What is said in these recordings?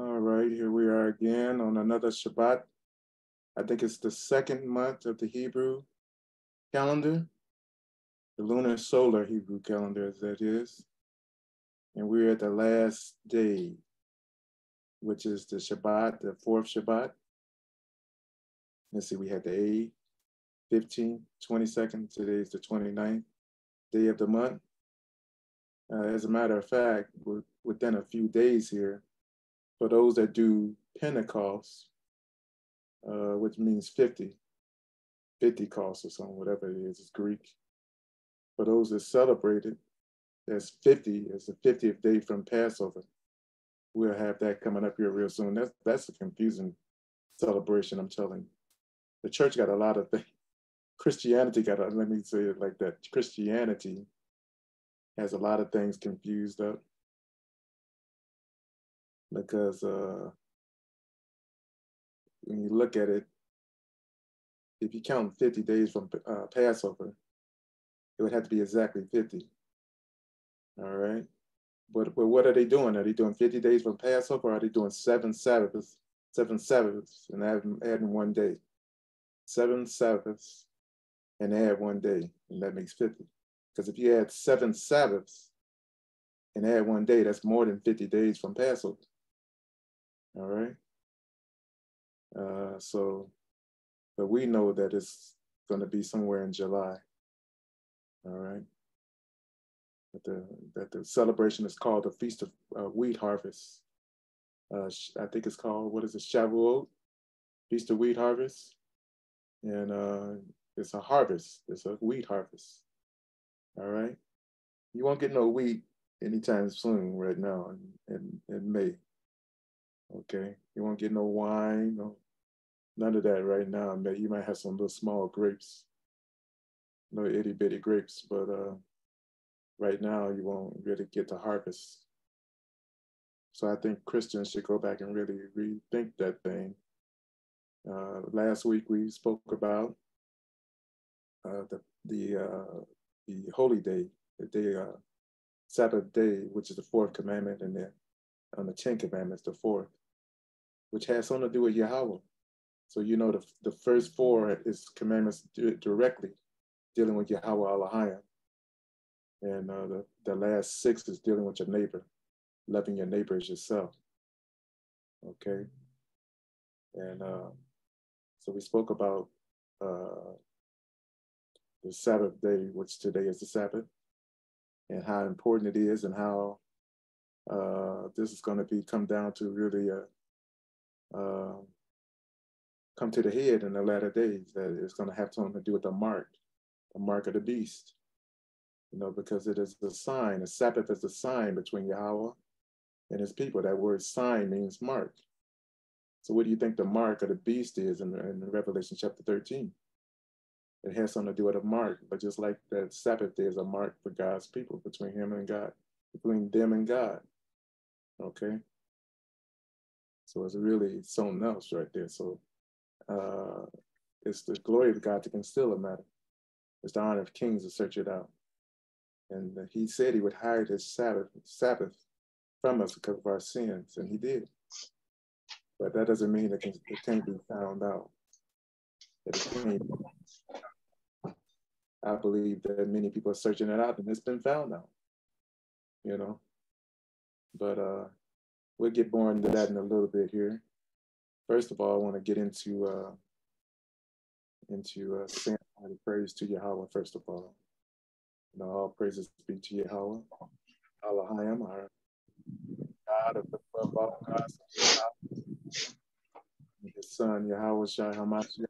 All right, here we are again on another Shabbat. I think it's the second month of the Hebrew calendar, the lunar solar Hebrew calendar, as that is. And we're at the last day, which is the Shabbat, the fourth Shabbat. Let's see, we had the A, 15, 22nd. Today is the 29th day of the month. Uh, as a matter of fact, we're within a few days here, for those that do Pentecost, uh, which means 50, 50 costs or something, whatever it is, it's Greek. For those that celebrate it, that's 50, it's the 50th day from Passover. We'll have that coming up here real soon. That's that's a confusing celebration, I'm telling you. The church got a lot of things. Christianity got a, let me say it like that. Christianity has a lot of things confused up because uh, when you look at it, if you count 50 days from uh, Passover, it would have to be exactly 50. All right. But, but what are they doing? Are they doing 50 days from Passover or are they doing seven Sabbaths, seven Sabbaths and adding, adding one day? Seven Sabbaths and add one day, and that makes 50. Because if you add seven Sabbaths and add one day, that's more than 50 days from Passover. All right. Uh, so, but we know that it's going to be somewhere in July. All right. That the, that the celebration is called the Feast of uh, Wheat Harvest. Uh, I think it's called, what is it, Shavuot? Feast of Wheat Harvest. And uh, it's a harvest, it's a wheat harvest. All right. You won't get no wheat anytime soon right now in, in, in May. Okay, you won't get no wine, no, none of that right now. You might have some little small grapes, no itty bitty grapes, but uh, right now you won't really get the harvest. So I think Christians should go back and really rethink that thing. Uh, last week we spoke about uh, the the uh, the holy day, the day uh, Sabbath day, which is the fourth commandment, and then on the Ten Commandments, the fourth which has something to do with Yahweh. So you know the, the first four is commandments directly dealing with Yahweh Elohim. And uh, the, the last six is dealing with your neighbor, loving your neighbor as yourself. Okay. And uh, so we spoke about uh, the Sabbath day, which today is the Sabbath, and how important it is and how uh, this is going to be come down to really a, uh, come to the head in the latter days, that it's going to have something to do with the mark, the mark of the beast. You know, because it is a sign, a Sabbath is a sign between Yahweh and his people. That word sign means mark. So what do you think the mark of the beast is in, in Revelation chapter 13? It has something to do with a mark, but just like that Sabbath is a mark for God's people, between him and God, between them and God. Okay? So it's really something else right there. So uh, it's the glory of God to conceal a matter. It's the honor of kings to search it out. And he said he would hide his Sabbath, Sabbath from us because of our sins, and he did. But that doesn't mean it, can, it can't be found out. I believe that many people are searching it out, and it's been found out. You know, but uh, we'll get more into that in a little bit here. First of all, I want to get into uh, into uh, saying praise to Yahweh. First of all, you know, all praises be to Yahweh, Elohim, our God of the above all gods, His Son Yahweh Shai Hamashiach.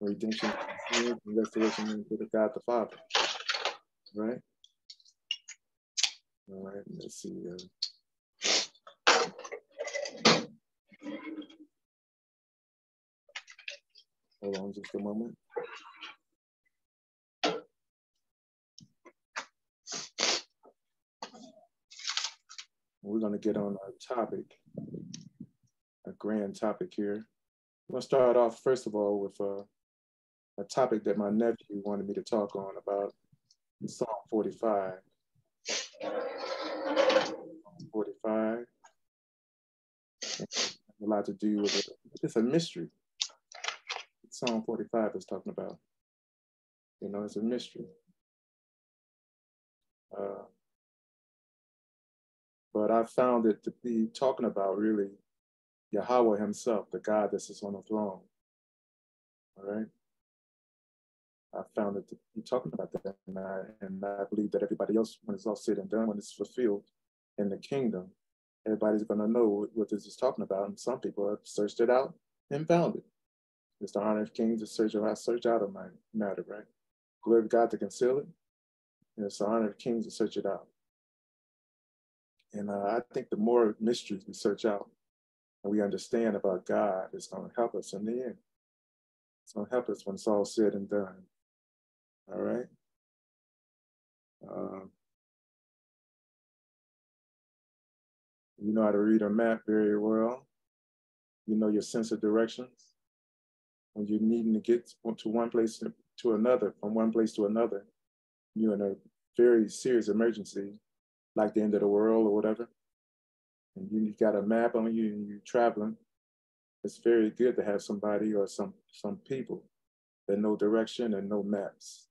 Redemption and restoration into the God the Father. Right? All right, let's see. Uh, hold on just a moment. We're going to get on our topic, a grand topic here. I'm going to start off, first of all, with uh, a topic that my nephew wanted me to talk on about Psalm 45. 45. A lot to do with it. It's a mystery. Psalm 45 is talking about. You know, it's a mystery. Uh, but I found it to be talking about really Yahweh himself, the God that sits on the throne. All right. I found it to be talking about that. And I, and I believe that everybody else, when it's all said and done, when it's fulfilled in the kingdom, everybody's going to know what this is talking about. And some people have searched it out and found it. It's the honor of kings to search out, search out of my matter, right? Glory to God to conceal it. And it's the honor of kings to search it out. And uh, I think the more mysteries we search out and we understand about God, it's going to help us in the end. It's going to help us when it's all said and done. All right. Um, you know how to read a map very well. You know your sense of directions. When you're needing to get to one place to another, from one place to another, you're in a very serious emergency, like the end of the world or whatever, and you've got a map on you and you're traveling, it's very good to have somebody or some some people that know direction and know maps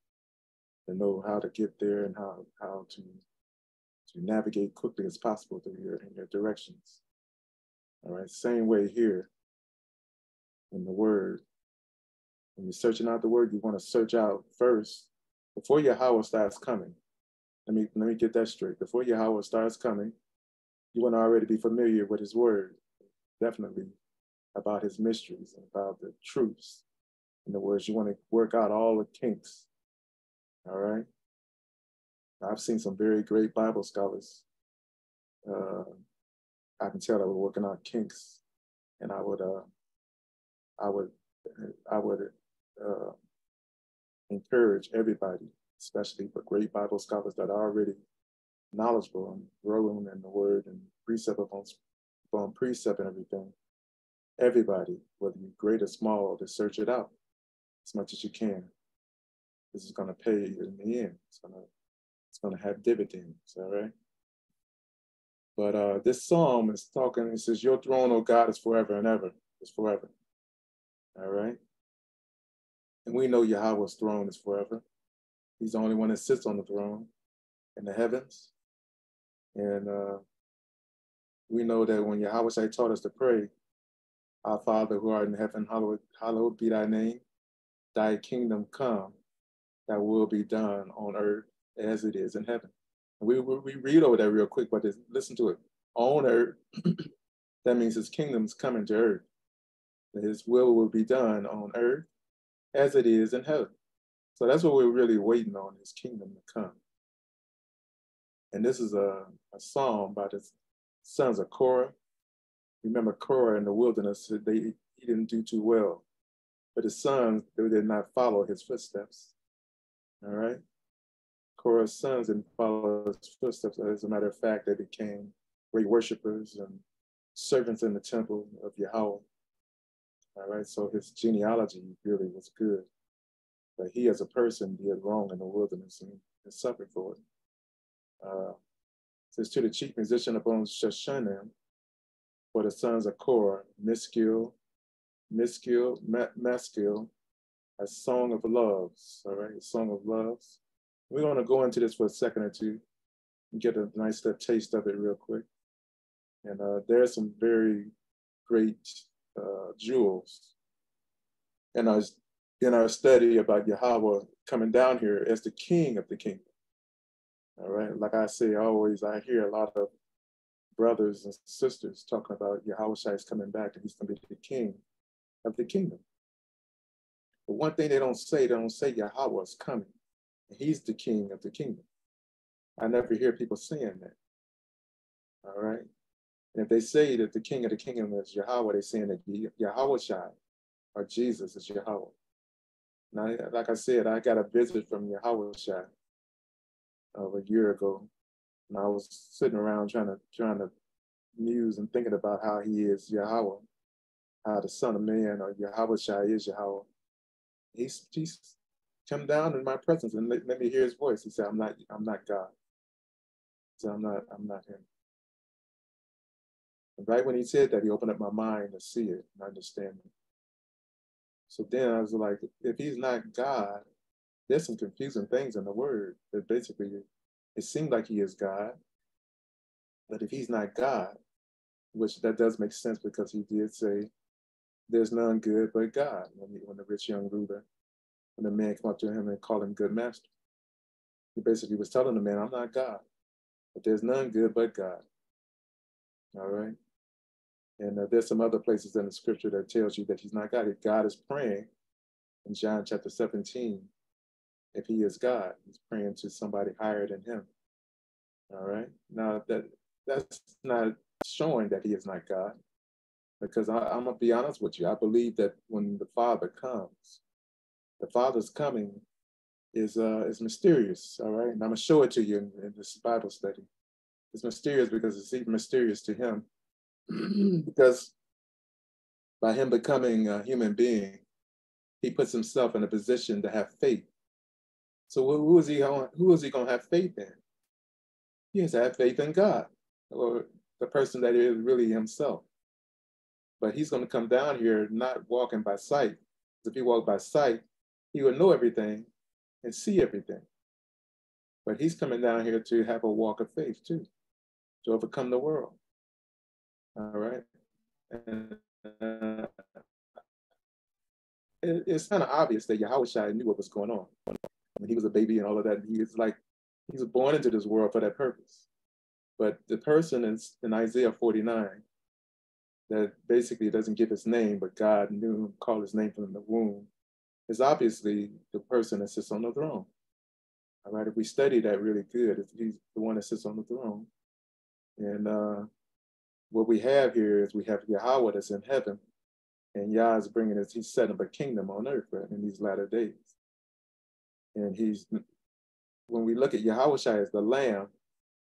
know how to get there and how, how to, to navigate quickly as possible through your, in your directions. All right, same way here in the word. When you're searching out the word, you want to search out first before your Yahweh starts coming. Let me let me get that straight. Before your Yahweh starts coming, you want to already be familiar with his word, definitely about his mysteries and about the truths. In other words, you want to work out all the kinks all right. I've seen some very great Bible scholars. Uh, I can tell that we're working on kinks, and I would, uh, I would, I would uh, encourage everybody, especially for great Bible scholars that are already knowledgeable and growing in the Word and precept upon, upon precept and everything. Everybody, whether you're great or small, to search it out as much as you can this is going to pay in the end. It's going to it's going to have dividends. All right. But uh, this psalm is talking. It says, "Your throne, O God, is forever and ever. It's forever." All right. And we know Yahweh's throne is forever. He's the only one that sits on the throne in the heavens. And uh, we know that when Yahweh taught us to pray, Our Father who art in heaven, hallowed, hallowed be thy name. Thy kingdom come that will be done on earth as it is in heaven. we, we read over that real quick, but listen to it. On earth, that means his kingdom's coming to earth. His will will be done on earth as it is in heaven. So that's what we're really waiting on, his kingdom to come. And this is a, a psalm by the sons of Korah. Remember Korah in the wilderness, they, he didn't do too well. But his sons, they did not follow his footsteps. All right. Korah's sons didn't follow his footsteps. As a matter of fact, they became great worshipers and servants in the temple of Yahweh. All right. So his genealogy really was good. But he, as a person, did wrong in the wilderness and, and suffered for it. Uh, says to the chief musician upon Shoshanim, for the sons of Korah, Miskil, Miskil, Maskil, a song of loves, all right, a song of loves. We're going to go into this for a second or two and get a nice little taste of it real quick. And uh, there's some very great uh, jewels in our, in our study about Yahweh coming down here as the king of the kingdom. All right, like I say always, I hear a lot of brothers and sisters talking about Yahweh is coming back and he's going to be the king of the kingdom. But one thing they don't say, they don't say Yahweh is coming. He's the king of the kingdom. I never hear people saying that. All right. And if they say that the king of the kingdom is Yahweh, they're saying that Yahweh Shai or Jesus is Yahweh. Now, like I said, I got a visit from Yahweh Shai of a year ago. And I was sitting around trying to trying to muse and thinking about how he is Yahweh, how the Son of Man or Yahweh Shai is Yahweh he's, come down in my presence and let, let me hear his voice. He said, I'm not, I'm not God. So I'm not, I'm not him. And right when he said that, he opened up my mind to see it and understand it. So then I was like, if he's not God, there's some confusing things in the word that basically it seemed like he is God. But if he's not God, which that does make sense because he did say, there's none good but God when, he, when the rich young ruler, when the man came up to him and called him good master. He basically was telling the man, I'm not God, but there's none good but God. All right. And uh, there's some other places in the scripture that tells you that he's not God. If God is praying in John chapter 17, if he is God, he's praying to somebody higher than him. All right. Now that that's not showing that he is not God. Because I, am gonna be honest with you. I believe that when the Father comes, the Father's coming is uh is mysterious. All right. And I'm gonna show it to you in, in this Bible study. It's mysterious because it's even mysterious to him because by him becoming a human being, he puts himself in a position to have faith. So who is he going, who is he going to have faith in? He has to have faith in God or the person that is really himself. But he's going to come down here not walking by sight. If he walked by sight, he would know everything and see everything. But he's coming down here to have a walk of faith too, to overcome the world. All right. And, uh, it, it's kind of obvious that Yahweh knew what was going on. When he was a baby and all of that, he was like, he was born into this world for that purpose. But the person in, in Isaiah 49 that basically doesn't give his name, but God knew called his name from the womb, is obviously the person that sits on the throne. All right, if we study that really good, if he's the one that sits on the throne. And uh, what we have here is we have Yahweh that's in heaven, and Yah is bringing us, he's setting up a kingdom on earth right, in these latter days. And he's, when we look at Yahweh as the lamb,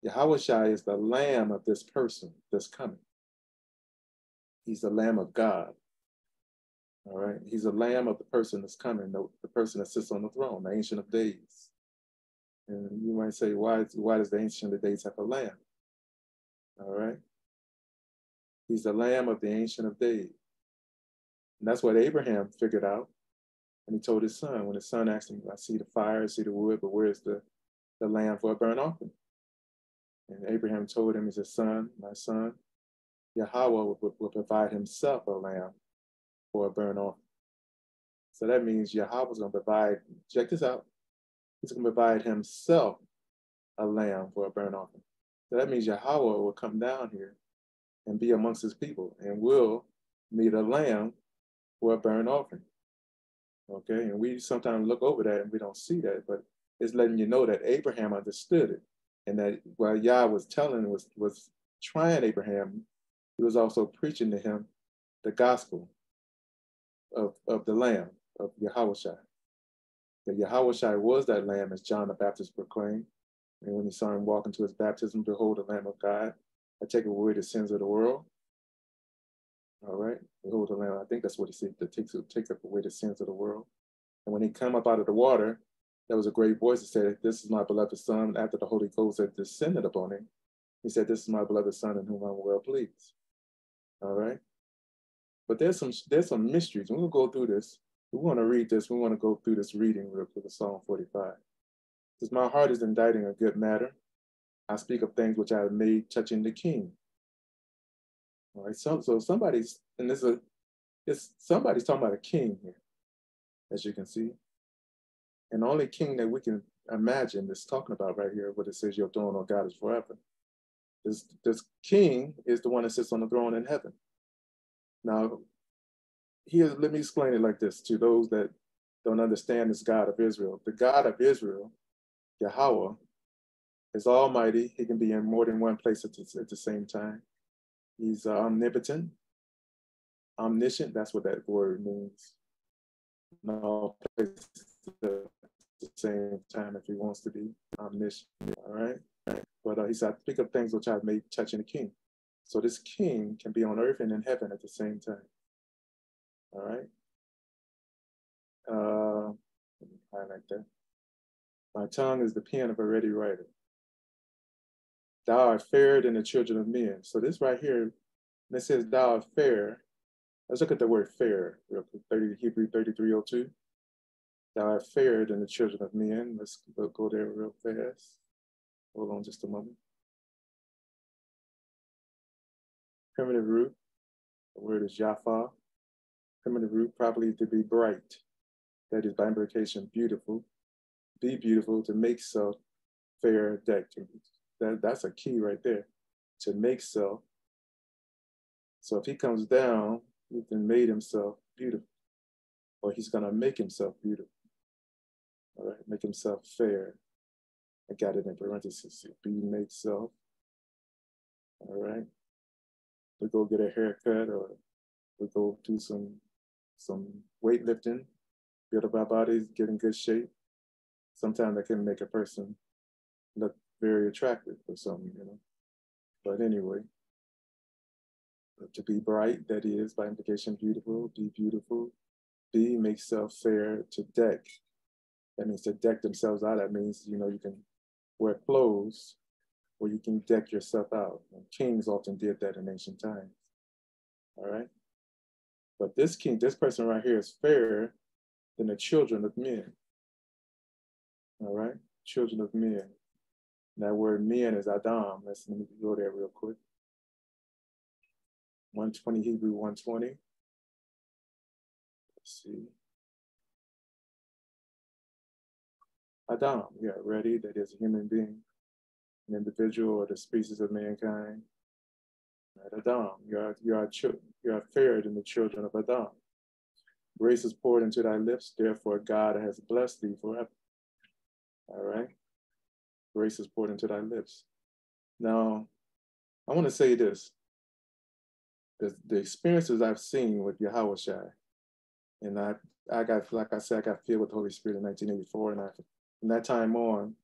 Yahweh is the lamb of this person that's coming. He's the lamb of God. All right. He's a lamb of the person that's coming, the, the person that sits on the throne, the ancient of days. And you might say, why, why does the ancient of days have a lamb? All right. He's the lamb of the Ancient of Days. And that's what Abraham figured out. And he told his son, when his son asked him, I see the fire, I see the wood, but where's the, the lamb for a burnt offering? And Abraham told him, he said, son, my son, Yahweh will, will provide himself a lamb for a burnt offering. So that means Yahweh's going to provide, check this out, he's going to provide himself a lamb for a burnt offering. So that means Yahweh will come down here and be amongst his people and will need a lamb for a burnt offering. Okay, and we sometimes look over that and we don't see that, but it's letting you know that Abraham understood it and that while Yah was telling was was trying Abraham, he was also preaching to him the gospel of, of the Lamb of Yahweh That Yahweh was that Lamb, as John the Baptist proclaimed. And when he saw him walk into his baptism, behold, the Lamb of God I take away the sins of the world. All right. Behold the Lamb. I think that's what he said, that takes, takes away the sins of the world. And when he come up out of the water, there was a great voice that said, This is my beloved son. After the Holy Ghost had descended upon him, he said, This is my beloved son in whom I'm well pleased. All right. But there's some there's some mysteries. We're gonna go through this. We want to read this. We want to go through this reading real quick of Psalm 45. Because my heart is indicting a good matter. I speak of things which I have made touching the king. All right, so, so somebody's, and this is a, it's, somebody's talking about a king here, as you can see. And the only king that we can imagine is talking about right here, what it says your throne, O God, is forever. This, this king is the one that sits on the throne in heaven. Now, here, let me explain it like this to those that don't understand this God of Israel. The God of Israel, Yahweh, is almighty. He can be in more than one place at the, at the same time. He's uh, omnipotent, omniscient. That's what that word means. In all places at the same time, if he wants to be omniscient. All right. But uh, he said, "Pick up things which I've made touching the king." So this king can be on earth and in heaven at the same time. All right. Uh, highlight that. My tongue is the pen of a ready writer. Thou art fairer than the children of men. So this right here, it says thou art fair. Let's look at the word fair real quick. 30, Hebrew 3302. Thou art fairer than the children of men. Let's go there real fast. Hold on just a moment. Primitive root, the word is Jaffa. Primitive root probably to be bright. That is by implication beautiful. Be beautiful to make self fair decked. That, that's a key right there. To make self. So if he comes down, he can made himself beautiful. Or he's gonna make himself beautiful. All right, make himself fair. I got it in parentheses. Be make self. All right. We go get a haircut or we go do some some weightlifting, build up our bodies, get in good shape. Sometimes that can make a person look very attractive or something, you know. But anyway, to be bright, that is by implication beautiful, be beautiful, be make self fair to deck. That means to deck themselves out. That means, you know, you can wear clothes where you can deck yourself out. And kings often did that in ancient times. All right. But this king, this person right here is fairer than the children of men. All right. Children of men. That word men is Adam. Let's let me go there real quick. 120 Hebrew 120. Let's see. Adam, yeah, ready, that is a human being, an individual or the species of mankind. Adam, you are, you are, you are fairer than the children of Adam. Grace is poured into thy lips, therefore God has blessed thee forever. All right? Grace is poured into thy lips. Now, I want to say this. The, the experiences I've seen with Yahweh Shai, and I, I got, like I said, I got filled with the Holy Spirit in 1984, and I from that time on,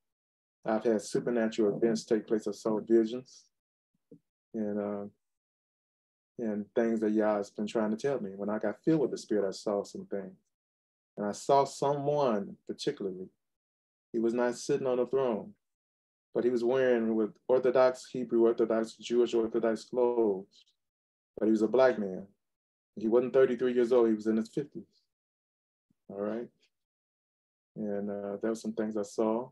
I've had supernatural events take place. I saw visions and uh, and things that Yah has been trying to tell me. When I got filled with the Spirit, I saw some things. And I saw someone particularly. He was not sitting on a throne, but he was wearing with Orthodox Hebrew, Orthodox Jewish, Orthodox clothes. But he was a black man. He wasn't 33 years old, he was in his 50s. All right. And uh, there were some things I saw.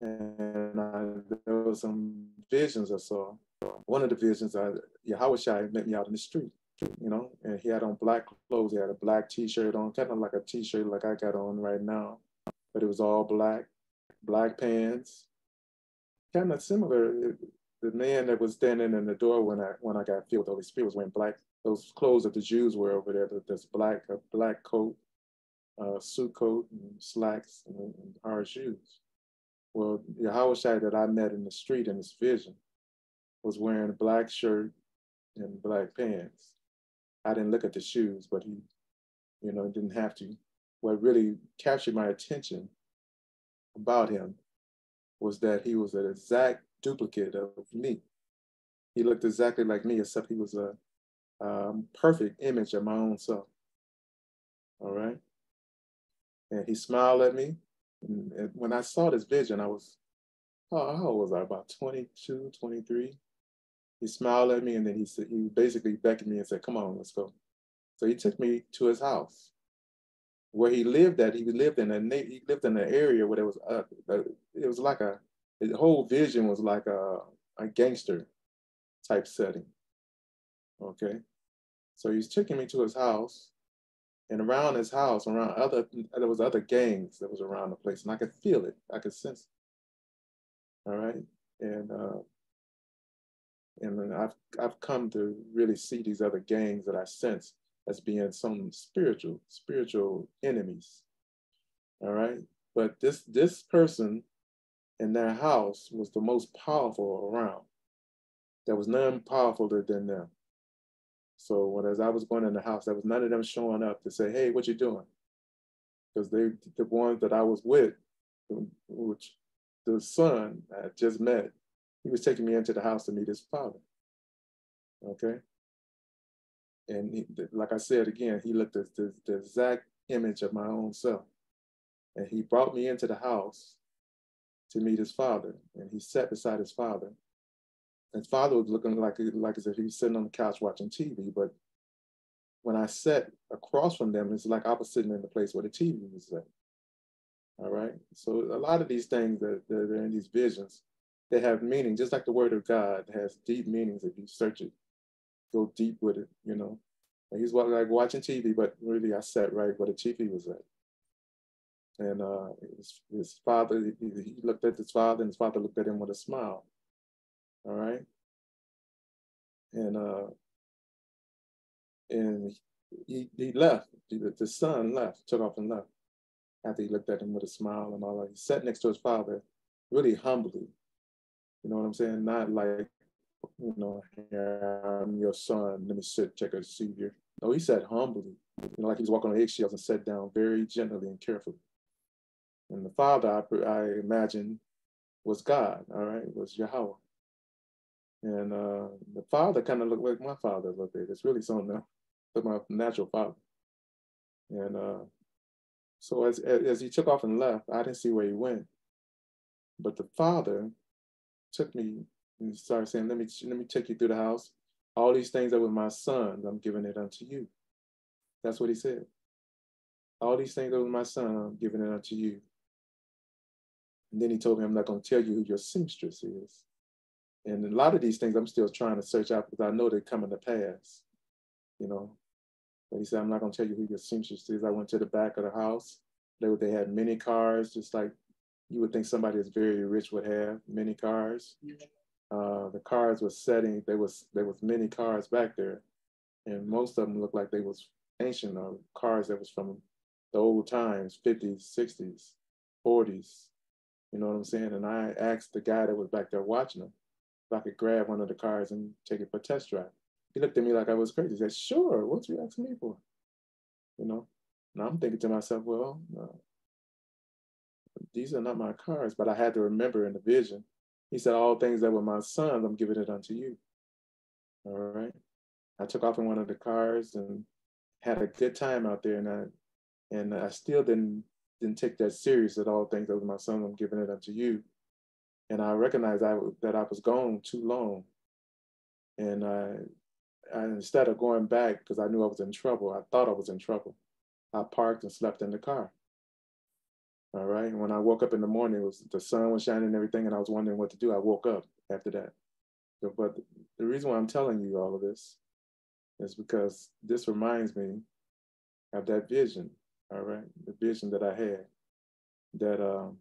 And I, there were some visions I saw. One of the visions, I, Yahweh Shai met me out in the street, you know, and he had on black clothes. He had a black t-shirt on, kind of like a t-shirt like I got on right now, but it was all black, black pants, kind of similar. The man that was standing in the door when I when I got filled with the Holy Spirit was wearing black those clothes that the Jews wear over there. This black a black coat, uh, suit coat and slacks and, and hard shoes. Well, Yahweh Shai that I met in the street in this vision was wearing a black shirt and black pants. I didn't look at the shoes, but he, you know, didn't have to. What really captured my attention about him was that he was an exact duplicate of me. He looked exactly like me, except he was a um, perfect image of my own self. All right. And he smiled at me. And, when I saw this vision, I was, oh, how old was I? About 22, 23. He smiled at me and then he said, he basically beckoned me and said, come on, let's go. So he took me to his house where he lived at. He lived in a, he lived in an area where there was, uh, a, it was like a, the whole vision was like a, a gangster type setting. Okay. So he's taking me to his house and around his house, around other, there was other gangs that was around the place, and I could feel it. I could sense it. All right, and uh, and I've I've come to really see these other gangs that I sense as being some spiritual spiritual enemies. All right, but this this person in their house was the most powerful around. There was none powerful than them. So when as I was going in the house, there was none of them showing up to say, "Hey, what you doing?" Because they, the ones that I was with, which the son I had just met, he was taking me into the house to meet his father. Okay. And he, like I said again, he looked at the, the exact image of my own self. And he brought me into the house to meet his father. And he sat beside his father. His father was looking like, like as if he was sitting on the couch watching TV. But when I sat across from them, it's like I was sitting in the place where the TV was at. All right. So a lot of these things that, that are in these visions, they have meaning, just like the word of God has deep meanings if you search it, go deep with it, you know. And he's like watching TV, but really I sat right where the TV was at. And uh, his, his father, he, he looked at his father, and his father looked at him with a smile. All right. And uh, and he, he left. The son left, took off and left. After he looked at him with a smile and all that, he sat next to his father, really humbly. You know what I'm saying? Not like, you know, I'm your son. Let me sit, take a seat here. No, he sat humbly, you know, like he was walking on eggshells and sat down very gently and carefully. And the father, I, I imagine, was God, all right, was Yahweh. And uh, the father kind of looked like my father a little bit. It's really something like my natural father. And uh, so as, as he took off and left, I didn't see where he went. But the father took me and started saying, let me, let me take you through the house. All these things that were my sons, I'm giving it unto you. That's what he said. All these things that were my son, I'm giving it unto you. And then he told me, I'm not going to tell you who your seamstress is. And a lot of these things I'm still trying to search out because I know they're coming to pass, you know. But he said, I'm not going to tell you who your seamstress is. I went to the back of the house. They, they had many cars, just like you would think somebody that's very rich would have many cars. Uh, the cars were setting, there was there was many cars back there. And most of them looked like they was ancient or cars that was from the old times, 50s, 60s, 40s. You know what I'm saying? And I asked the guy that was back there watching them I could grab one of the cars and take it for a test drive. He looked at me like I was crazy. He said, sure, what you asking me for? You know? And I'm thinking to myself, well, uh, these are not my cars, but I had to remember in the vision. He said, all things that were my sons, I'm giving it unto you. All right. I took off in one of the cars and had a good time out there, and I and I still didn't didn't take that serious at all things that were my son, I'm giving it unto you and I recognized I, that I was gone too long. And I, I instead of going back because I knew I was in trouble, I thought I was in trouble. I parked and slept in the car. All right. And when I woke up in the morning, it was the sun was shining and everything, and I was wondering what to do. I woke up after that. But the reason why I'm telling you all of this is because this reminds me of that vision. All right, the vision that I had that um,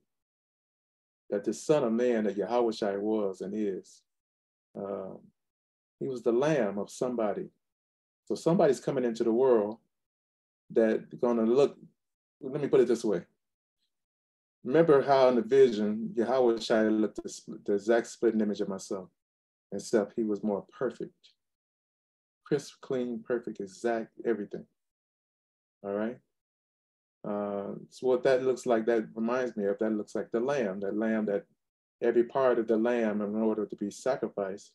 that the Son of Man that Yahweh was and is. Um, he was the lamb of somebody. So somebody's coming into the world that's gonna look, let me put it this way. Remember how in the vision, Yahweh Shai looked the, the exact split image of myself, except he was more perfect. Crisp, clean, perfect, exact, everything. All right? Uh, so what that looks like, that reminds me of, that looks like the lamb, that lamb that every part of the lamb in order to be sacrificed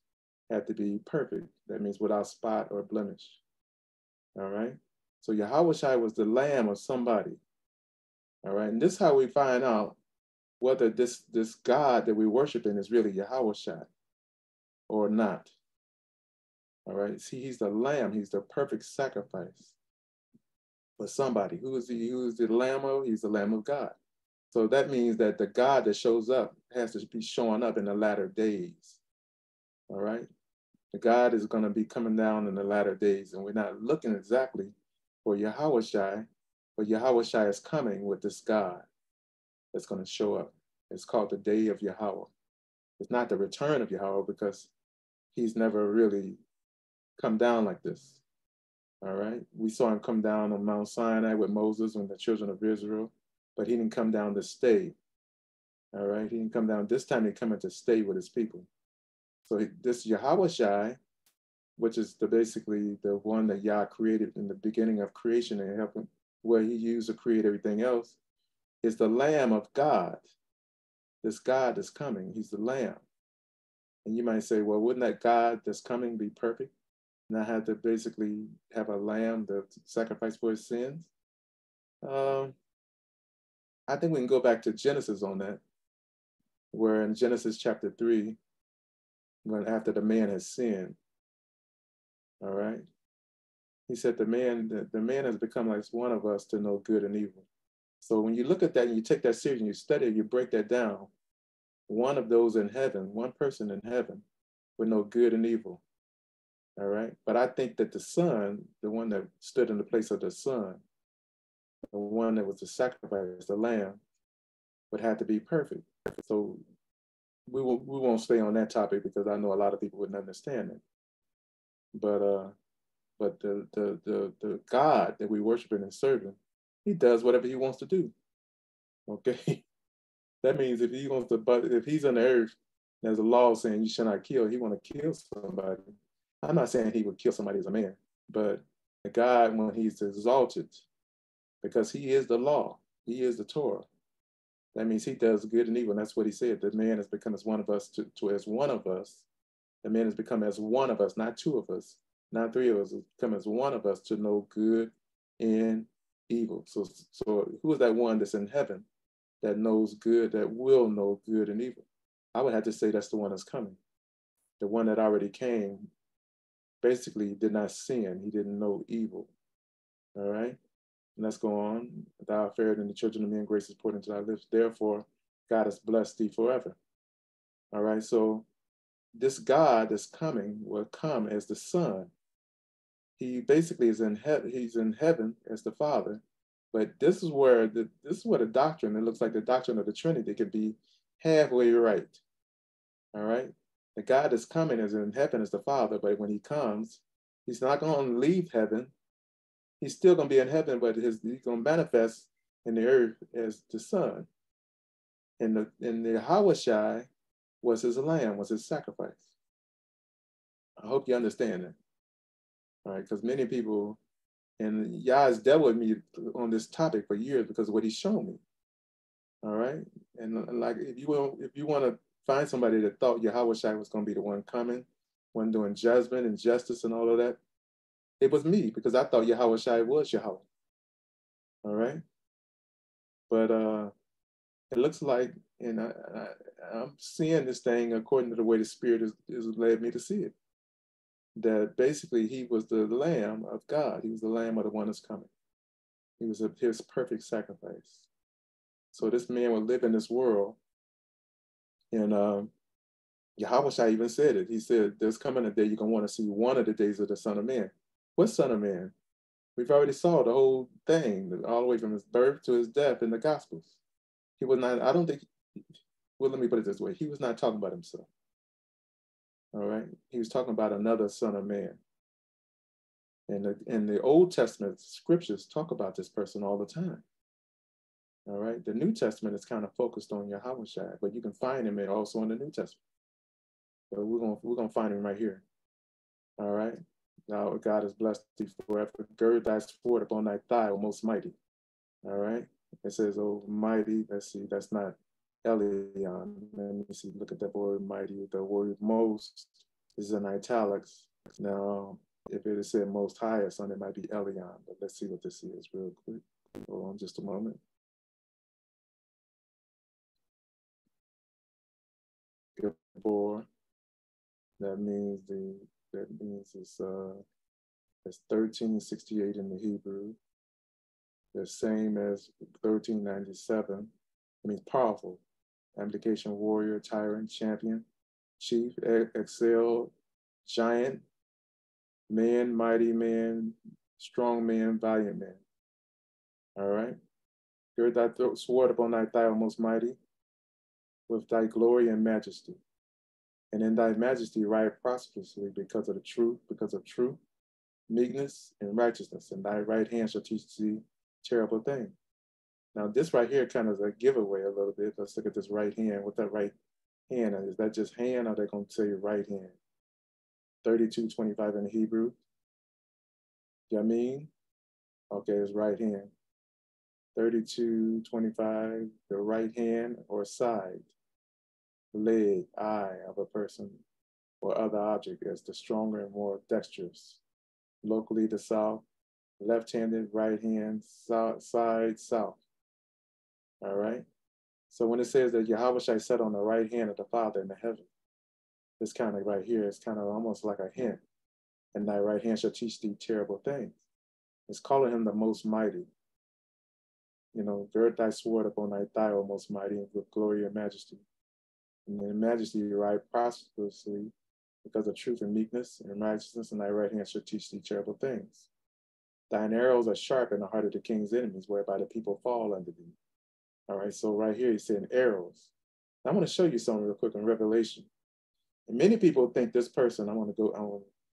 had to be perfect. That means without spot or blemish. All right. So Yahweh was the lamb of somebody. All right. And this is how we find out whether this, this God that we worship in is really Yahweh or not. All right. See, he's the lamb. He's the perfect sacrifice for somebody. Who is he? Who is the Lamb of? He's the Lamb of God. So that means that the God that shows up has to be showing up in the latter days. All right. The God is going to be coming down in the latter days, and we're not looking exactly for Yahweh Shai, but Yahweh Shai is coming with this God that's going to show up. It's called the Day of Yahweh. It's not the return of Yahweh because he's never really come down like this. All right. We saw him come down on Mount Sinai with Moses and the children of Israel, but he didn't come down to stay. All right. He didn't come down. This time he coming to stay with his people. So this Yahweh Shai, which is the basically the one that Yah created in the beginning of creation and helping where he used to create everything else, is the Lamb of God. This God is coming. He's the Lamb. And you might say, well, wouldn't that God that's coming be perfect? Not have to basically have a lamb to sacrifice for his sins. Um, I think we can go back to Genesis on that. where in Genesis chapter 3, when after the man has sinned, all right, he said the man, the, the man has become like one of us to know good and evil. So when you look at that and you take that serious and you study it, you break that down, one of those in heaven, one person in heaven would know good and evil. All right. But I think that the son, the one that stood in the place of the son, the one that was the sacrifice, the lamb, would have to be perfect. So we will we won't stay on that topic because I know a lot of people wouldn't understand it. But uh but the the the, the God that we worship and serving, he does whatever he wants to do. Okay. that means if he wants to but if he's on the earth, there's a law saying you should not kill, he want to kill somebody. I'm not saying he would kill somebody as a man, but God, when he's exalted, because he is the law, he is the Torah. That means he does good and evil. And that's what he said. The man has become as one of us to, to as one of us. The man has become as one of us, not two of us, not three of us, has become as one of us to know good and evil. So, so who is that one that's in heaven that knows good, that will know good and evil? I would have to say that's the one that's coming. The one that already came basically he did not sin. He didn't know evil. All right. And let's go on. Thou art fairer the children of men, grace is poured into thy lips. Therefore, God has blessed thee forever. All right. So this God that's coming will come as the Son. He basically is in heaven. He's in heaven as the Father. But this is where the this is what a doctrine. It looks like the doctrine of the Trinity can be halfway right. All right. The God that's coming is in heaven as the Father, but when he comes, he's not going to leave heaven. He's still going to be in heaven, but his, he's going to manifest in the earth as the Son. And the, and the Hawashai was his lamb, was his sacrifice. I hope you understand that. All right, because many people, and Yah has dealt with me on this topic for years because of what he's shown me. All right, and like if you will, if you want to find somebody that thought Yahweh Shai was going to be the one coming, one doing judgment and justice and all of that. It was me because I thought Yahweh Shai was Yahweh. All right. But uh, it looks like, and I, I, am seeing this thing according to the way the Spirit is led me to see it. That basically he was the Lamb of God. He was the Lamb of the one that's coming. He was a, his perfect sacrifice. So this man would live in this world and um, Yahweh even said it. He said, There's coming a day you're going to want to see one of the days of the Son of Man. What Son of Man? We've already saw the whole thing, all the way from his birth to his death in the Gospels. He was not, I don't think, well, let me put it this way. He was not talking about himself. All right. He was talking about another Son of Man. And the, in the Old Testament scriptures talk about this person all the time. All right. The New Testament is kind of focused on Yahweh but you can find him also in the New Testament. So we're gonna we're gonna find him right here. All right. Now God has blessed thee forever. Gird thy sword upon thy thigh, O most mighty. All right. It says, Oh mighty. Let's see, that's not Elion. Let me see, look at that word mighty. The word most is in italics. Now, if it is said most highest on it might be Elion, but let's see what this is real quick. Hold on just a moment. That means the that means it's uh it's 1368 in the Hebrew. The same as 1397. It means powerful, abdication warrior, tyrant, champion, chief, excel, giant, man, mighty man, strong man, valiant man. All right. Gird thy sword upon thy thigh, most mighty with thy glory and majesty. And in thy majesty ride prosperously because of the truth, because of truth, meekness, and righteousness. And thy right hand shall teach thee terrible things. Now, this right here kind of is a giveaway a little bit. Let's look at this right hand. What that right hand is that just hand or they're going to say right hand? 3225 in the Hebrew. Yamin. Okay, it's right hand. 3225, the right hand or side leg, eye of a person or other object as the stronger and more dexterous. Locally, the south, left handed, right hand, south, side, south. All right. So when it says that Yahweh shall set on the right hand of the Father in the heaven, it's kind of right here, it's kind of almost like a hint. And thy right hand shall teach thee terrible things. It's calling him the most mighty. You know, gird thy sword upon thy thigh, O most mighty, with glory and majesty. And in majesty ride prosperously because of truth and meekness and righteousness, and thy right hand shall teach thee terrible things. Thine arrows are sharp in the heart of the king's enemies, whereby the people fall under thee. All right, so right here he's saying arrows. I want to show you something real quick in Revelation. And many people think this person, I want to go,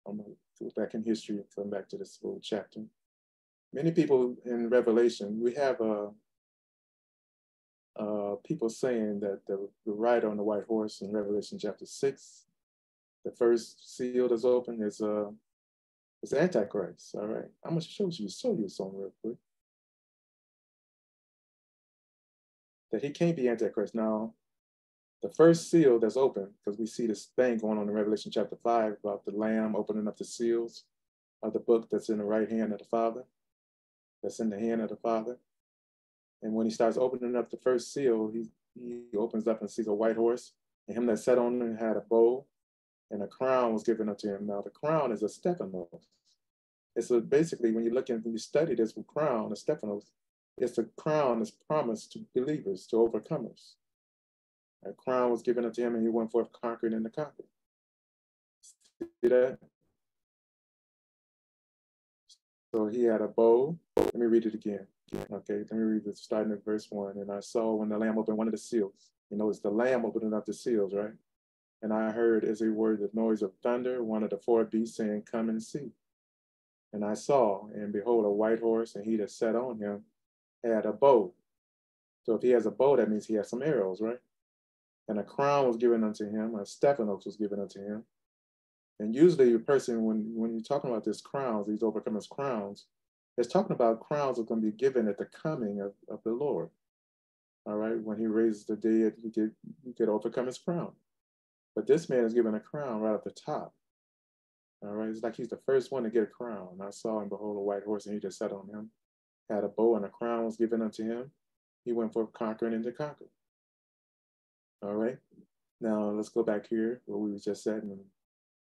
I'm going to go back in history and come back to this little chapter. Many people in Revelation, we have uh, uh, people saying that the, the rider on the white horse in Revelation chapter six, the first seal that's open is uh, is Antichrist. All right, I'm gonna show you show you something real quick. That he can't be Antichrist. Now, the first seal that's open, because we see this thing going on in Revelation chapter five about the Lamb opening up the seals of the book that's in the right hand of the Father, that's in the hand of the Father. And when he starts opening up the first seal, he, he opens up and sees a white horse, and him that sat on it had a bow, and a crown was given unto him. Now the crown is a Stephanos. It's a, basically when you look and when you study this crown, a Stephanos, it's a crown that's promised to believers, to overcomers. A crown was given unto him, and he went forth conquering and to conquer. See that? So he had a bow. Let me read it again. Okay, let me read this starting at verse one. And I saw when the Lamb opened one of the seals. You know, it's the Lamb opening up the seals, right? And I heard as a word the noise of thunder, one of the four beasts saying, Come and see. And I saw, and behold, a white horse, and he that sat on him had a bow. So if he has a bow, that means he has some arrows, right? And a crown was given unto him, a Stephanos was given unto him. And usually a person, when, when you're talking about this crowns, these overcomers crowns, it's talking about crowns are going to be given at the coming of, of the Lord. All right, when he raises the dead, he get he get overcome his crown. But this man is given a crown right at the top. All right, it's like he's the first one to get a crown. I saw and behold a white horse, and he just sat on him, had a bow, and a crown was given unto him. He went forth conquering and to conquer. All right. Now let's go back here where we were just at in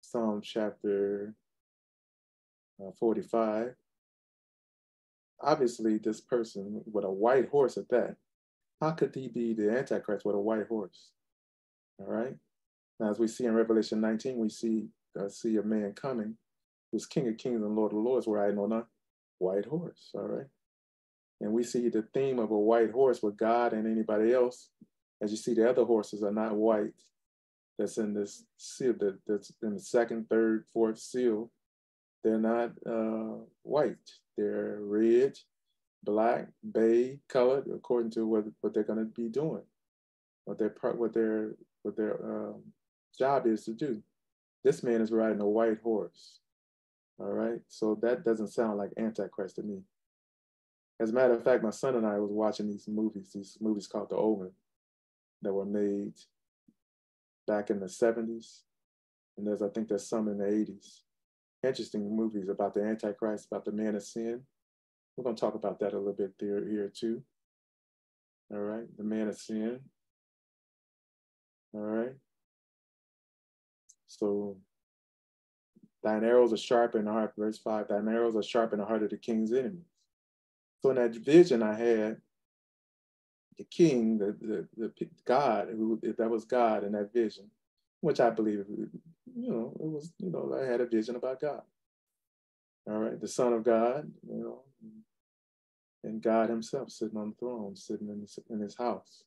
Psalm chapter uh, 45 obviously this person with a white horse at that, how could he be the Antichrist with a white horse? All right. Now, as we see in Revelation 19, we see uh, see a man coming who's King of Kings and Lord of Lords, riding on a white horse. All right. And we see the theme of a white horse with God and anybody else. As you see, the other horses are not white. That's in this seal, that, that's in the second, third, fourth seal. They're not uh, white. They're red, black, bay colored, according to what, what they're going to be doing, what their part, what their what their um, job is to do. This man is riding a white horse. All right, so that doesn't sound like Antichrist to me. As a matter of fact, my son and I was watching these movies, these movies called The Omen, that were made back in the 70s. And there's, I think there's some in the 80s interesting movies about the Antichrist, about the man of sin. We're going to talk about that a little bit there here too. All right, the man of sin. All right. So thine arrows are sharp in the heart, verse five, thine arrows are sharp in the heart of the king's enemies. So in that vision I had, the king, the, the, the God, who, that was God in that vision, which I believe, you know, it was, you know, I had a vision about God. All right, the Son of God, you know, and God Himself sitting on the throne, sitting in his, in his house.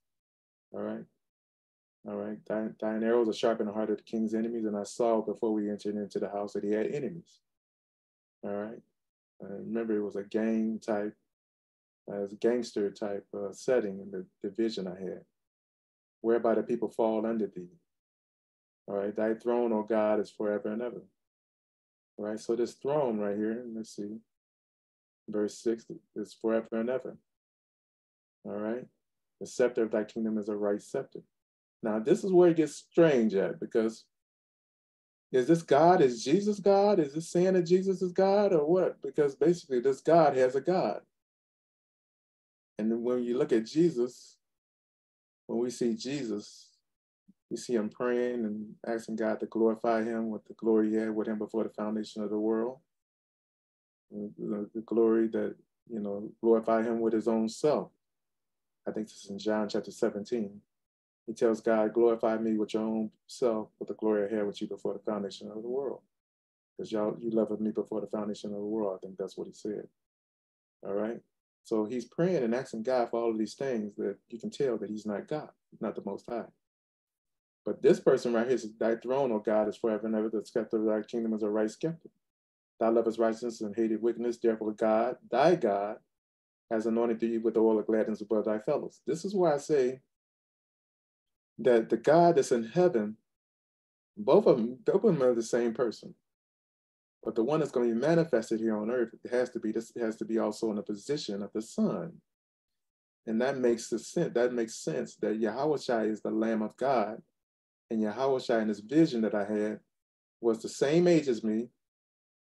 All right. All right. Thine, thine arrows are sharp in the heart of the king's enemies, and I saw before we entered into the house that he had enemies. All right. I remember it was a gang type, as a gangster type uh, setting in the, the vision I had, whereby the people fall under thee. All right, thy throne, O God, is forever and ever. All right, so this throne right here, let's see, verse six is forever and ever. All right, the scepter of thy kingdom is a right scepter. Now, this is where it gets strange at because is this God? Is Jesus God? Is this saying that Jesus is God or what? Because basically, this God has a God. And when you look at Jesus, when we see Jesus, we see him praying and asking God to glorify him with the glory he had with him before the foundation of the world. The, the glory that, you know, glorify him with his own self. I think this is in John chapter 17. He tells God, glorify me with your own self with the glory I had with you before the foundation of the world. Because y'all, you loved me before the foundation of the world. I think that's what he said. All right. So he's praying and asking God for all of these things that you can tell that he's not God, not the most high. But this person right here says, Thy throne, O God, is forever and ever. The scepter of thy kingdom is a right scepter. Thou lovest righteousness and hated wickedness. Therefore, God, thy God, has anointed thee with the oil of gladness above thy fellows. This is why I say that the God that's in heaven, both of them, both of them are the same person. But the one that's going to be manifested here on earth it has to be this has to be also in the position of the Son. And that makes the sense that makes sense that Yahweh is the Lamb of God. And Yahweh in this vision that I had was the same age as me.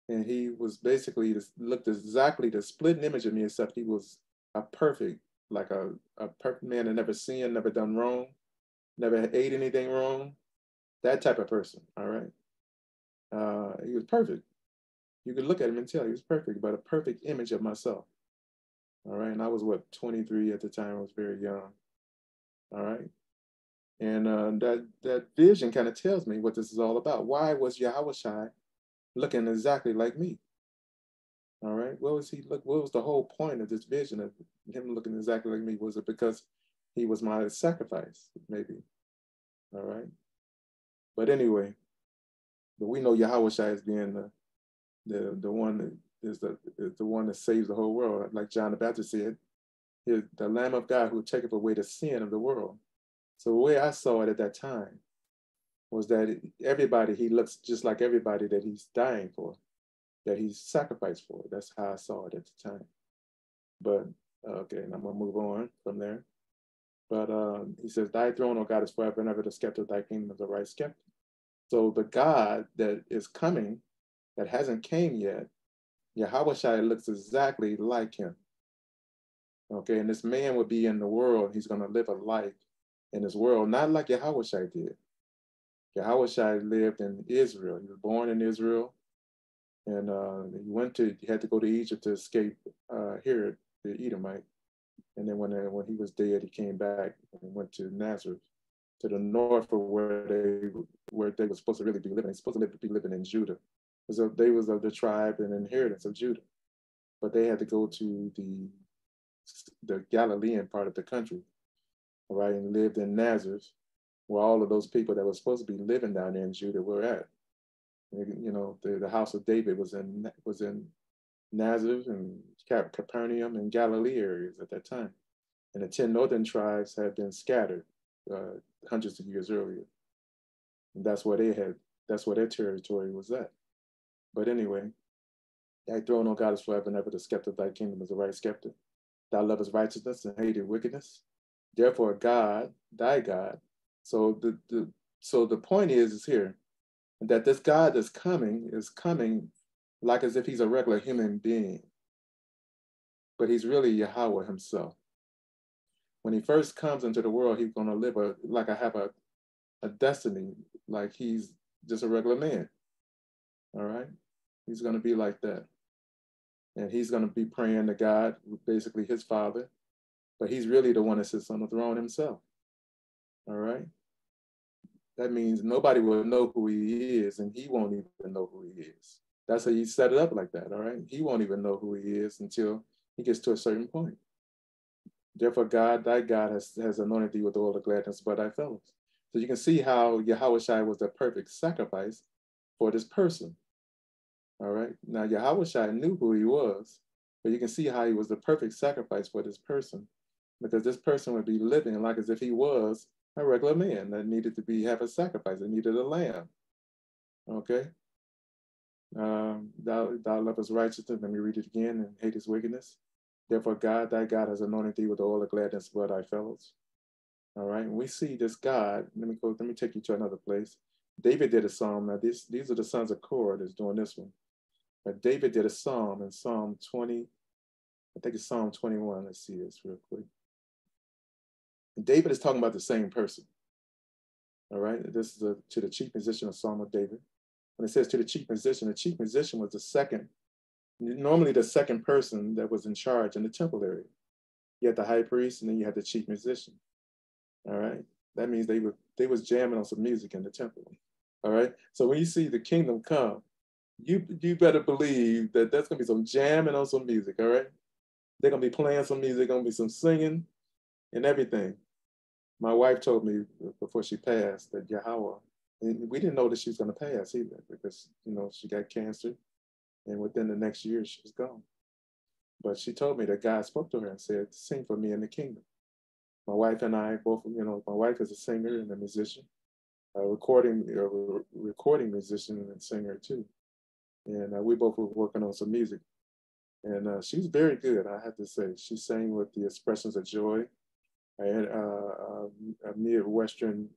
And he was basically looked exactly the split image of me, except he was a perfect, like a, a perfect man that never sinned, never done wrong, never ate anything wrong. That type of person, all right? Uh, he was perfect. You could look at him and tell he was perfect, but a perfect image of myself. All right. And I was what, 23 at the time. I was very young. All right. And uh, that, that vision kind of tells me what this is all about. Why was Yahawashi looking exactly like me? All right. What was he look? What was the whole point of this vision of him looking exactly like me? Was it because he was my sacrifice? Maybe. All right. But anyway, but we know Yahawashi as being the the the one that is the is the one that saves the whole world. Like John the Baptist said, is the Lamb of God who taketh away the sin of the world. So the way I saw it at that time was that everybody he looks just like everybody that he's dying for, that he's sacrificed for. That's how I saw it at the time. But okay, and I'm gonna move on from there. But um, he says, Thy throne, O God, is forever and ever. The scepter of thy kingdom is the right scepter. So the God that is coming that hasn't came yet, Yahweh looks exactly like him. Okay, and this man would be in the world, he's going to live a life in this world, not like Yahweh did. Yahweh lived in Israel. He was born in Israel, and uh, he went to, he had to go to Egypt to escape uh, Herod, the Edomite. And then when, uh, when he was dead, he came back and went to Nazareth, to the north of where they where they were supposed to really be living. They supposed to be living in Judah because they was of the tribe and inheritance of Judah. But they had to go to the the Galilean part of the country, right, and lived in Nazareth, where all of those people that were supposed to be living down there in Judah were at. You know, the, the house of David was in was in Nazareth and Capernaum and Galilee areas at that time. And the 10 northern tribes had been scattered uh, hundreds of years earlier. And that's where they had, that's where their territory was at. But anyway, thy throne, O God, is forever and ever. The scepter of thy kingdom is a right scepter. Thou lovest righteousness and hated wickedness. Therefore, God, thy God. So the, the so the point is is here that this God that's coming is coming like as if he's a regular human being. But he's really Yahweh himself. When he first comes into the world, he's gonna live a like I have a, a destiny, like he's just a regular man. All right. He's going to be like that. And he's going to be praying to God, basically his father, but he's really the one that sits on the throne himself. All right. That means nobody will know who he is, and he won't even know who he is. That's how he set it up like that. All right. He won't even know who he is until he gets to a certain point. Therefore, God, thy God, has, has anointed thee with all the gladness by thy fellows. So you can see how Yahawashi was the perfect sacrifice for this person. All right. Now Yahweh knew who he was, but you can see how he was the perfect sacrifice for this person, because this person would be living like as if he was a regular man that needed to be have a sacrifice, that needed a lamb. Okay. Um, thou, thou lovest righteousness. Let me read it again and hate his wickedness. Therefore, God, thy God has anointed thee with all the gladness of thy fellows. All right. And we see this God. Let me go, let me take you to another place. David did a psalm. Now, this, these are the sons of Korah that's doing this one. But David did a psalm in Psalm 20, I think it's Psalm 21. Let's see this real quick. David is talking about the same person. All right, this is a, to the chief musician of Psalm of David. When it says to the chief musician, the chief musician was the second, normally the second person that was in charge in the temple area. You had the high priest, and then you had the chief musician. All right, that means they were they was jamming on some music in the temple. All right, so when you see the kingdom come, you you better believe that there's gonna be some jamming on some music. All right, they're gonna be playing some music, gonna be some singing, and everything. My wife told me before she passed that Yahawah, and we didn't know that she was gonna pass either because you know she got cancer, and within the next year she was gone. But she told me that God spoke to her and said, "Sing for me in the kingdom." My wife and I both, you know, my wife is a singer and a musician, a recording, a recording musician and singer too, and uh, we both were working on some music. And uh, she's very good, I have to say. She sang with the Expressions of Joy I had uh, a Midwestern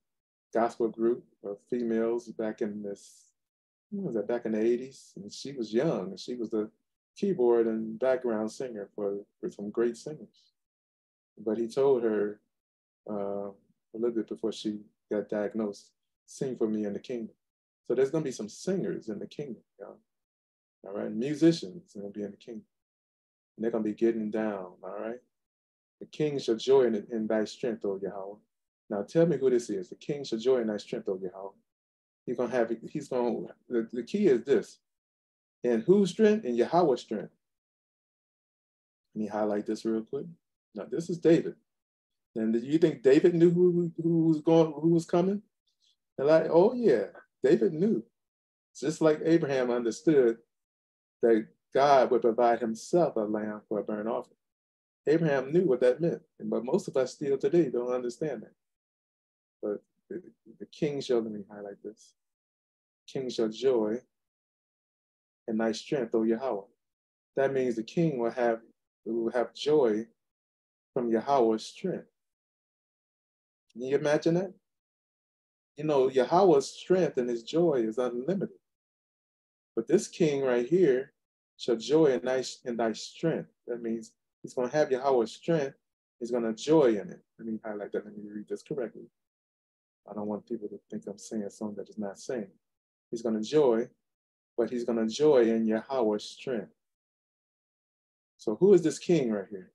gospel group of females back in this, was that, back in the 80s? And she was young, and she was the keyboard and background singer for, for some great singers. But he told her uh, a little bit before she got diagnosed, sing for me in the kingdom. So there's gonna be some singers in the kingdom, y'all. All right, musicians gonna be in the kingdom. And they're gonna be getting down, all right? The king shall joy in, in thy strength, O Yahawah. Now tell me who this is. The king shall joy in thy strength, O Yahawah. He's gonna have he's gonna the, the key is this. In whose strength? In Yahawah's strength. Let me highlight this real quick. Now this is David. And do you think David knew who, who was going who was coming? And like, oh yeah, David knew. Just like Abraham understood that God would provide himself a lamb for a burnt offering. Abraham knew what that meant, but most of us still today don't understand that. But the, the king shall, let me highlight this. King shall joy and thy strength, O Yahawah. That means the king will have will have joy from Yahawah's strength. Can you imagine that? You know, Yahawah's strength and his joy is unlimited. But this king right here shall joy in thy, in thy strength. That means He's going to have Yahawah's strength. He's going to joy in it. Let me highlight that. Let me read this correctly. I don't want people to think I'm saying something that is not saying. He's going to joy, but he's going to joy in Yahawah's strength. So who is this king right here?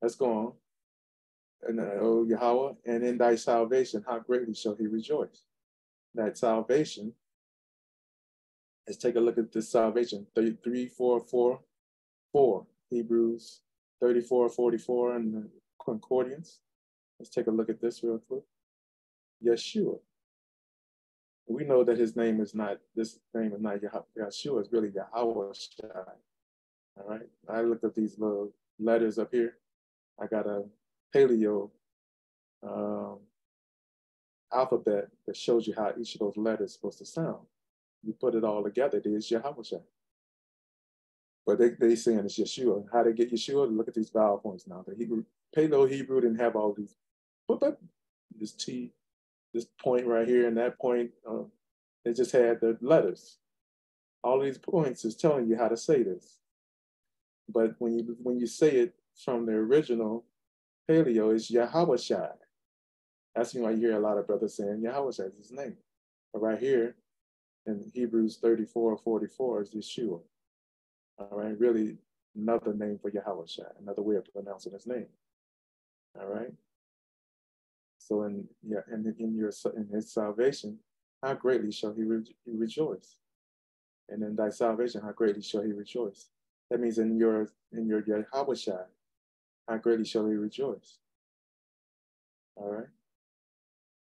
Let's go on. And, uh, oh, Yahawah, and in thy salvation, how greatly shall he rejoice? That salvation, let's take a look at this salvation. 33, 4, 4, 4, Hebrews 34, 44 in the concordance. Let's take a look at this real quick. Yeshua. We know that his name is not, this name is not Yeshua, it's really Yahawashi. All right. I looked at these little letters up here. I got a paleo um, alphabet that shows you how each of those letters is supposed to sound. You put it all together, there's Yahawashi. But they they saying it's Yeshua. How they get Yeshua? Look at these vowel points now. The Hebrew Paleo Hebrew didn't have all these, but, but this T, this point right here and that point, uh, they just had the letters. All these points is telling you how to say this. But when you when you say it from the original Paleo, it's Yahawashi. That's why you hear a lot of brothers saying Yahawashi is his name. But right here in Hebrews 34 44 is Yeshua. All right, really another name for Yahweh another way of pronouncing his name. All right. So in yeah, and in your in his salvation, how greatly shall he, re- he rejoice? And in thy salvation, how greatly shall he rejoice? That means in your in your Yahweh how greatly shall he rejoice? All right.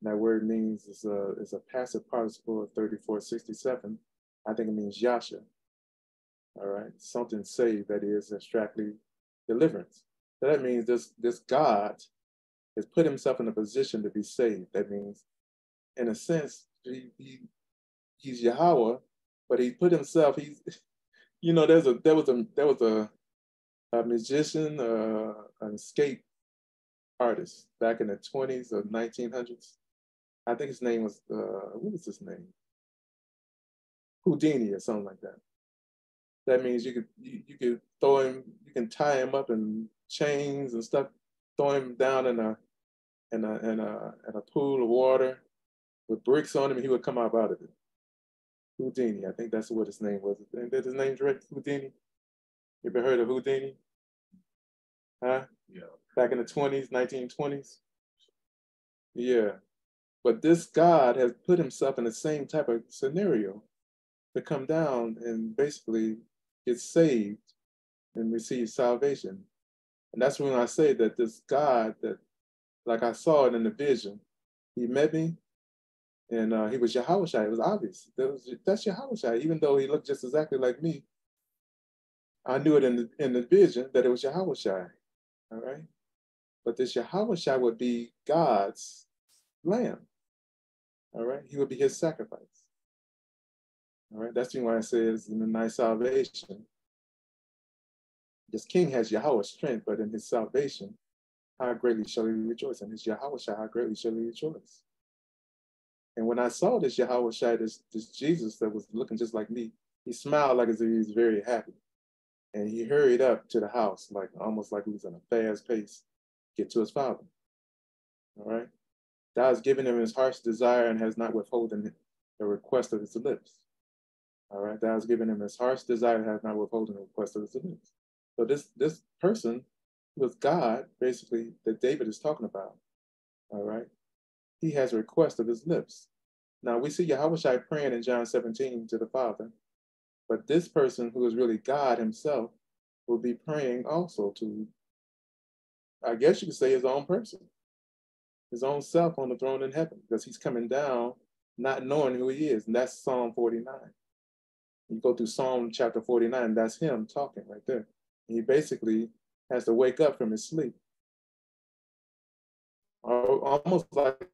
that word means is a is a passive participle of 3467. I think it means Yasha all right? Something saved, that is abstractly deliverance. So that means this, this God has put himself in a position to be saved. That means, in a sense, he, he he's Yahweh, but he put himself, he's, you know, there's a, there was a, there was a, a magician, uh, an escape artist back in the 20s or 1900s. I think his name was, uh, what was his name? Houdini or something like that that means you could you, you could throw him, you can tie him up in chains and stuff, throw him down in a and a, and a, and a pool of water with bricks on him, he would come up out of it. Houdini, I think that's what his name was. Isn't that his name, Drake? Houdini? You ever heard of Houdini? Huh? Yeah. Back in the 20s, 1920s? Yeah. But this God has put himself in the same type of scenario to come down and basically get saved and receive salvation. And that's when I say that this God that, like I saw it in the vision, he met me and uh, he was Yahweh It was obvious. That was, that's Yahweh Even though he looked just exactly like me, I knew it in the, in the vision that it was Yahweh All right. But this Yahweh would be God's lamb. All right. He would be his sacrifice. All right. That's why it says in the night salvation, this king has Yahawah's strength, but in his salvation, how greatly shall he rejoice? And his Yahweh how greatly shall he rejoice? And when I saw this Yahawashi, this, this Jesus that was looking just like me, he smiled like as if he was very happy. And he hurried up to the house, like almost like he was in a fast pace, get to his father. All right. God has given him his heart's desire and has not withholden the request of his lips. All right. God has given him his heart's desire has not withholden the request of his lips. So this this person was God, basically, that David is talking about. All right he has a request of his lips. Now we see Yahweh praying in John 17 to the Father, but this person who is really God himself will be praying also to, I guess you could say, his own person, his own self on the throne in heaven, because he's coming down not knowing who he is. And that's Psalm 49. You go through Psalm chapter 49, that's him talking right there. He basically has to wake up from his sleep almost like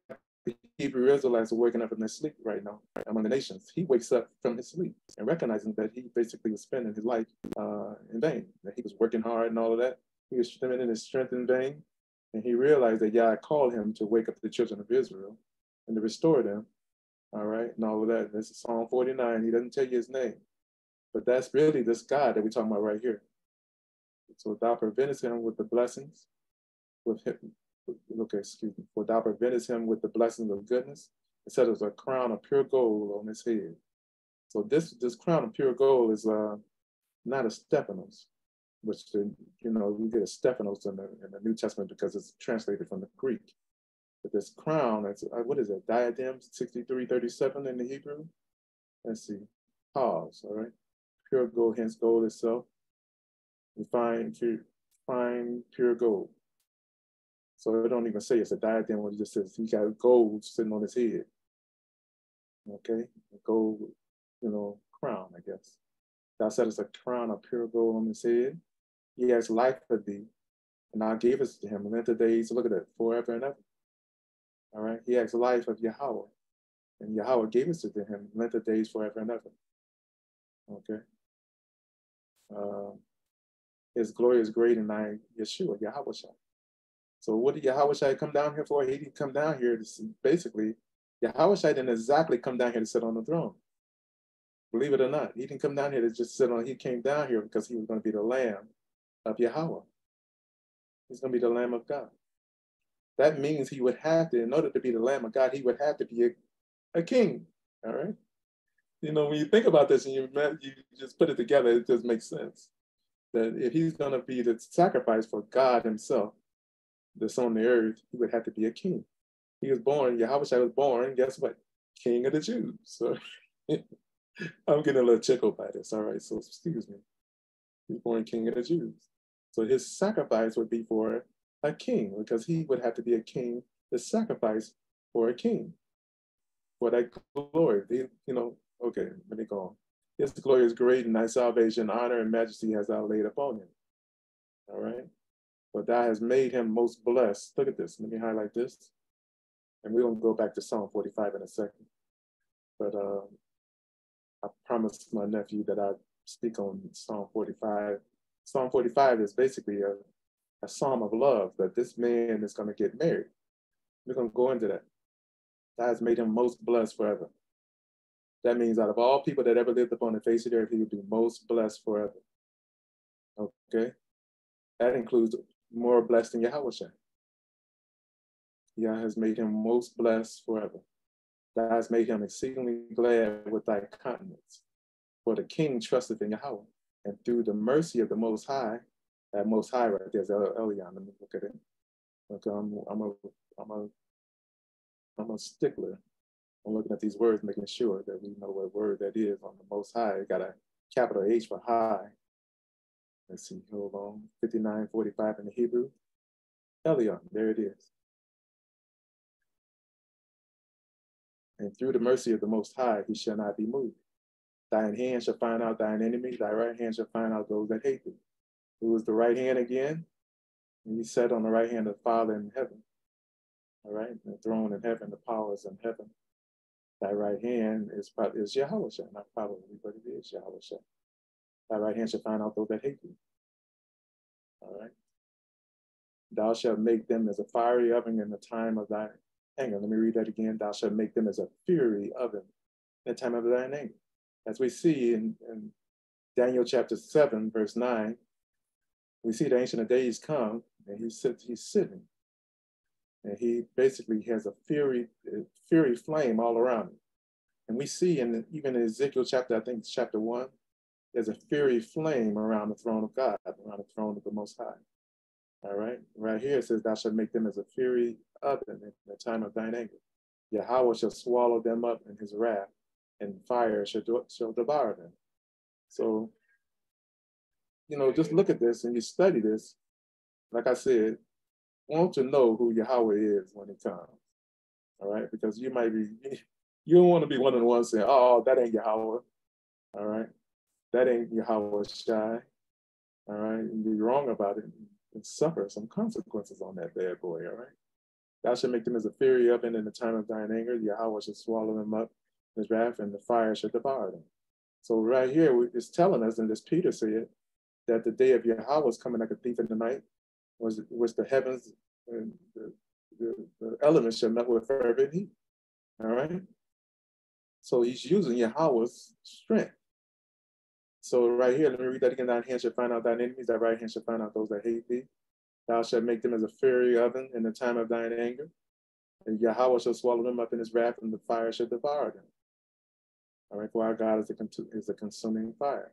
the Hebrew Israelites are waking up from their sleep right now among the nations. He wakes up from his sleep and recognizing that he basically was spending his life uh, in vain, that he was working hard and all of that. He was spending his strength in vain. And he realized that Yah called him to wake up the children of Israel and to restore them. All right, and all of that. This is Psalm 49. He doesn't tell you his name, but that's really this God that we're talking about right here. So thou preventest him with the blessings, with him, okay, excuse me, for thou preventest him with the blessings of goodness, and us a crown of pure gold on his head. So this this crown of pure gold is uh, not a Stephanos, which you know we get a Stephanos in the, in the New Testament because it's translated from the Greek. This crown, it's, uh, what is it, diadem 6337 in the Hebrew? Let's see, pause, all right? Pure gold, hence gold itself. Refined, pure, fine, pure gold. So it don't even say it's a diadem, it just says he got gold sitting on his head. Okay, a gold, you know, crown, I guess. Thou said it's a crown of pure gold on his head. He has life for thee, and I gave it to him. And then the days, look at it, forever and ever. All right, he has life of Yahawah, and Yahawah gave it to him, length of days forever and ever. Okay. Uh, his glory is great in thy Yeshua, Yahawah. So what did Yahweh come down here for? He didn't come down here to see, basically, Yahweh didn't exactly come down here to sit on the throne. Believe it or not, he didn't come down here to just sit on, he came down here because he was going to be the lamb of Yahawah. He's going to be the lamb of God. That means he would have to, in order to be the lamb of God, he would have to be a, a king. All right. You know, when you think about this and you, you just put it together, it just makes sense. That if he's going to be the sacrifice for God himself, that's on the earth, he would have to be a king. He was born, Yahweh was born, guess what? King of the Jews. So I'm getting a little chuckle by this. All right, so excuse me. He's born king of the Jews. So his sacrifice would be for a king because he would have to be a king to sacrifice for a king. For that glory, they, you know, okay, let me go on. His glory is great and thy salvation, honor, and majesty has thou laid upon him. All right but thou has made him most blessed. Look at this. Let me highlight this. And we're going to go back to Psalm 45 in a second. But uh, I promised my nephew that I'd speak on Psalm 45. Psalm 45 is basically a, a psalm of love that this man is going to get married. We're going to go into that. God has made him most blessed forever. That means out of all people that ever lived upon the face of the earth, he would be most blessed forever. Okay? That includes more blessed than Yahweh. Yah has made him most blessed forever. Thou hast made him exceedingly glad with thy countenance. For the king trusteth in Yahawah. And through the mercy of the Most High, that Most High right there's Elyon. Let me look at it. Okay, I'm, I'm a, I'm a, I'm a stickler. I'm looking at these words, making sure that we know what word that is on the Most High. It got a capital H for high. Let's see, hold on. 5945 in the Hebrew. Elyon, there it is. And through the mercy of the Most High, he shall not be moved. Thine hand shall find out thine enemy, thy right hand shall find out those that hate thee. Who is the right hand again? And he sat on the right hand of the Father in heaven. All right, the throne in heaven, the powers in heaven. Thy right hand is, probably is Yahweh, not probably, but it is Yahweh. Thy right hand shall find out those that hate thee. All right. Thou shalt make them as a fiery oven in the time of thy anger. Let me read that again. Thou shalt make them as a fury oven in the time of thine anger. As we see in, in Daniel chapter 7, verse 9, we see the Ancient of Days come and he sits, he's sitting. And he basically has a fury, uh, fury flame all around him. And we see in even in Ezekiel chapter, I think it's chapter one, there's a fiery flame around the throne of God, around the throne of the Most High. All right, right here it says, Thou shalt make them as a fury oven in the time of thine anger. Yahawah shall swallow them up in his wrath, and fire shall, shall devour them. So, you know, just look at this and you study this. Like I said, want to know who Yahweh is when it comes. All right, because you might be, you don't want to be one of the ones saying, oh, oh, that ain't Yahweh. All right, that ain't Yahawashi. All right, and be wrong about it and suffer some consequences on that bad boy, all right? Thou shalt make them as a fury oven in the time of thine anger. Yahawah shall swallow them up in his wrath, and the fire shall devour them. So right here, it's telling us, and as Peter said, that the day of Yahawah is coming like a thief in the night, was which the heavens and the, the, the elements shall melt with fervent heat. All right. So he's using Yahawah's strength. So right here, let me read that again. Thine hand shall find out thine enemies, thy right hand shall find out those that hate thee. Thou shalt make them as a fiery oven in the time of thine anger. And Yahawah shall swallow them up in his wrath, and the fire shall devour them. All right, for our God is a, is a consuming fire.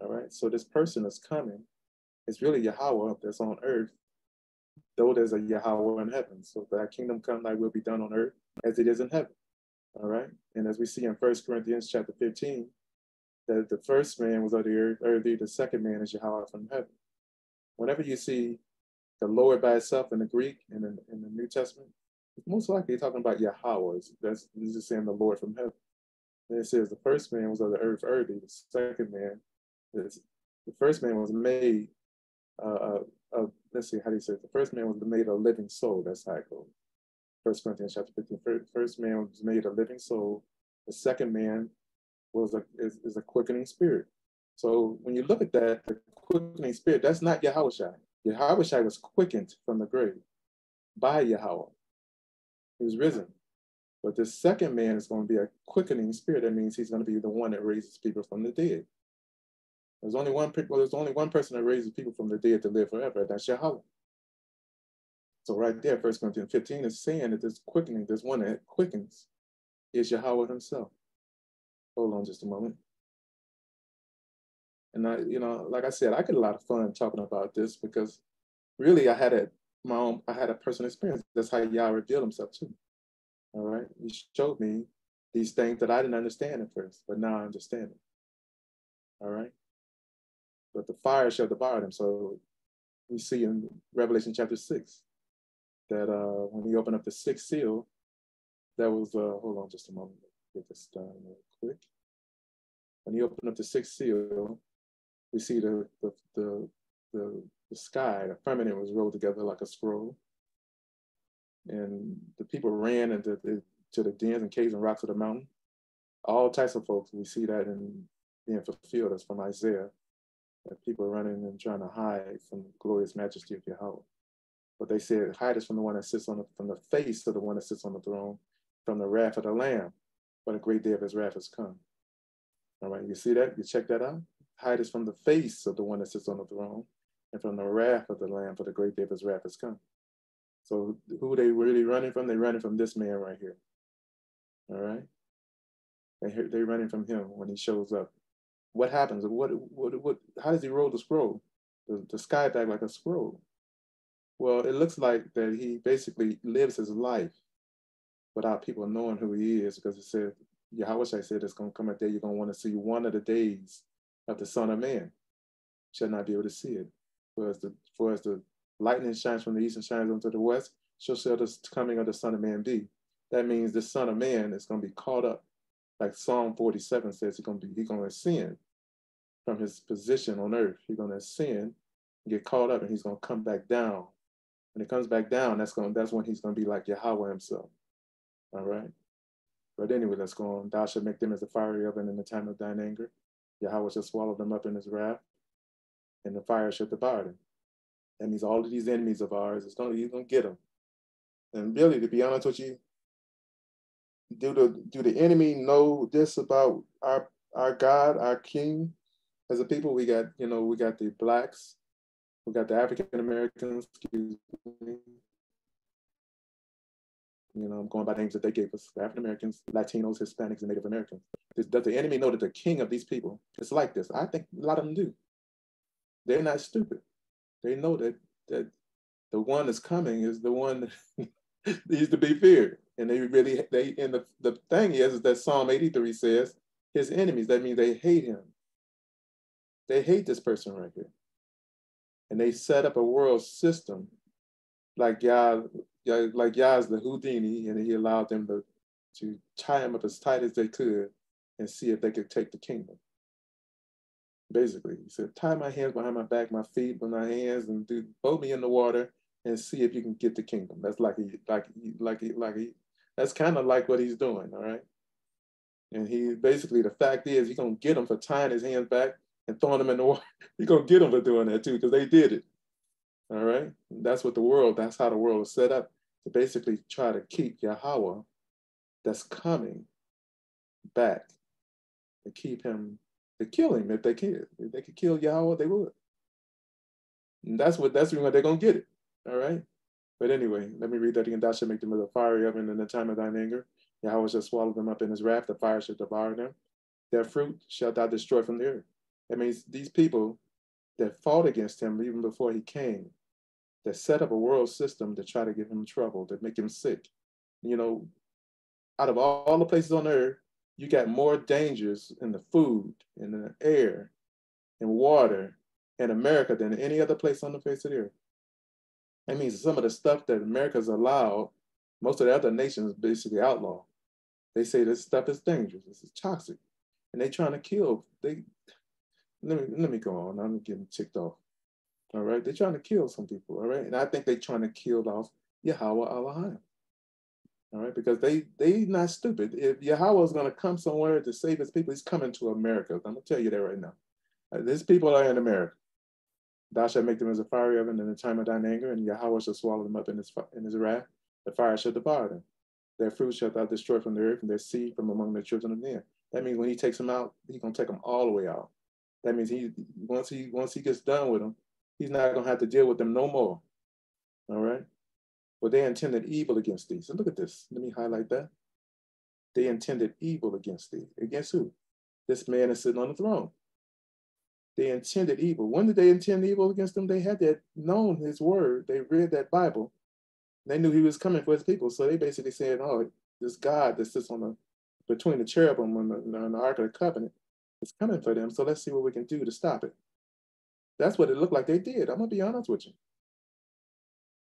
All right, so this person that's coming It's really Yahawah that's on earth, though there's a Yahawah in heaven. So that kingdom come, thy will be done on earth as it is in heaven. All right, and as we see in First Corinthians chapter 15, that the first man was of the earth, earthy, the second man is Yahawah from heaven. Whenever you see the Lord by itself in the Greek and in, in the New Testament, most likely talking about Yahawah. That's just saying the Lord from heaven. And it says the first man was of the earth earthy, the second man is the first man was made uh, uh, let's see how do you say it? The first man was made a living soul. That's how it goes. First Corinthians chapter 15. First man was made a living soul. The second man was a is, is a quickening spirit. So when you look at that, the quickening spirit, that's not. Yahweh Shai was quickened from the grave by Yahawah. He was risen. But the second man is going to be a quickening spirit. That means he's going to be the one that raises people from the dead. There's only one well, there's only one person that raises people from the dead to live forever. That's Yahawah. So right there, First Corinthians 15 is saying that this quickening, this one that quickens, is Yahawah himself. Hold on just a moment. And I, you know, like I said, I get a lot of fun talking about this because really I had a my own, I had a personal experience. That's how Yah revealed himself to me. All right. He showed me these things that I didn't understand at first, but now I understand them. All right. But the fire shall devour them. So we see in Revelation chapter six that uh, when he opened up the sixth seal, that was uh, hold on just a moment get this done real quick. When you open up the sixth seal, we see the the the the, the sky, the firmament was rolled together like a scroll. And the people ran into the, to the dens and caves and rocks of the mountain. All types of folks, we see that in being fulfilled. That's from Isaiah. That people running and trying to hide from the glorious majesty of Yahawah. But they said, hide us from the one that sits on the, from the face of the one that sits on the throne, from the wrath of the Lamb but a great day of his wrath has come. All right, you see that? You check that out? Hide us from the face of the one that sits on the throne and from the wrath of the Lamb, for the great day of his wrath has come. So who they really running from? They running from this man right here. All right. They they running from him when he shows up. What happens? What what what? How does he roll the scroll? The, the sky back like a scroll. Well, it looks like that he basically lives his life without people knowing who he is, because it said Yahweh said it's going to come a day you're going to want to see one of the days of the Son of Man. Shall not be able to see it. For as the for as the lightning shines from the east and shines unto the west, so shall the coming of the Son of Man be. That means the Son of Man is going to be caught up, like Psalm 47 says, he's going to be he's going to ascend from his position on earth. He's going to ascend, get caught up, and he's going to come back down. When he comes back down, that's going that's when he's going to be like Yahawah himself. All right. But anyway, let's go on. Thou shalt make them as a fiery oven in the time of thine anger. Yahawah shall swallow them up in his wrath, and the fire shall devour them. That means all of these enemies of ours is going to, he's to get them. And really, to be honest with you, do the do the enemy know this about our our God, our King? As a people, we got you know we got the blacks, we got the African Americans, excuse me, you know, I'm going by names that they gave us African Americans, Latinos, Hispanics, and Native Americans. Does the enemy know that the king of these people is like this? I think a lot of them do. They're not stupid. They know that that the one that's coming is the one that needs to be feared. And they really they and the, the thing is, is that Psalm 83 says his enemies, that means they hate him. They hate this person right here. And they set up a world system like God like Yah's the Houdini, and he allowed them to, to tie him up as tight as they could and see if they could take the kingdom. Basically, he said, tie my hands behind my back, my feet with my hands, and do throw me in the water and see if you can get the kingdom. That's like he, like he, like he, like he. That's kind of like what he's doing, all right. And he basically, the fact is, he's gonna get him for tying his hands back and throwing them in the water. You're gonna get them for doing that too, because they did it. All right. That's what the world, that's how the world is set up to basically try to keep Yahawah that's coming back, to keep him, to kill him if they could. If they could kill Yahawah, they would. And that's what that's when they're gonna get it. All right. But anyway, let me read that again. Thou shalt make them as a fiery oven in the time of thine anger. Yahawah shall swallow them up in his wrath, the fire shall devour them. Their fruit shalt thou destroy from the earth. That means these people that fought against him even before he came, that set up a world system to try to give him trouble, to make him sick. You know, out of all the places on earth, you got more dangers in the food, in the air, in water, in America than any other place on the face of the earth. That means some of the stuff that America's allowed, most of the other nations basically outlaw. They say this stuff is dangerous, this is toxic. And they're trying to kill, they let me let me go on. I'm getting ticked off. All right, they're trying to kill some people. All right, and I think they're trying to kill off Yahawah Elohim. All right, because they they not stupid. If Yahawah is going to come somewhere to save his people, he's coming to America. I'm gonna tell you that right now. Uh, these people are in America. Thou shalt make them as a fiery oven in the time of thine anger, and Yahawah shall swallow them up in his in his wrath. The fire shall devour them. Their fruit shall thou destroy from the earth, and their seed from among the children of men. That means when he takes them out, he's gonna take them all the way out. That means he once he once he gets done with them, he's not to have to deal with them no more. All right? But they intended evil against thee. So look at this. Let me highlight that. They intended evil against thee. Against who? This man is sitting on the throne. They intended evil. When did they intend evil against them? They had that known his word. They read that Bible. They knew he was coming for his people. So they basically said, oh, this God that sits on the between the cherubim and the, and the Ark of the Covenant is coming for them. So let's see what we can do to stop it. That's what it looked like they did. I'm gonna be honest with you.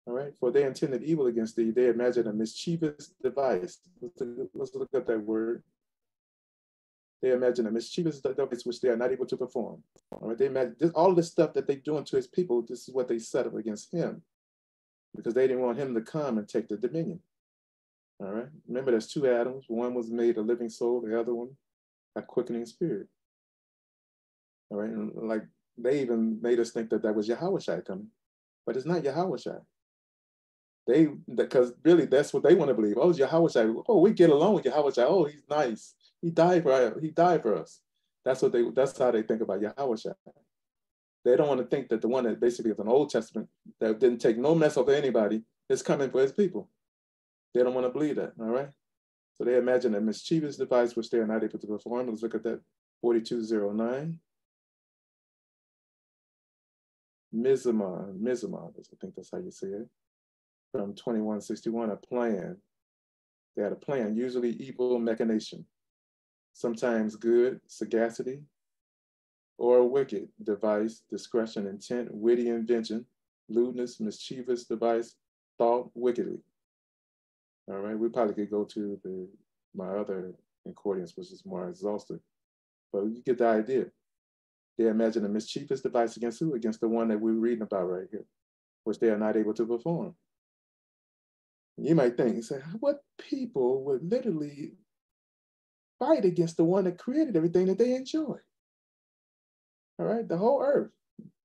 All right, for they intended evil against thee, they imagined a mischievous device. Let's look at that word. They imagine a mischievous device which they are not able to perform. All right, they imagine this, all this stuff that they're doing to his people. This is what they set up against him, because they didn't want him to come and take the dominion. All right, remember there's two Adams. One was made a living soul, the other one a quickening spirit. All right, and like they even made us think that that was Yahweh coming, but it's not Yahweh. They, because really that's what they want to believe. Oh, Yahweh. Oh, we get along with Yahweh Oh, he's nice. He died for he died for us. That's what they. That's how they think about Yahweh. They don't want to think that the one that basically is an Old Testament that didn't take no mess of anybody is coming for his people. They don't want to believe that, all right? So they imagine a mischievous device which they are not able to perform. Let's look at that 4209. Mizamon, Mizamon, I think that's how you say it, from 2161, a plan. They had a plan, usually evil machination, sometimes good, sagacity, or wicked device, discretion, intent, witty invention, lewdness, mischievous device, thought wickedly. All right, we probably could go to the my other concordance, which is more exhaustive, but you get the idea. They imagine a mischievous device against who? Against the one that we're reading about right here, which they are not able to perform. You might think, say, what people would literally fight against the one that created everything that they enjoy? All right, the whole earth,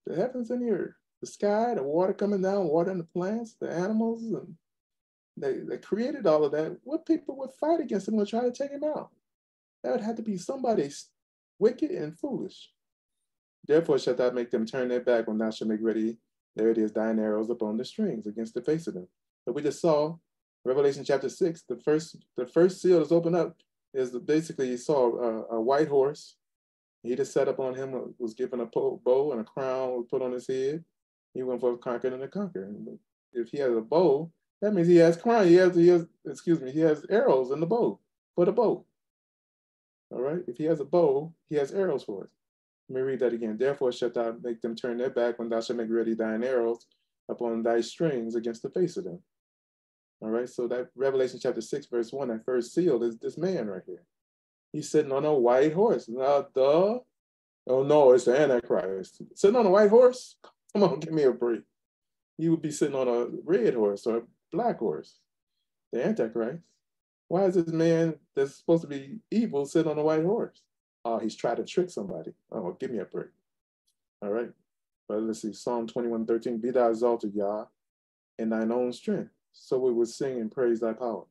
the heavens and the earth, the sky, the water coming down, watering the plants, the animals, and they, they created all of that. What people would fight against him and try to take him out? That would have to be somebody wicked and foolish. Therefore shalt thou make them turn their back when thou shalt make ready. There it is, thine arrows upon the strings against the face of them. But we just saw Revelation chapter six. The first, the first seal is opened up is basically he saw a, a white horse. He just set up on him, was given a bow and a crown was put on his head. He went forth conquering and to conquer. And if he has a bow, that means he has crown. He has, he has, excuse me, he has arrows in the bow for the bow. All right. If he has a bow, he has arrows for it. Let me read that again. Therefore shalt thou make them turn their back when thou shalt make ready thine arrows upon thy strings against the face of them. All right, so that Revelation chapter 6, verse 1, that first seal is this man right here. He's sitting on a white horse. Now, duh. Oh, no, it's the Antichrist. Sitting on a white horse? Come on, give me a break. He would be sitting on a red horse or a black horse. The Antichrist. Why is this man that's supposed to be evil sitting on a white horse? Oh, he's trying to trick somebody. Oh, give me a break. All right. But let's see, Psalm 21, 13, be thou exalted, Yah, in thine own strength. So we would sing and praise thy power.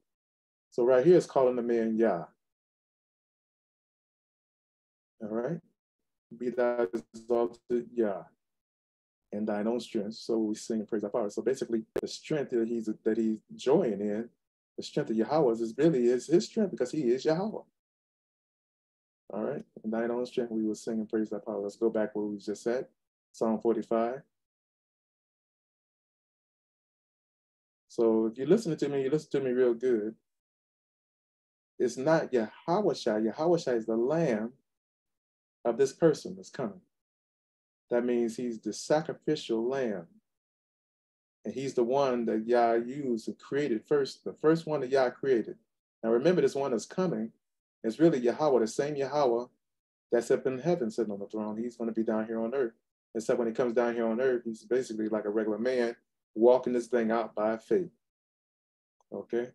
So right here is calling the man Yah. All right. Be thou exalted, Yah, in thine own strength. So we sing and praise thy power. So basically the strength that he's that he's joying in, the strength of Yahawah is really is his strength because he is Yahawah. All right. In thine own strength, we will sing and praise thy power. Let's go back where we just said. Psalm 45. So if you listen to me, you listen to me real good. It's not Yahawah Yahweh is the lamb of this person that's coming. That means he's the sacrificial lamb. And he's the one that Yah used and created first, the first one that Yah created. Now remember, this one that's coming it's really Yahawah, the same Yahawah that's up in heaven sitting on the throne. He's going to be down here on earth. Except when he comes down here on earth, he's basically like a regular man walking this thing out by faith. Okay?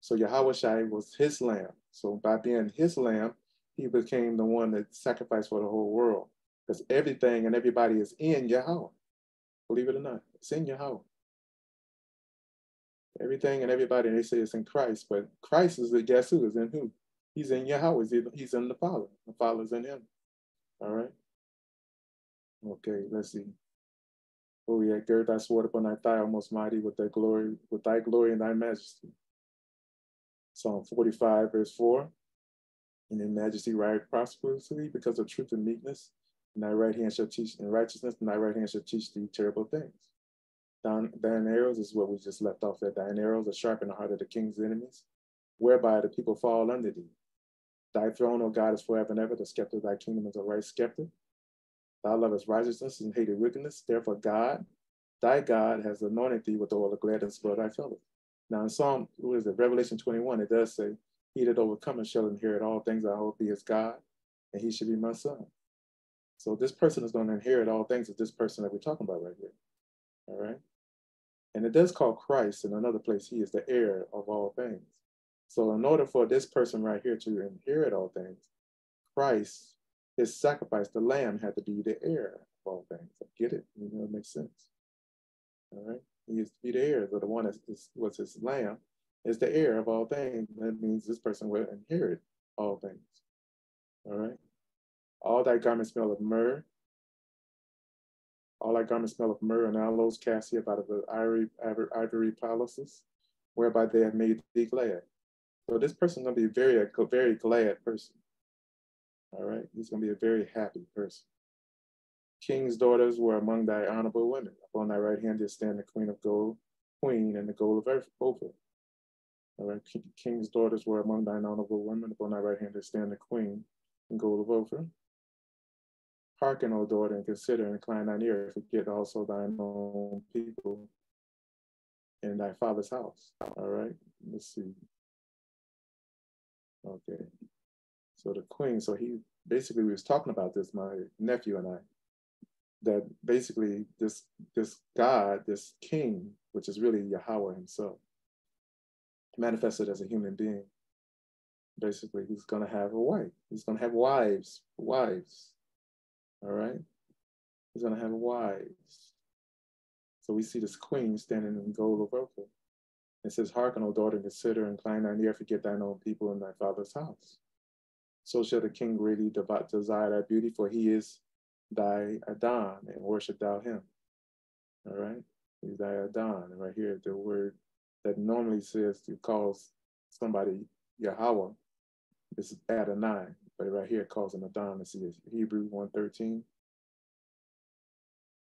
So Yahawashi was his lamb. So by being his lamb, he became the one that sacrificed for the whole world. Because everything and everybody is in Yahawah. Believe it or not, it's in Yahawah. Everything and everybody, they say it's in Christ, but Christ is the guess who is in who? He's in Yahawah. He's in the Father. The Father's in him. All right. Okay, let's see. Oh yeah, gird thy sword upon thy thigh, almost mighty, with thy glory, with thy glory and thy majesty. Psalm 45, verse 4. And in majesty ride prosperously because of truth and meekness. And thy right hand shall teach in righteousness, and thy right hand shall teach thee terrible things. Thine, thine arrows is what we just left off there. Thine arrows are sharp in the heart of the king's enemies, whereby the people fall under thee. Thy throne, O God, is forever and ever. The scepter of thy kingdom is a right scepter. Thou lovest righteousness and hated wickedness. Therefore, God, thy God, has anointed thee with all the oil of gladness for thy fellows. Now, in Psalm, what is it, Revelation 21, it does say, He that overcometh shall inherit all things. I hope he is God, and he should be my son. So this person is going to inherit all things of this person that we're talking about right here. All right. And it does call Christ in another place, he is the heir of all things. So in order for this person right here to inherit all things, Christ, his sacrifice, the lamb had to be the heir of all things. I get it? You know, it makes sense. All right. He is to be the heir, but the one that was his lamb is the heir of all things. That means this person will inherit all things. All right. All thy garments smell of myrrh. all thy garments smell of myrrh and aloes, cassia out of the ivory, ivory, ivory palaces, whereby they have made thee glad. So this person's gonna be very, a very glad person. All right, he's gonna be a very happy person. King's daughters were among thy honorable women. Upon thy right hand did stand the queen of gold, queen and the gold of Ophir. All right, king's daughters were among thine honorable women. Upon thy right hand did stand the queen and gold of Ophir. Hearken, O daughter, and consider and incline thine ear. Forget also thine own people in thy father's house. All right, let's see. Okay, so the queen, so he basically we was talking about this, my nephew and I, that basically this this God, this king, which is really Yahawah himself, manifested as a human being. Basically, he's gonna have a wife. He's gonna have wives, wives. All right? He's going to have wives. So we see this queen standing in gold of Ophir. It says, Hearken, O daughter, consider, and incline thine ear, forget thine own people in thy father's house. So shall the king greatly desire thy beauty, for he is thy Adon, and worship thou him. All right? He's thy Adon. And right here, the word that normally says to call somebody Yahawah, is Adonai but right here it calls him Adon. This is Hebrew 113.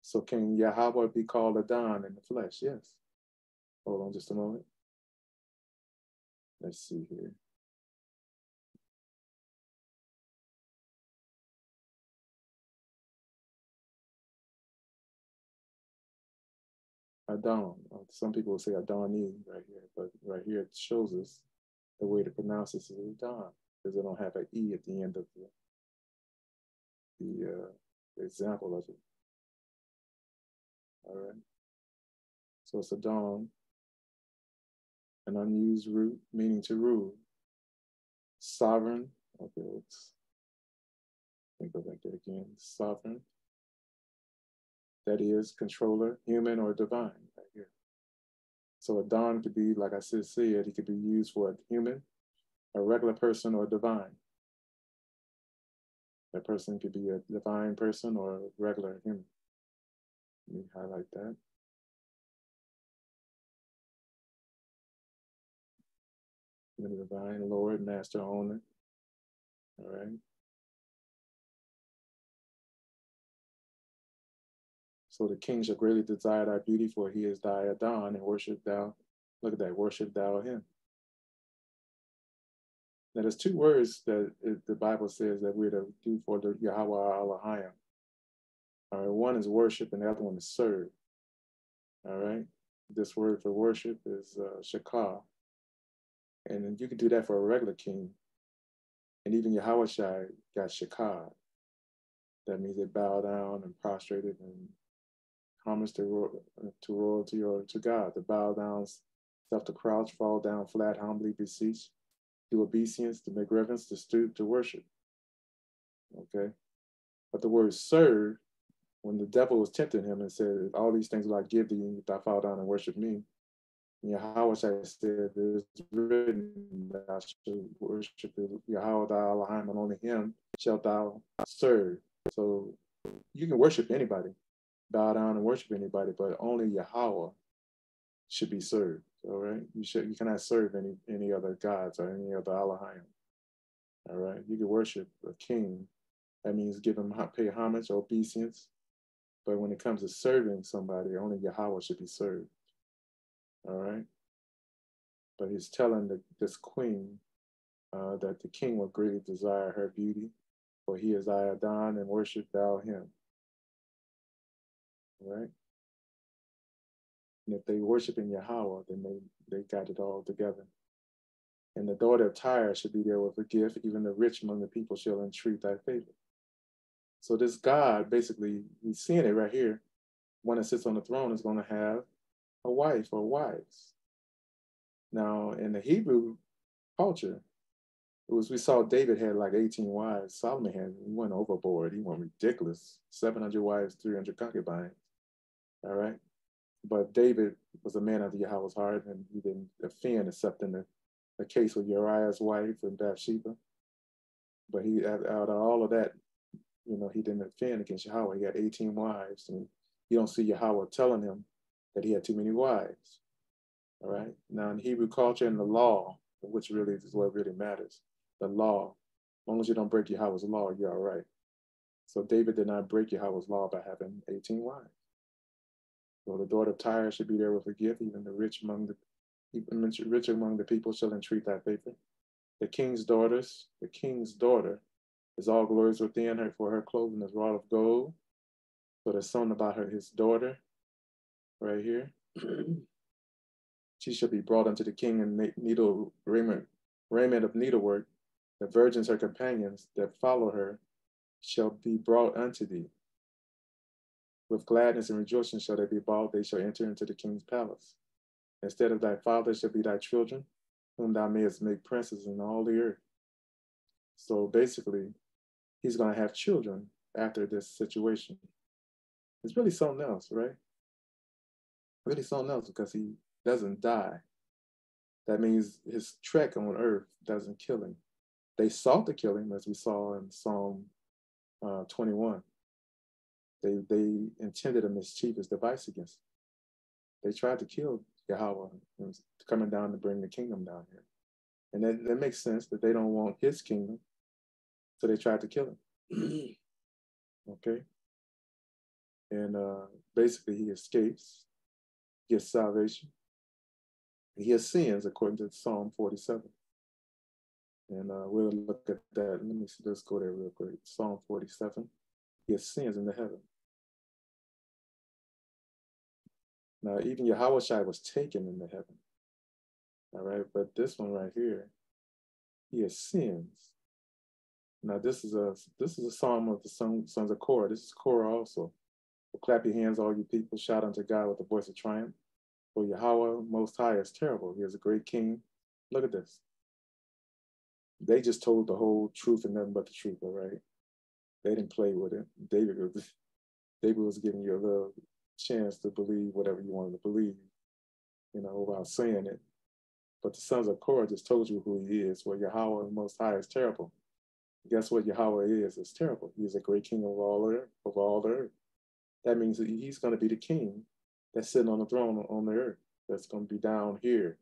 So can Yahawah be called Adon in the flesh? Yes. Hold on just a moment. Let's see here. Adon. Some people will say Adoni right here, but right here it shows us the way to pronounce this is Adon because they don't have an E at the end of the, the, uh, example of it. All right. So it's Adon, an unused root meaning to rule. Sovereign, okay, let's go back there again. Sovereign, that is controller, human or divine, right here. So Adon could be, like I said, said, it could be used for a human, a regular person or divine. That person could be a divine person or a regular human. Let me highlight that. The divine Lord, master, owner. All right. So the king shall greatly desire thy beauty, for he is thy Adon, and worship thou. Look at that, worship thou him. Now, there's two words that the Bible says that we're to do for the Yahawah Elohim. All right, one is worship and the other one is serve. All right, this word for worship is uh. And you can do that for a regular king. And even Yahawashi got shakah. That means they bow down and prostrated and homage to, to royalty or to God, to bow down, self to crouch, fall down flat, humbly beseech do obeisance, to make reverence, to stoop, to worship. Okay? But the word serve, when the devil was tempting him and said, All these things will I give thee, if thou fall down and worship me. Yahweh said, It's written, Thou shalt worship Yahawah thy Elohim, and only him shalt thou serve. So you can worship anybody, bow down and worship anybody, but only Yahawah should be served. All right, you should you cannot serve any any other gods or any other Elohim. All right, you can worship a king. That means give him pay homage, or obeisance. But when it comes to serving somebody, only Yahawah should be served. All right. But he's telling the, this queen uh, that the king will greatly desire her beauty, for he is Adon and worship thou him. All right. And if they worship in Yahawah, then they, they got it all together. And the daughter of Tyre should be there with a gift, even the rich among the people shall entreat thy favor. So this God, basically, we're seeing it right here. One that sits on the throne is going to have a wife or wives. Now, in the Hebrew culture, it was we saw David had like 18 wives. Solomon had he went overboard. He went ridiculous. 700 wives, 300 concubines. All right. But David was a man of Yahawah's heart, and he didn't offend except in the, the case with Uriah's wife and Bathsheba. But he, out of all of that, you know, he didn't offend against Yahawah. He had 18 wives, and You don't see Yahawah telling him that he had too many wives. All right. Now, in Hebrew culture and the law, which really is what really matters, the law, as long as you don't break Yahawah's law, you're all right. So David did not break Yahawah's law by having 18 wives. So the daughter of Tyre should be there with a gift, even the rich among the even rich among the people shall entreat thy favor. The king's daughters, the king's daughter is all glorious within her, for her clothing is wrought of gold. So there's something about her, his daughter, right here. she shall be brought unto the king in needle raiment, raiment of needlework. The virgins, her companions that follow her, shall be brought unto thee. With gladness and rejoicing shall they be brought, they shall enter into the king's palace. Instead of thy father shall be thy children, whom thou mayest make princes in all the earth. So basically, he's going to have children after this situation. It's really something else, right? Really something else because he doesn't die. That means his trek on earth doesn't kill him. They sought to kill him, as we saw in Psalm uh, 21. They, they intended a mischievous device against him. They tried to kill Yahawah coming down to bring the kingdom down here. And that, that makes sense that they don't want his kingdom, so they tried to kill him. okay? And uh, basically, he escapes, gets salvation. He ascends according to Psalm 47. And uh, we'll look at that. Let me see, let's go there real quick. Psalm 47. He ascends into heaven. Now, even Yahweh was taken into heaven. All right, but this one right here, he ascends. Now, this is a this is a psalm of the son, sons of Korah. This is Korah also. So clap your hands, all you people, shout unto God with a voice of triumph. For Yahawah Most High is terrible. He is a great king. Look at this. They just told the whole truth and nothing but the truth, all right? They didn't play with it. David was, David was giving you a little chance to believe whatever you wanted to believe, you know, without saying it. But the sons of Korah just told you who he is. Well, Yahawah Most High is terrible. Guess what Yahawah is? It's terrible. He's a great king of all earth, of all the earth. That means that he's going to be the king that's sitting on the throne on the earth. That's going to be down here,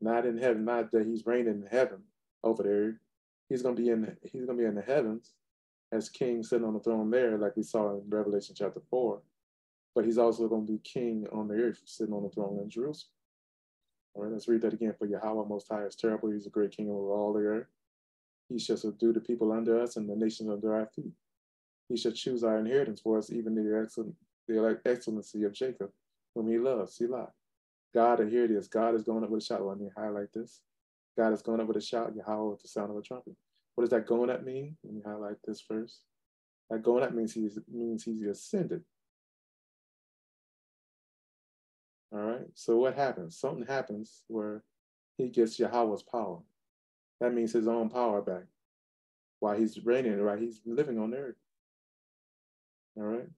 not in heaven. Not that he's reigning in heaven over there. He's going to be in. He's going to be in the heavens as king sitting on the throne there, like we saw in Revelation chapter four but he's also going to be king on the earth, sitting on the throne in Jerusalem. All right, let's read that again. For Yahawah Most High is terrible. He's a great king over all the earth. He shall subdue the people under us and the nations under our feet. He shall choose our inheritance for us, even the, excellent, the excellency of Jacob, whom he loves. Selah. God, and here it is. God is going up with a shout. Let me highlight this. God is going up with a shout, Yahawah with the sound of a trumpet. What does that going up mean? Let me highlight this first. That going up means he's means he's ascended. All right. So what happens? Something happens where he gets Yahawah's power. That means his own power back. While he's reigning, right? He's living on earth. All right.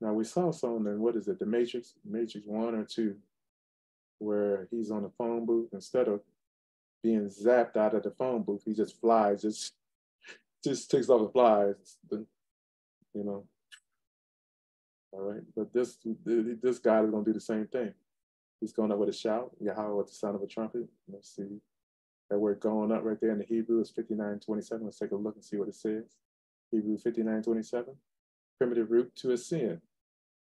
Now we saw something in what is it, the Matrix, Matrix one or two, where he's on the phone booth instead of being zapped out of the phone booth, he just flies, just just takes off and flies. You know, all right. But this this guy is going to do the same thing. He's going up with a shout, Yahawah with the sound of a trumpet. Let's see. That word going up right there in the Hebrew is 5927. Let's take a look and see what it says. Hebrew 5927. Primitive root to ascend.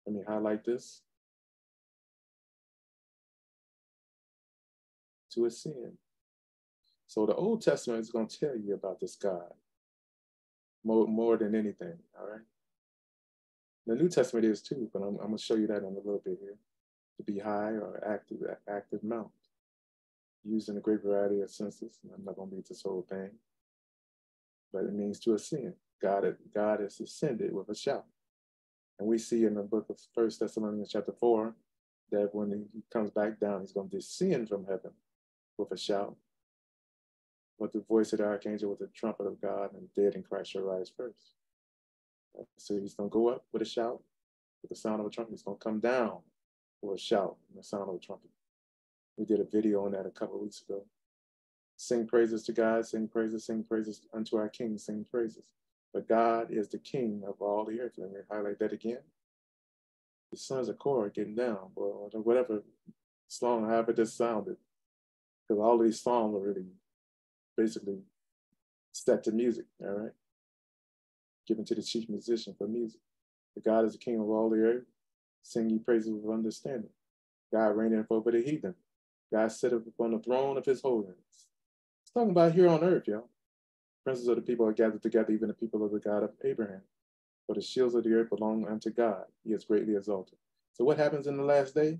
Let me highlight this. To ascend. So the Old Testament is going to tell you about this God more, more than anything. All right. The New Testament is too, but I'm, I'm going to show you that in a little bit here. To be high or active, active mount, used in a great variety of senses. I'm not going to read this whole thing, but it means to ascend. God, God has ascended with a shout. And we see in the book of First Thessalonians chapter 4 that when he comes back down, he's going to descend from heaven with a shout, with the voice of the archangel, with the trumpet of God, and dead in Christ shall rise first. So he's going to go up with a shout, with the sound of a trumpet. He's going to come down with a shout and the sound of a trumpet. We did a video on that a couple weeks ago. Sing praises to God, sing praises, sing praises unto our King, sing praises. But God is the King of all the earth. Let me highlight that again. the sons of Korah getting down, or whatever song, however this sounded. Because all these songs are really basically set to music, all right? Given to the chief musician for music. The God is the king of all the earth. Sing ye praises with understanding. God reigneth over the heathen. God sitteth upon the throne of his holiness. It's talking about here on earth, y'all. Princes of the people are gathered together, even the people of the God of Abraham. For the shields of the earth belong unto God. He is greatly exalted. So what happens in the last day?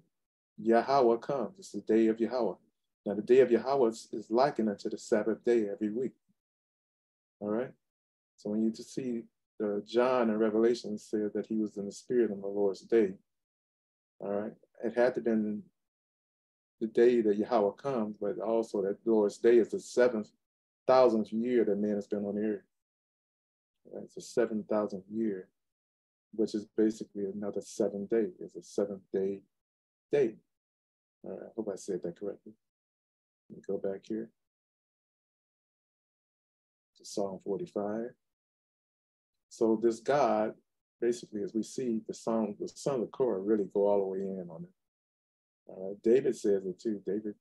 Yahawah comes. It's the day of Yahawah. Now the day of Yahawah is likened unto the Sabbath day every week. All right. So when you see uh, John in Revelation said that he was in the spirit on the Lord's day, all right, it had to been the day that Yahawah comes, but also that Lord's day is the seventh thousandth year that man has been on earth. Right? It's a seven thousandth year, which is basically another seven day. It's a seventh day day. All right, I hope I said that correctly. Let me go back here to Psalm 45. So this God, basically, as we see the song, the son of Korah really go all the way in on it. Uh, David says it too. David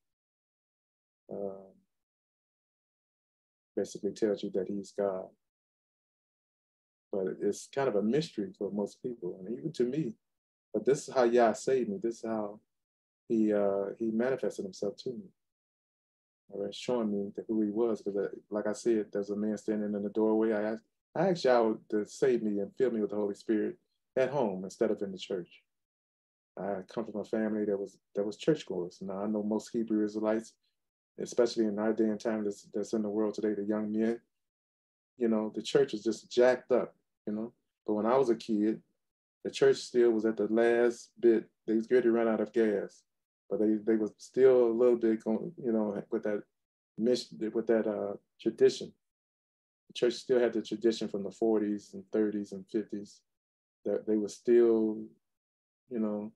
um, basically tells you that he's God. But it's kind of a mystery for most people, and even to me. But this is how Yah saved me. This is how he uh, he manifested himself to me. All right, showing me who he was. Because, uh, like I said, there's a man standing in the doorway. I asked, I asked Yah to save me and fill me with the Holy Spirit at home instead of in the church. I come from a family that was that was churchgoers. Now I know most Hebrew Israelites especially in our day and time that's, that's in the world today, the young men, you know, the church is just jacked up, you know. But when I was a kid, the church still was at the last bit. They was ready to run out of gas, but they they was still a little bit going, you know, with that mission, with that uh, tradition. The church still had the tradition from the 40s and 30s and 50s that they were still, you know,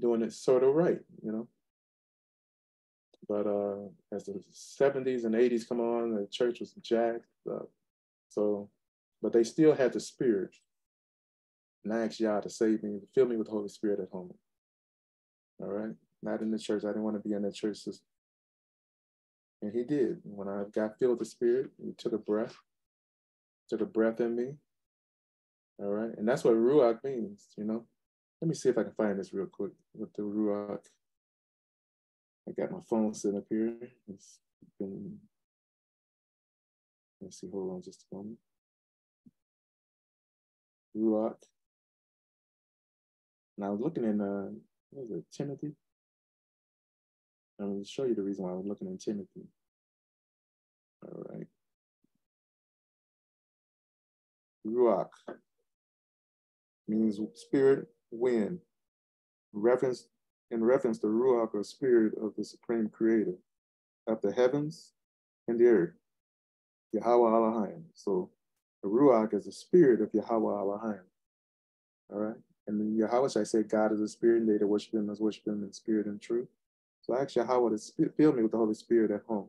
doing it sort of right, you know. But uh, as the 70s and 80s come on, the church was jacked up. So, but they still had the spirit. And I asked Yah to save me, fill me with the Holy Spirit at home. All right? Not in the church. I didn't want to be in the church system. And he did. When I got filled with the Spirit, he took a breath, took a breath in me. All right. And that's what Ruach means, you know. Let me see if I can find this real quick with the Ruach. I got my phone set up here. It's been, let's see, hold on just a moment. Ruach. And I was looking in, uh, what was it, Timothy? I'm going to show you the reason why I was looking in Timothy. All right. Ruach means spirit, wind. Reference in reference to Ruach or spirit of the supreme creator of the heavens and the earth, Yahawah Elohim. So the Ruach is the spirit of Yahawah Elohim. All right. And then Yahawah, I say God is a spirit, and they that worship him must worship him in spirit and truth. So I asked Yahawah to fill me with the Holy Spirit at home.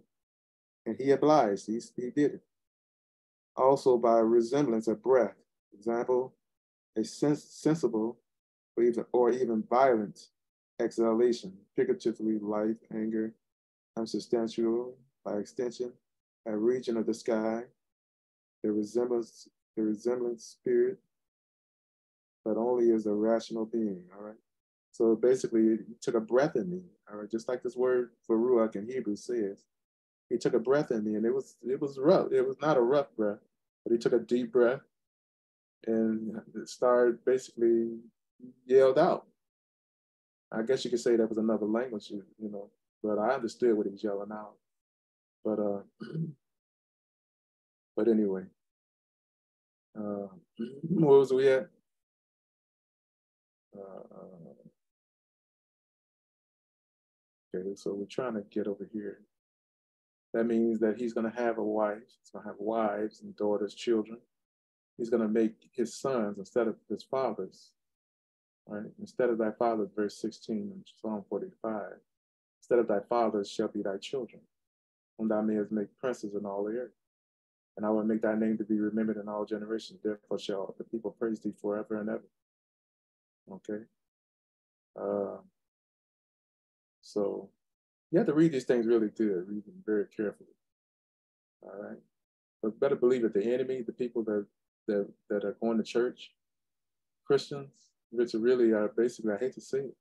And he obliged, he, he did it. Also by resemblance of breath, example, a sens sensible or even, or even violent exhalation, figuratively life, anger, unsubstantial, by extension, a region of the sky, the resemblance, the resemblance spirit, but only as a rational being, all right? So basically, he took a breath in me, all right? Just like this word for Ruach in Hebrew says. He took a breath in me and it was it was rough. It was not a rough breath, but he took a deep breath and started basically yelled out. I guess you could say that was another language, you, you know, but I understood what he was yelling out. But uh, but anyway, uh, where was we at? Uh, okay, so we're trying to get over here. That means that he's going to have a wife. He's going to have wives and daughters, children. He's going to make his sons instead of his fathers right? Instead of thy fathers, verse 16 in Psalm 45, instead of thy fathers shall be thy children, whom thou mayest make princes in all the earth. And I will make thy name to be remembered in all generations. Therefore shall the people praise thee forever and ever. Okay. Uh, so you have to read these things really good, read them very carefully. All right. But better believe it, the enemy, the people that that, that are going to church, Christians, which really are basically, I hate to say it,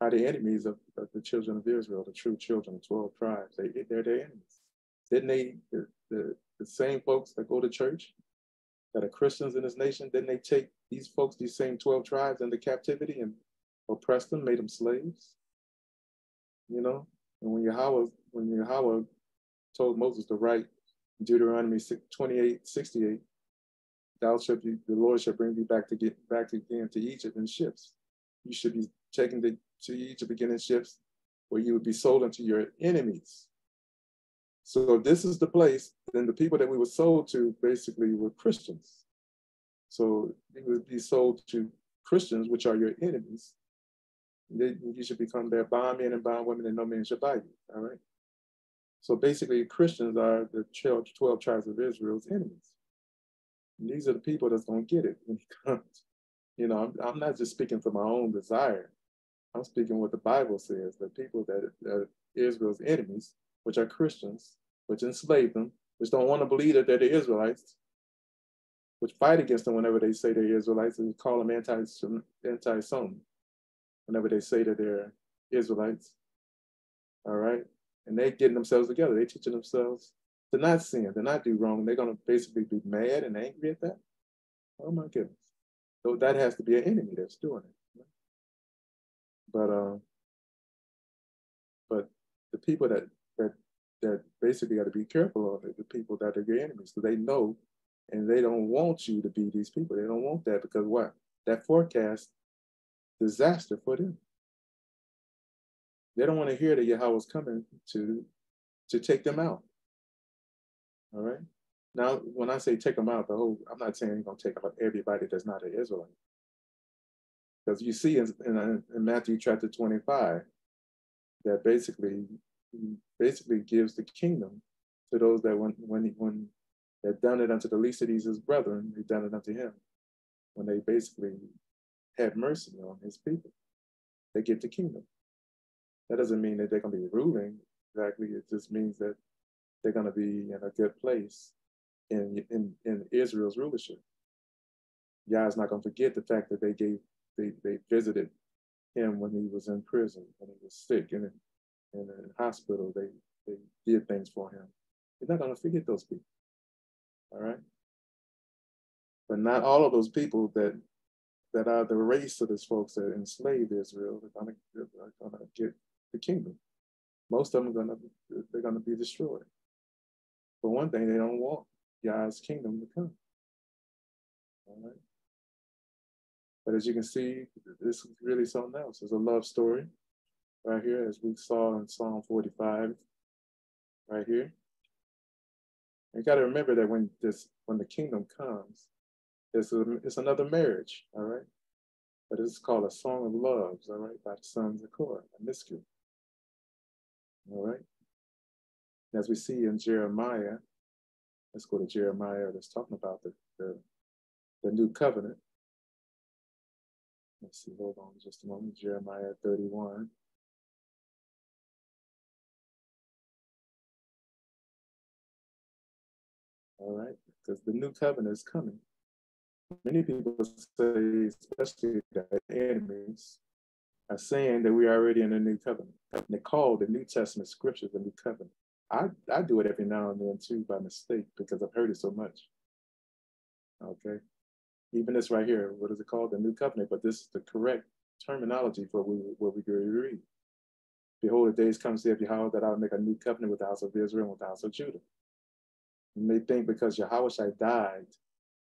are the enemies of, of the children of Israel, the true children, the 12 tribes. They, they're their enemies. Didn't they, the, the, the same folks that go to church, that are Christians in this nation, didn't they take these folks, these same 12 tribes into captivity and oppressed them, made them slaves? You know, and when Yahawah, when Yahawah told Moses to write Deuteronomy 28, 68, thou shalt be, the Lord shall bring you back to get back again to Egypt in ships. You should be taken to, to Egypt again in ships where you would be sold unto your enemies. So this is the place, then the people that we were sold to basically were Christians. So it would be sold to Christians, which are your enemies. You should become their bondmen and bondwomen, and no man should buy you. All right. So basically, Christians are the 12, 12 tribes of Israel's enemies. These are the people that's going to get it when it comes. You know, I'm, I'm, not just speaking for my own desire. I'm speaking what the Bible says. The people that, that Israel's enemies, which are Christians, which enslave them, which don't want to believe that they're the Israelites, which fight against them whenever they say they're Israelites, and call them anti anti whenever they say that they're Israelites. All right, and they're getting themselves together. They're teaching themselves to not sin, to not do wrong. They're going to basically be mad and angry at that. Oh my goodness. So that has to be an enemy that's doing it. But um, but the people that that that basically got to be careful of it, the people that are your enemies, so they know and they don't want you to be these people. They don't want that because what? That forecast disaster for them. They don't want to hear that Yahawah's coming to to take them out. All right. Now, when I say take them out, the whole, I'm not saying you're going to take out everybody that's not an Israelite. Because you see in, in, uh, in, Matthew chapter 25, that basically basically gives the kingdom to those that when when when they've done it unto the least of these his brethren, they've done it unto him. When they basically have mercy on his people, they get the kingdom. That doesn't mean that they're going to be ruling exactly. It just means that they're going to be in a good place in, in, in Israel's rulership. Yah's not going to forget the fact that they gave, they, they visited him when he was in prison, when he was sick and in, in a hospital. They, they did things for him. He's not going to forget those people. All right. But not all of those people that that are the race of these folks that enslaved Israel are going to get the kingdom. Most of them are going to they're going to be destroyed. For one thing, they don't want Yah's kingdom to come. All right. But as you can see, this is really something else. It's a love story right here, as we saw in Psalm 45, right here. You got to remember that when this, when the kingdom comes, it's, a, it's another marriage, all right? But it's called a song of loves, all right, by the sons of Korah, a mystery. All right. As we see in Jeremiah, let's go to Jeremiah that's talking about the, the, the new covenant. Let's see, hold on just a moment. Jeremiah 31. All right, because the new covenant is coming. Many people say, especially the enemies, are saying that we are already in a new covenant. And they call the New Testament scriptures the new covenant. I, I do it every now and then too by mistake because I've heard it so much. Okay. Even this right here, what is it called? The new covenant, but this is the correct terminology for what we, what we read. Behold, the days come, saith Yahawah, that I'll make a new covenant with the house of Israel and with the house of Judah. You may think because Yahweh died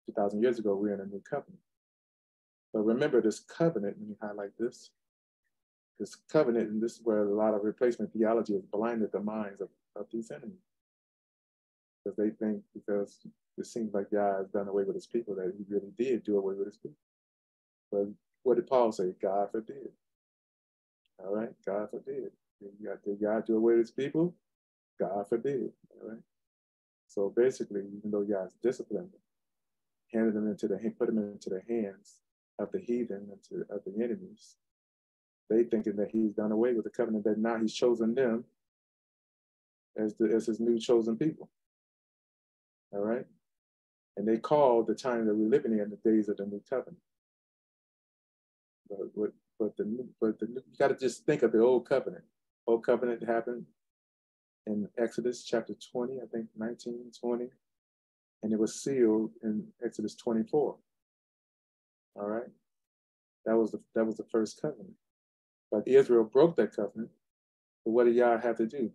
2,000 years ago, we're in a new covenant. But remember this covenant, let me highlight this. This covenant, and this is where a lot of replacement theology has blinded the minds of of these enemies. Because they think because it seems like God has done away with his people that he really did do away with his people. But what did Paul say? God forbid. All right, God forbid. Did God do away with his people? God forbid. All right. So basically, even though God's disciplined them, handed them into the put them into the hands of the heathen and to, of the enemies, They thinking that he's done away with the covenant, that now he's chosen them as, the, as his new chosen people. All right? And they call the time that we're living in the days of the new covenant. But, but, but the but the new, you got to just think of the old covenant. Old covenant happened in Exodus chapter 20, I think 19, 20, and it was sealed in Exodus 24. All right. That was the that was the first covenant. But Israel broke that covenant. But what did Yah have to do?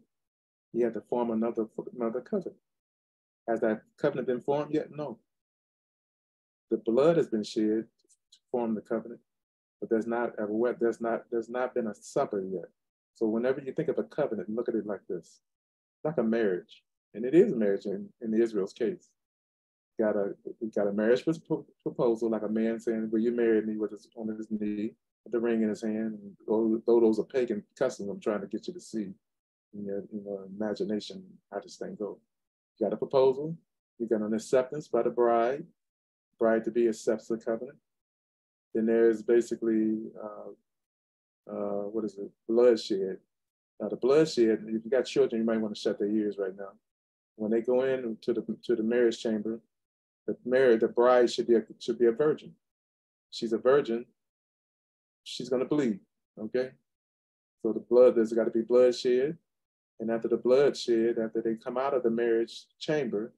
He had to form another another covenant. Has that covenant been formed yet? No. The blood has been shed to form the covenant, but there's not a there's not there's not been a supper yet. So whenever you think of a covenant, look at it like this. like a marriage. And it is a marriage in, in Israel's case got a got a marriage proposal, like a man saying, "Will you marry me?" with his on his knee, with the ring in his hand. And though, those are pagan customs, I'm trying to get you to see in your, in your imagination how this thing goes. You got a proposal. You got an acceptance by the bride. Bride to be accepts the covenant. Then there's basically uh, uh, what is it? Bloodshed. Now the bloodshed. If you got children, you might want to shut their ears right now. When they go in to the to the marriage chamber, the married, the bride should be a, should be a virgin. She's a virgin. She's gonna bleed. Okay. So the blood, there's got to be blood shed, and after the bloodshed, after they come out of the marriage chamber,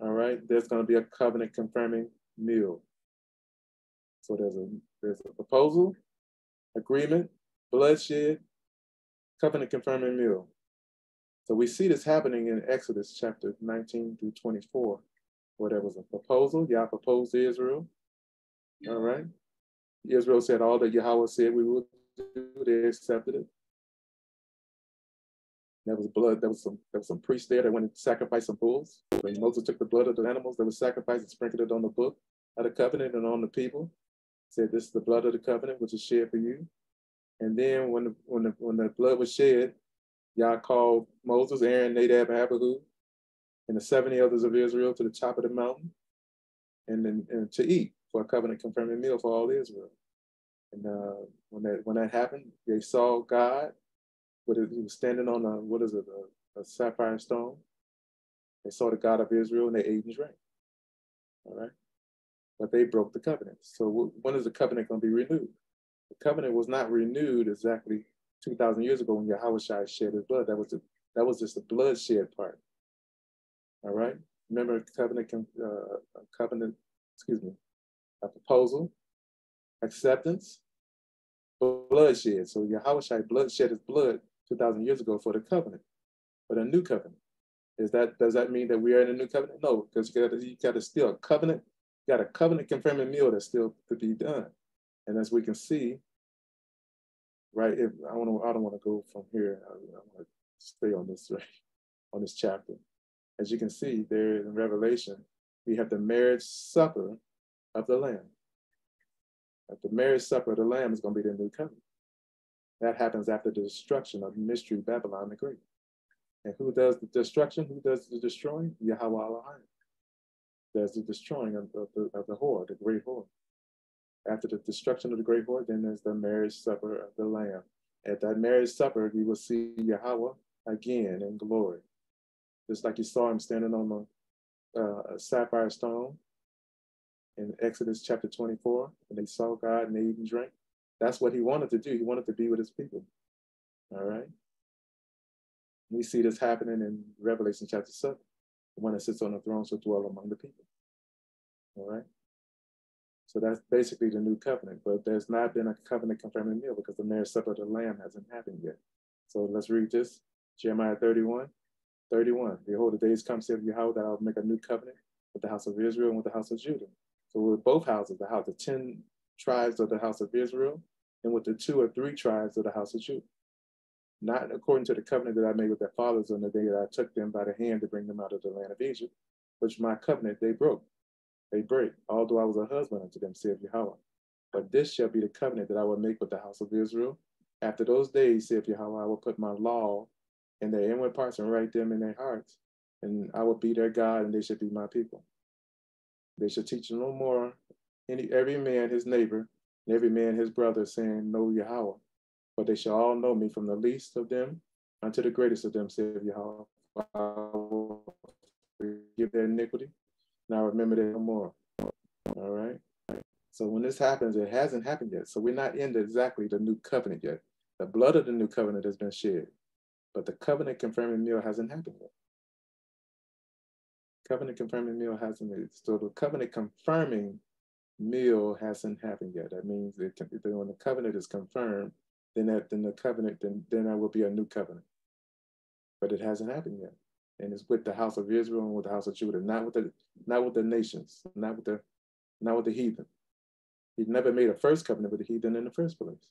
all right, there's gonna be a covenant confirming meal. So there's a there's a proposal, agreement, bloodshed, covenant confirming meal. So we see this happening in Exodus chapter 19 through 24 where there was a proposal. Yah proposed to Israel. All right. Israel said all that Yahawah said we would do. They accepted it. There was blood. There was some. There was some priests there that went and sacrificed some bulls. When Moses took the blood of the animals that was sacrificed and sprinkled it on the book of the covenant and on the people, said, "This is the blood of the covenant, which is shed for you." And then when the when the when the blood was shed, Yah called Moses, Aaron, Nadab, and Abihu, and the 70 elders of Israel to the top of the mountain and then and to eat for a covenant confirming meal for all Israel. And uh, when that when that happened, they saw God, but he was standing on a what is it, a, a, sapphire stone. They saw the God of Israel and they ate and drank. All right, but they broke the covenant. So when is the covenant going to be renewed? The covenant was not renewed exactly 2,000 years ago when Yahweh shed his blood. That was the, that was just the bloodshed part. All right. Remember covenant, uh, covenant, excuse me, a proposal, acceptance, bloodshed. So Yahweh blood shed his blood 2,000 years ago for the covenant, for the new covenant. Is that does that mean that we are in a new covenant? No, because you got to you to still a covenant, you got a covenant confirming meal that's still to be done. And as we can see, right, if I want to I don't want to go from here, I, I want to stay on this right on this chapter as you can see there in Revelation, we have the marriage supper of the Lamb. At the marriage supper of the Lamb is going to be the new covenant. That happens after the destruction of mystery Babylon the Great. And who does the destruction? Who does the destroying? Yahawah Elohim. There's the destroying of, of, the, of the whore, the great whore. After the destruction of the great whore, then there's the marriage supper of the Lamb. At that marriage supper, you will see Yahawah again in glory just like you saw him standing on the uh, sapphire stone in Exodus chapter 24, and they saw God and they and drank. That's what he wanted to do. He wanted to be with his people. All right. We see this happening in Revelation chapter 7. The one that sits on the throne shall dwell among the people. All right. So that's basically the new covenant, but there's not been a covenant confirming meal because the marriage supper of the Lamb hasn't happened yet. So let's read this Jeremiah 31. 31. Behold, the days come, saith Yahawah, that I will make a new covenant with the house of Israel and with the house of Judah. So with both houses, the house, the 10 tribes of the house of Israel, and with the two or three tribes of the house of Judah. Not according to the covenant that I made with their fathers on the day that I took them by the hand to bring them out of the land of Egypt, which my covenant they broke. They break, although I was a husband unto them, saith Yahawah. But this shall be the covenant that I will make with the house of Israel. After those days, saith Yahawah, I will put my law in their inward parts and write them in their hearts. And I will be their God, and they shall be my people. They shall teach no more any every man his neighbor, and every man his brother, saying, Know Yahawah. but they shall all know me from the least of them unto the greatest of them, saith Yahawah. I will their iniquity. Now remember that no more. All right. So when this happens, it hasn't happened yet. So we're not in exactly the new covenant yet. The blood of the new covenant has been shed, but the covenant confirming meal hasn't happened yet. Covenant confirming meal hasn't So the covenant confirming meal hasn't happened yet. That means it, when the covenant is confirmed, then that then the covenant then then there will be a new covenant. But it hasn't happened yet, and it's with the house of Israel and with the house of Judah, not with the not with the nations, not with the not with the heathen. He never made a first covenant with the heathen in the first place.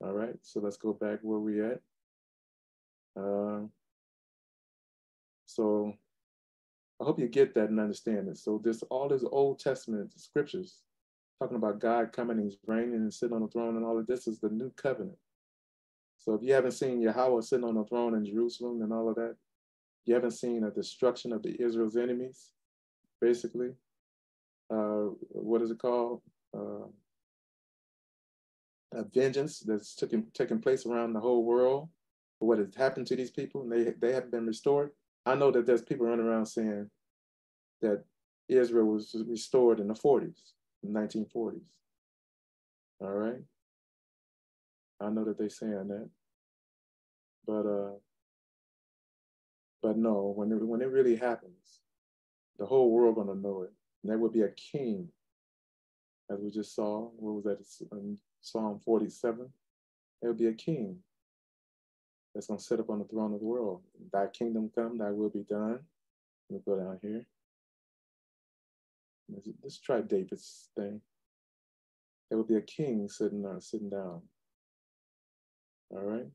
All right, so let's go back where we at. Uh, so I hope you get that and understand it. So this all this Old Testament scriptures talking about God coming and he's reigning and sitting on the throne and all of this is the new covenant. So if you haven't seen Yahawah sitting on the throne in Jerusalem and all of that, you haven't seen a destruction of the Israel's enemies, basically. Uh, what is it called? Uh, a vengeance that's taking, taking place around the whole world what has happened to these people and they, they have been restored. I know that there's people running around saying that Israel was restored in the 40s, 1940s. All right. I know that they're saying that, but uh, but no, when it, when it really happens, the whole world gonna know it. And there will be a king, as we just saw. What was that in Psalm 47? There will be a king that's gonna sit up on the throne of the world. Thy kingdom come, thy will be done. Me go down here. Let's try David's thing. There will be a king sitting uh, sitting down. All right.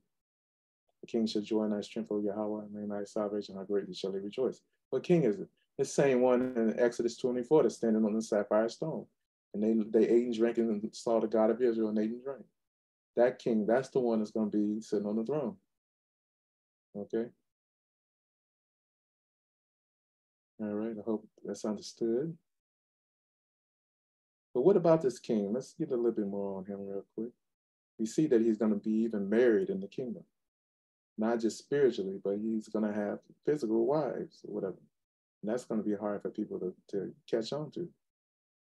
The king shall join thy strength, O Yahawah, and in thy salvation, how greatly shall he rejoice. What king is it? The same one in Exodus 24 that's standing on the sapphire stone. And they, they ate and drank and saw the God of Israel and ate and drank. That king, that's the one that's going to be sitting on the throne. Okay. All right, I hope that's understood. But what about this king? Let's get a little bit more on him real quick. We see that he's going to be even married in the kingdom, not just spiritually, but he's going to have physical wives or whatever. And that's going to be hard for people to, to catch on to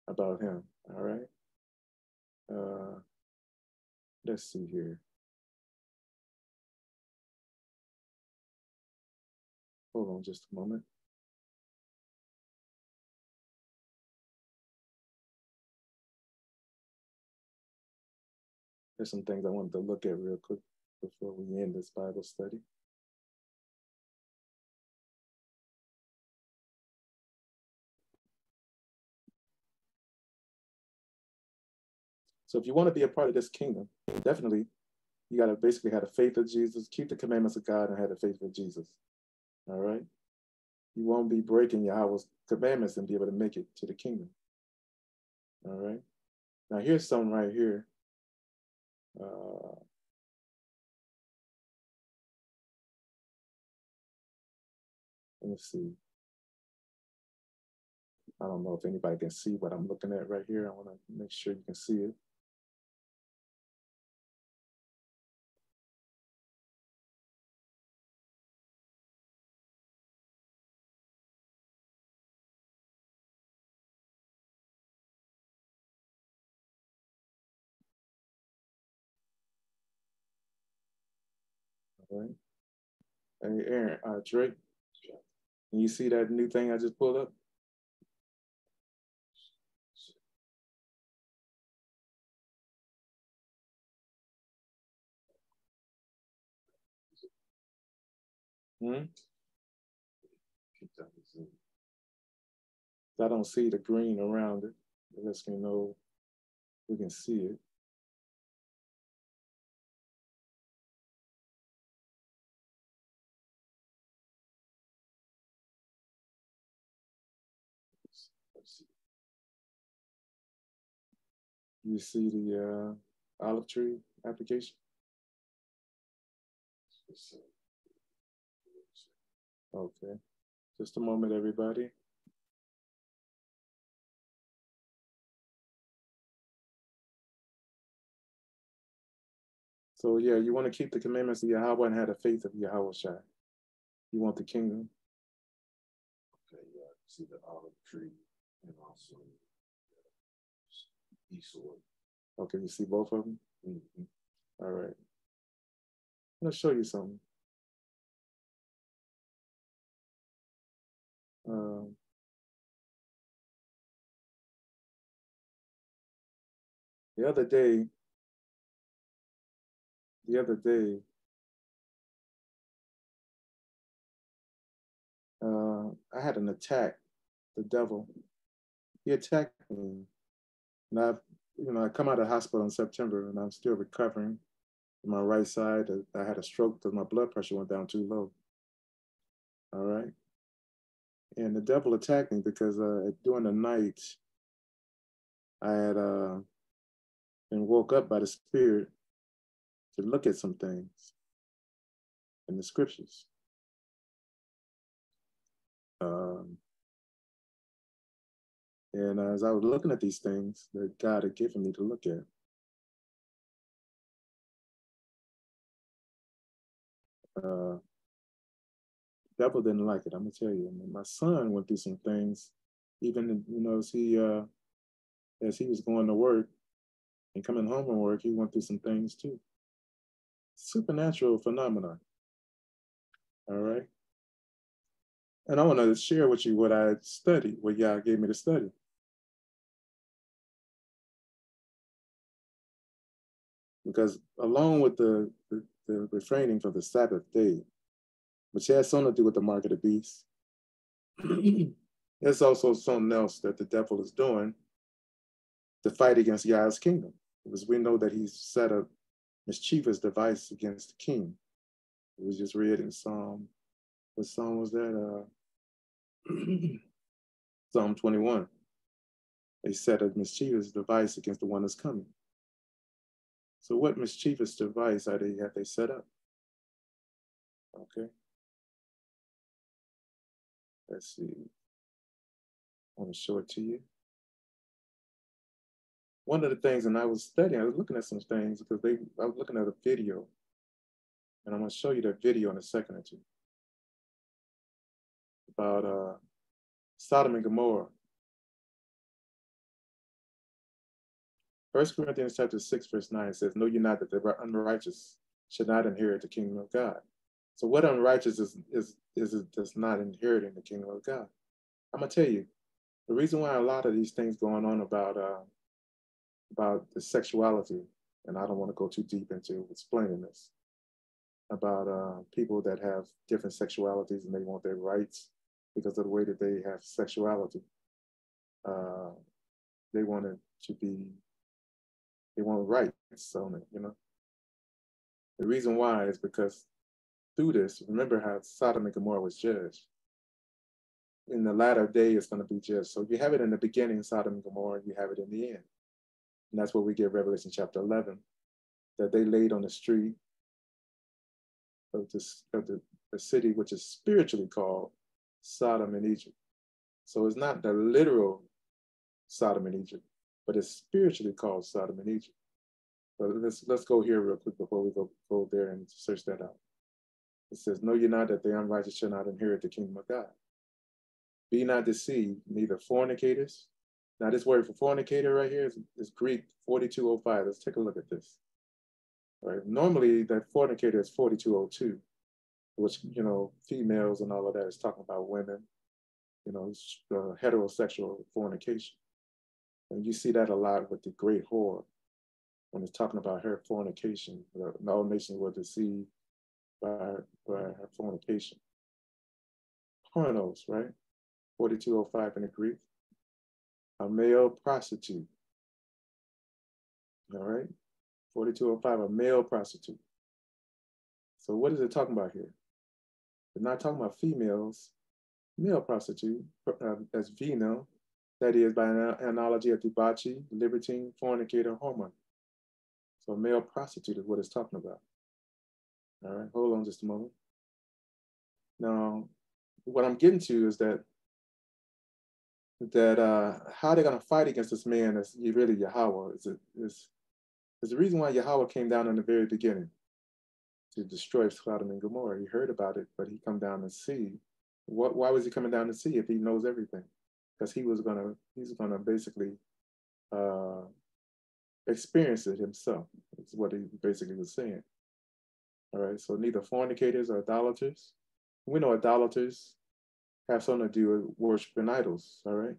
about him. All right. Uh, let's see here. Hold on just a moment. There's some things I wanted to look at real quick before we end this Bible study. So if you want to be a part of this kingdom, definitely you got to basically have the faith of Jesus, keep the commandments of God, and have the faith of Jesus. All right? You won't be breaking Yahawah's commandments and be able to make it to the kingdom. All right? Now here's some right here uh, let me see. I don't know if anybody can see what I'm looking at right here. I want to make sure you can see it. Right? Hey, Aaron, uh, Drake, can you see that new thing I just pulled up? Hmm? I don't see the green around it. It lets me know we can see it. You see the uh, olive tree application? Okay. Just a moment, everybody. So yeah, you want to keep the commandments of Yahawah and have the faith of Yahawashi. You want the kingdom. Okay, yeah, see the olive tree and also Okay, you see both of them? Mm-hmm. All right. I'm gonna show you something. Um, the other day, the other day, uh, I had an attack, the devil. He attacked me. And I've, you know, I come out of hospital in September and I'm still recovering. My right side, I had a stroke because my blood pressure went down too low. All right. And the devil attacked me because uh, during the night, I had uh, been woke up by the Spirit to look at some things in the scriptures. Um, and as I was looking at these things that God had given me to look at, uh, devil didn't like it. I'm gonna tell you. my son went through some things, even you know, as he uh, as he was going to work and coming home from work, he went through some things too. Supernatural phenomenon. All right. And I want to share with you what I studied, what Yah gave me to study. Because along with the, the, the refraining from the Sabbath day, which has something to do with the mark of the beast, there's also something else that the devil is doing to fight against Yah's kingdom. Because we know that he's set a mischievous device against the king. It was just read in Psalm, what Psalm was that? Uh, Psalm 21. They set a mischievous device against the one that's coming. So what mischievous device are they have they set up? Okay. Let's see. I want to show it to you. One of the things, and I was studying, I was looking at some things because they I was looking at a video. And I'm going to show you that video in a second or two. About uh, Sodom and Gomorrah. First Corinthians chapter 6, verse 9 says, Know you not that the unrighteous should not inherit the kingdom of God. So what unrighteous is is is, does not inherit the kingdom of God. I'm gonna tell you, the reason why a lot of these things going on about uh, about the sexuality, and I don't want to go too deep into explaining this, about uh, people that have different sexualities and they want their rights because of the way that they have sexuality. Uh, they want it to be they want rights on it, you know. The reason why is because through this, remember how Sodom and Gomorrah was judged. In the latter day, it's going to be judged. So you have it in the beginning, Sodom and Gomorrah, you have it in the end. And that's what we get Revelation chapter 11, that they laid on the street of, this, of the, the city, which is spiritually called Sodom and Egypt. So it's not the literal Sodom and Egypt, but it's spiritually called Sodom and Egypt. But let's let's go here real quick before we go go there and search that out. It says, "Know ye not that the unrighteous shall not inherit the kingdom of God? Be not deceived, neither fornicators." Now, this word for fornicator right here is, is Greek 4205. Let's take a look at this. Right. Normally, that fornicator is 4202, which you know females and all of that is talking about women. You know, uh, heterosexual fornication. And you see that a lot with the great whore when it's talking about her fornication. The, All nations were deceived by her, by her fornication. Pornos, right? 4205 in the Greek. A male prostitute. All right? 4205, a male prostitute. So what is it talking about here? They're not talking about females, male prostitute, uh, as vino, that is, by an analogy of debauchee, libertine, fornicator, whoremonger. So male prostitute is what it's talking about. All right, hold on just a moment. Now, what I'm getting to is that that uh, how they're going to fight against this man is really Yahawah is, is There's a reason why Yahawah came down in the very beginning to destroy Sodom and Gomorrah. He heard about it, but he come down to see. What, why was he coming down to see if he knows everything? Because he was gonna, he's gonna basically uh, experience it himself. Is what he basically was saying. All right, so neither fornicators or idolaters. We know idolaters have something to do with worshiping idols. All right,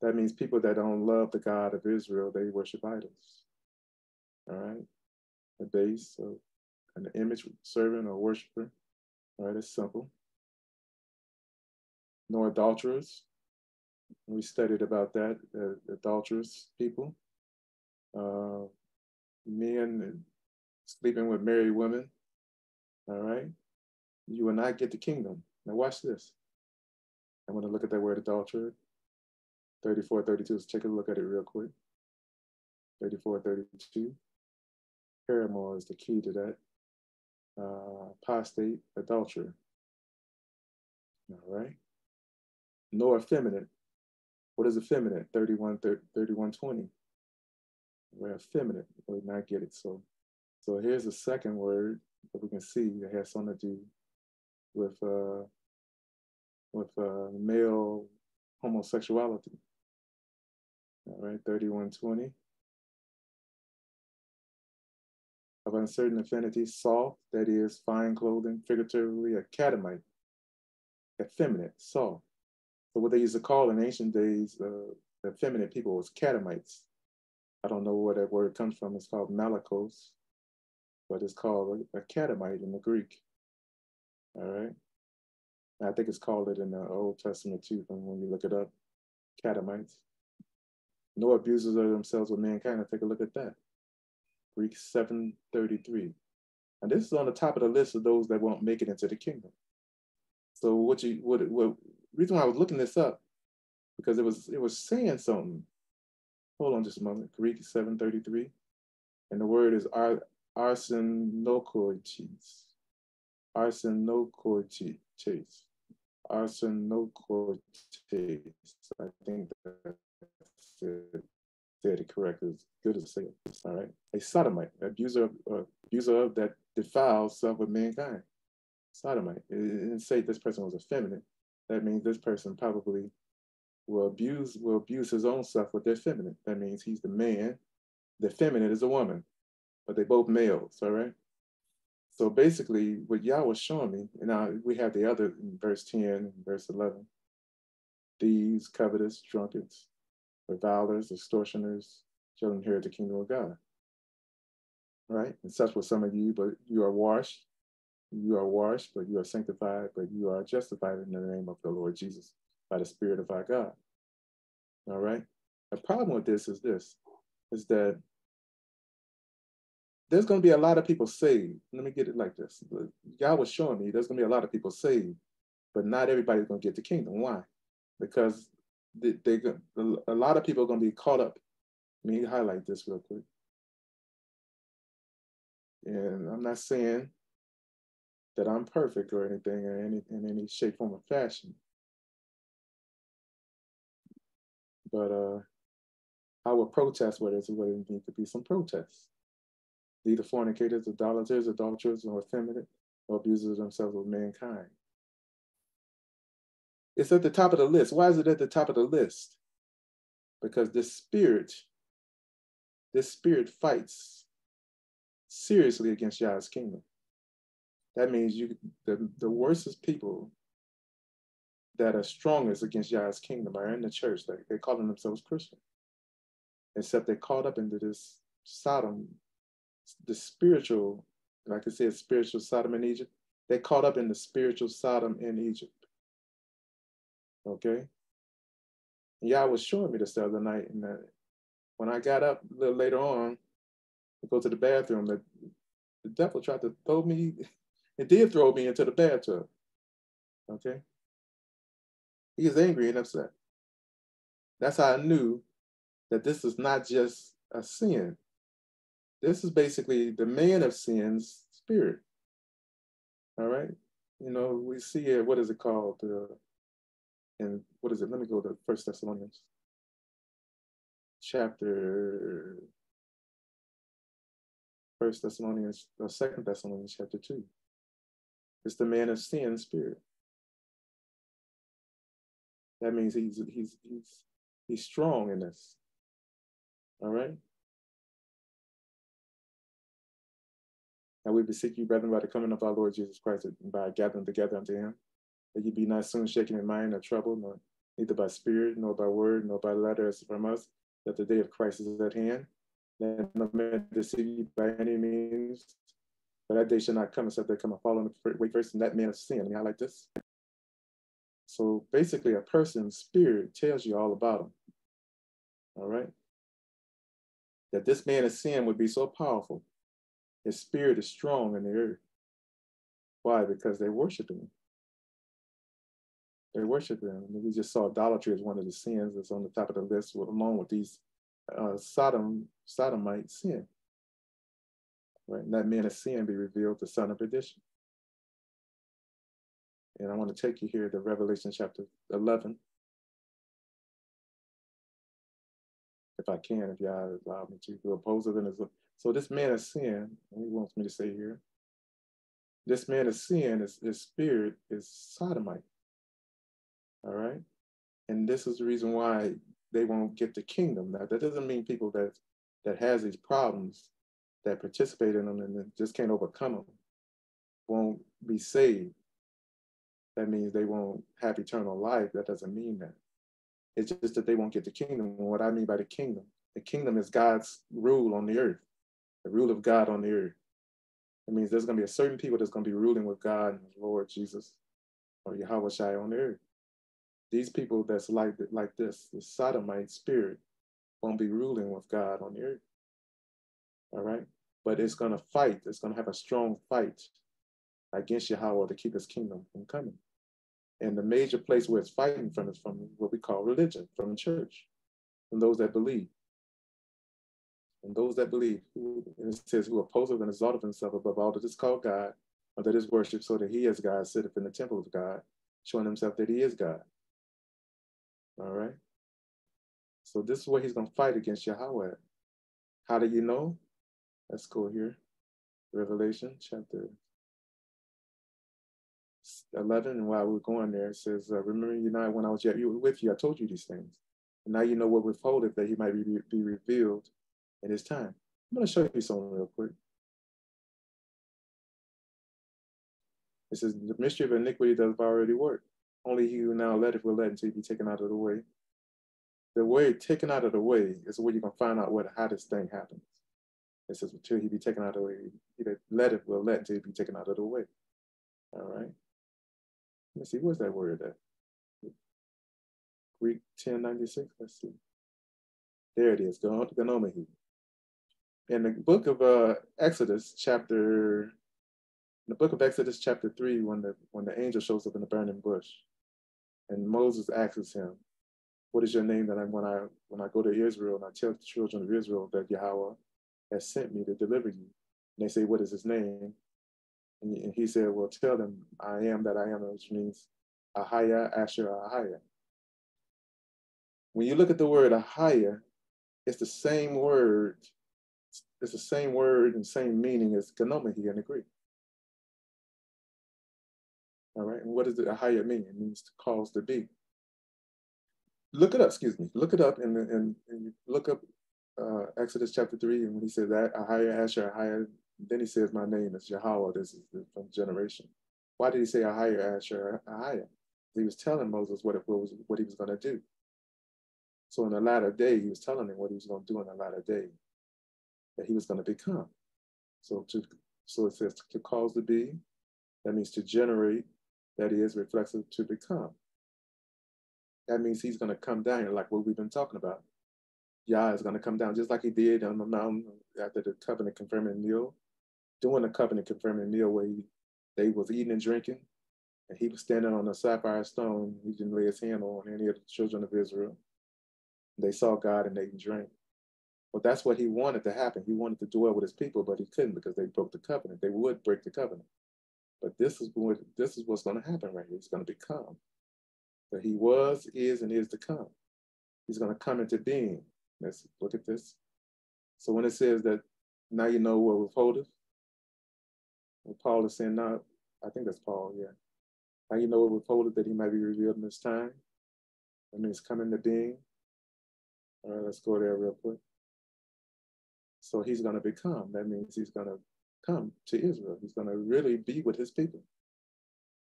that means people that don't love the God of Israel, they worship idols. All right, a base of an image servant or worshiper. All right, it's simple. No adulterers. We studied about that, uh, adulterous people. Uh, men sleeping with married women. All right. You will not get the kingdom. Now watch this. I want to look at that word adultery. 34, 32. Let's take a look at it real quick. 34, 32. Paramour is the key to that. Uh, apostate, adultery. All right. No effeminate. What is effeminate? 31, 31, 20. We're effeminate. We not get it. So, so here's the second word that we can see that has something to do with uh, with uh, male homosexuality. All right, 3120. Of uncertain affinity, soft, that is fine clothing, figuratively a catamite, effeminate, soft. So what they used to call in ancient days, uh, effeminate people was catamites. I don't know where that word comes from. It's called malakos, but it's called a, a catamite in the Greek. All right. I think it's called it in the Old Testament too, when you look it up, catamites. No abusers of themselves with mankind. take a look at that. Greek 733. And this is on the top of the list of those that won't make it into the kingdom. So what you what what reason why I was looking this up, because it was it was saying something. Hold on just a moment. Greek 733. And the word is ar arsenokoites. Arsenokoites arsenocortes. I think that's it. Said it as good as say it. All right. A sodomite, abuser of, uh, abuser of that defiles self with mankind. Sodomite. It didn't say this person was effeminate. That means this person probably will abuse will abuse his own self with their feminine. That means he's the man. The feminine is a woman, but they both males. All right. So basically, what Yah was showing me, and now we have the other verse 10 and verse 11 thieves, covetous, drunkards, revilers, extortioners shall inherit the kingdom of God. Right? And such was some of you, but you are washed. You are washed, but you are sanctified, but you are justified in the name of the Lord Jesus by the Spirit of our God. All right? The problem with this is this is that there's going to be a lot of people saved. Let me get it like this. God was showing me there's going to be a lot of people saved, but not everybody's going to get the kingdom. Why? Because they, they a lot of people are going to be caught up. Let me highlight this real quick. And I'm not saying that I'm perfect or anything or any in any shape, form, or fashion. But uh, I will protest where there's where there needs to be some protests neither fornicators, idolaters, adulterers, or effeminate, or abusers themselves of mankind. It's at the top of the list. Why is it at the top of the list? Because this spirit, this spirit fights seriously against Yah's kingdom. That means you the, the worstest people that are strongest against Yah's kingdom are in the church. They, they're calling themselves Christian. Except they're caught up into this Sodom the spiritual, like I said, spiritual Sodom in Egypt. They caught up in the spiritual Sodom in Egypt. Okay. Yah was showing me this the other night, and uh, when I got up a little later on to go to the bathroom, the, the devil tried to throw me. It did throw me into the bathtub. Okay. He was angry and upset. That's how I knew that this is not just a sin. This is basically the man of sin's spirit. All right. You know, we see it, what is it called? Uh, and what is it? Let me go to First Thessalonians chapter First Thessalonians, or Second Thessalonians chapter 2. It's the man of sin spirit. That means he's he's he's he's strong in this. All right. And we beseech you, brethren, by the coming of our Lord Jesus Christ, and by gathering together unto him, that you be not soon shaken in mind or troubled, nor neither by spirit, nor by word, nor by letters from us, that the day of Christ is at hand. Let no man deceive you by any means, but that day shall not come except they come and fall on the way first, and that man of sin. And I like this. So basically, a person's spirit tells you all about him. All right? That this man of sin would be so powerful. His spirit is strong in the earth. Why? Because they worship him. They worship him. we just saw idolatry as one of the sins that's on the top of the list, along with these uh, Sodom, sodomite sin. Right? And that man of sin be revealed, the son of perdition. And I want to take you here to Revelation chapter 11. If I can, if y'all allow me to, the opposer so this man of sin, he wants me to say here, this man of sin, is, his spirit is sodomite. All right. And this is the reason why they won't get the kingdom. Now, that doesn't mean people that that has these problems that participate in them and just can't overcome them won't be saved. That means they won't have eternal life. That doesn't mean that. It's just that they won't get the kingdom. And what I mean by the kingdom, the kingdom is God's rule on the earth, the rule of God on the earth. It means there's going to be a certain people that's going to be ruling with God and Lord Jesus or Yahawashi on the earth. These people that's like, like this, the sodomite spirit, won't be ruling with God on the earth. All right? But it's going to fight, it's going to have a strong fight against Yahawah to keep his kingdom from coming. And the major place where it's fighting from is from what we call religion, from the church, from those that believe. And those that believe, who, it says, who opposes and exalteth himself above all that is called God, or that is worshipped, so that he as God sitteth in the temple of God, showing himself that he is God. All right. So this is where he's going to fight against Yahawah. How do you know? Let's go here. Revelation chapter 11. And while we're going there, it says, uh, Remember you know when I was yet with you, I told you these things. And now you know what withholdeth that he might be, be revealed in his time. I'm going to show you something real quick. It says, The mystery of iniquity does already work. Only he who now letteth will let until he be taken out of the way. The way taken out of the way is where you're gonna find out what how this thing happens. It says until he be taken out of the way, he that it will let until he be taken out of the way. All right. Let's see, where's that word at? Greek 1096, let's see. There it is, Gonomehi. In the book of uh, Exodus, chapter, in the book of Exodus, chapter three, when the when the angel shows up in the burning bush, and Moses asks him, What is your name that I when I when I go to Israel and I tell the children of Israel that Yahawah has sent me to deliver you? And they say, What is his name? And he said, Well, tell them I am that I am, which means Ahaya, Asher, Ahaya. When you look at the word Ahaya, it's the same word, it's the same word and same meaning as Ganomahi in the Greek. All right, and what does the Ahaya mean? It means to cause to be. Look it up, excuse me. Look it up and, and, and look up uh, Exodus chapter 3, and when he says that, Ahaya, Asher, Ahaya, then he says, My name is Yahawah, this is from generation. Why did he say Ahaya, Asher, Ahaya? He was telling Moses what, it was, what he was going to do. So in the latter day, he was telling him what he was going to do in the latter day, that he was going to become. So to so it says to cause to be, that means to generate, that is reflexive to become. That means he's going to come down like what we've been talking about. Yah is going to come down just like he did on the mountain after the covenant confirming meal, doing the covenant confirming meal where he, they was eating and drinking, and he was standing on a sapphire stone. He didn't lay his hand on any of the children of Israel. They saw God and they drank. Well, that's what he wanted to happen. He wanted to dwell with his people, but he couldn't because they broke the covenant. They would break the covenant. But this is what this is what's going to happen right here. He's going to become. That he was, is, and is to come. He's going to come into being. Let's look at this. So when it says that now you know what withholdeth. What Paul is saying now, I think that's Paul, yeah. Now you know what withholdeth that he might be revealed in this time. That means coming to being. All right, let's go there real quick. So he's going to become. That means he's going to come to Israel. He's going to really be with his people.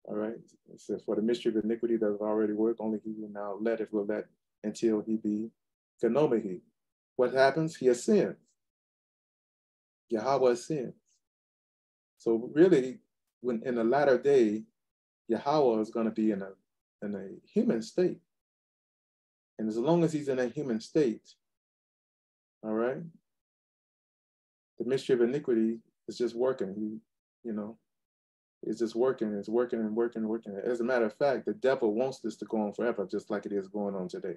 All right. It says, for the mystery of iniquity that have already worked, only he will now let it will let until he be Phenomehi. What happens? He ascends. Yahawah ascends. So really, when in the latter day, Yahawah is going to be in a in a human state. And as long as he's in a human state, all right, the mystery of iniquity is just working. He, you know, it's just working, it's working and working and working. As a matter of fact, the devil wants this to go on forever, just like it is going on today.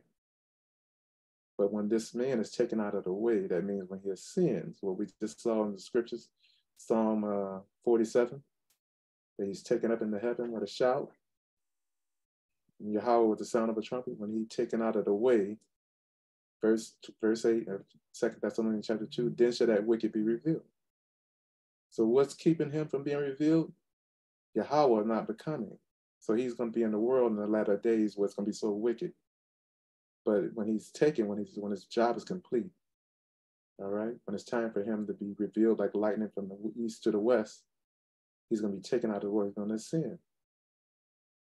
But when this man is taken out of the way, that means when he sins, what we just saw in the scriptures, Psalm uh, 47, that he's taken up into heaven with a shout. And Yahawah with the sound of a trumpet, when he's taken out of the way, verse verse 8 of Second Thessalonians chapter 2, then shall that wicked be revealed. So what's keeping him from being revealed? Yahawah not becoming. So he's going to be in the world in the latter days where it's going to be so wicked. But when he's taken, when he's when his job is complete, all right, when it's time for him to be revealed like lightning from the east to the west, he's going to be taken out of the world. He's going to sin.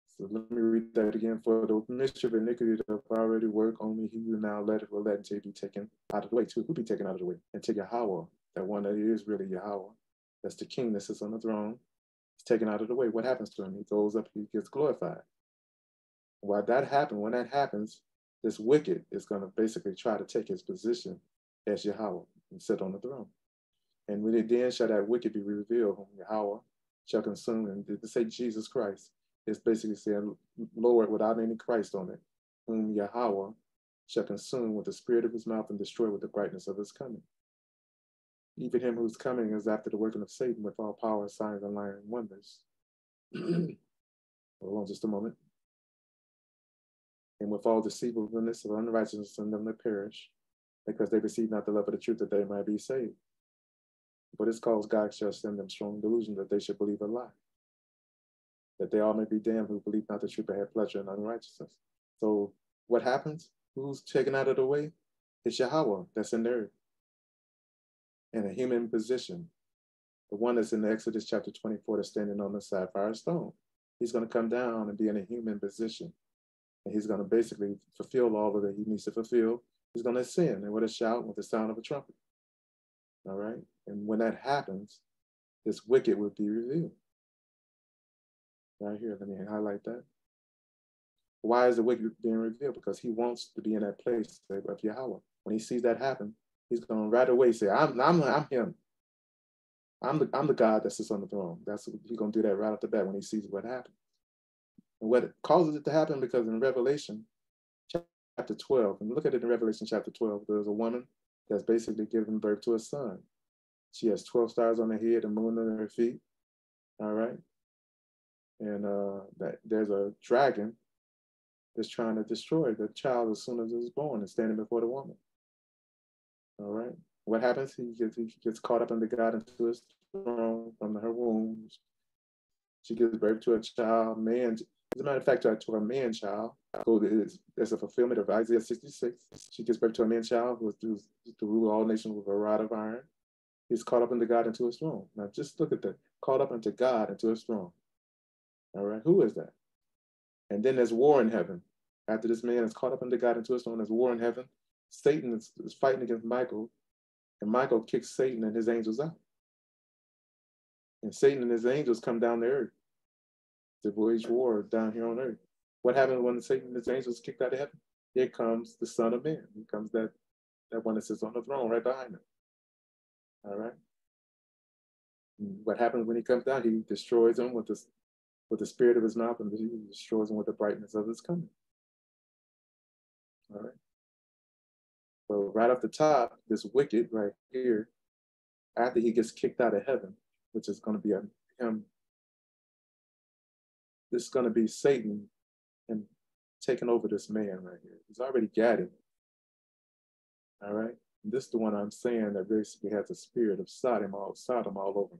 So let me read that again. For the mischief and iniquity that have already worked, only he will now let it will let until be taken out of the way. To who be taken out of the way? And to Yahawah, that one that is really Yahawah. That's the king that sits on the throne. He's taken out of the way. What happens to him? He goes up, he gets glorified. While that happens, when that happens, this wicked is going to basically try to take his position as Yahawah and sit on the throne. And when it then shall that wicked be revealed, whom Yahawah shall consume, and to say Jesus Christ is basically saying, Lord, without any Christ on it, whom Yahawah shall consume with the spirit of his mouth and destroy with the brightness of his coming. Even him who's coming is after the working of Satan with all power, signs, and lying wonders. Hold on just a moment and with all deceivableness of unrighteousness in them that perish, because they receive not the love of the truth that they might be saved. But it's caused God shall send them strong delusion that they should believe a lie, that they all may be damned who believe not the truth but have pleasure in unrighteousness. So what happens? Who's taken out of the way? It's Yahawah that's in there in a human position. The one that's in the Exodus chapter 24 that's standing on the sapphire stone. He's going to come down and be in a human position and he's going to basically fulfill all of that he needs to fulfill. He's going to ascend and with a shout with the sound of a trumpet. All right. And when that happens, this wicked will be revealed. Right here, let me highlight that. Why is the wicked being revealed? Because he wants to be in that place of Yahawah. When he sees that happen, he's going to right away say, I'm, I'm, I'm him. I'm the, I'm the God that sits on the throne. That's he's going to do that right off the bat when he sees what happened. And what causes it to happen, because in Revelation chapter 12, and look at it in Revelation chapter 12, there's a woman that's basically giving birth to a son. She has 12 stars on her head, a moon on her feet. All right. And uh, that there's a dragon that's trying to destroy the child as soon as it's born and standing before the woman. All right. What happens? He gets, he gets caught up in the God into his throne from her womb. She gives birth to a child. Man, as a matter of fact, to a man child who is as a fulfillment of Isaiah 66. She gives birth to a man child who is to, rule all nations with a rod of iron. He's caught up into God into his throne. Now just look at that. Caught up into God into his throne. All right, who is that? And then there's war in heaven. After this man is caught up into God into his throne, there's war in heaven. Satan is, is fighting against Michael, and Michael kicks Satan and his angels out. And Satan and his angels come down to earth to wage war down here on earth. What happened when Satan and his angels kicked out of heaven? Here comes the Son of Man. Here comes that, that one that sits on the throne right behind him. All right. what happens when he comes down? He destroys them with the, with the spirit of his mouth and he destroys them with the brightness of his coming. All right. So right off the top, this wicked right here, after he gets kicked out of heaven, which is going to be a, him this is going to be Satan and taking over this man right here. He's already got him. All right. This is the one I'm saying that basically has the spirit of Sodom all, Sodom all over.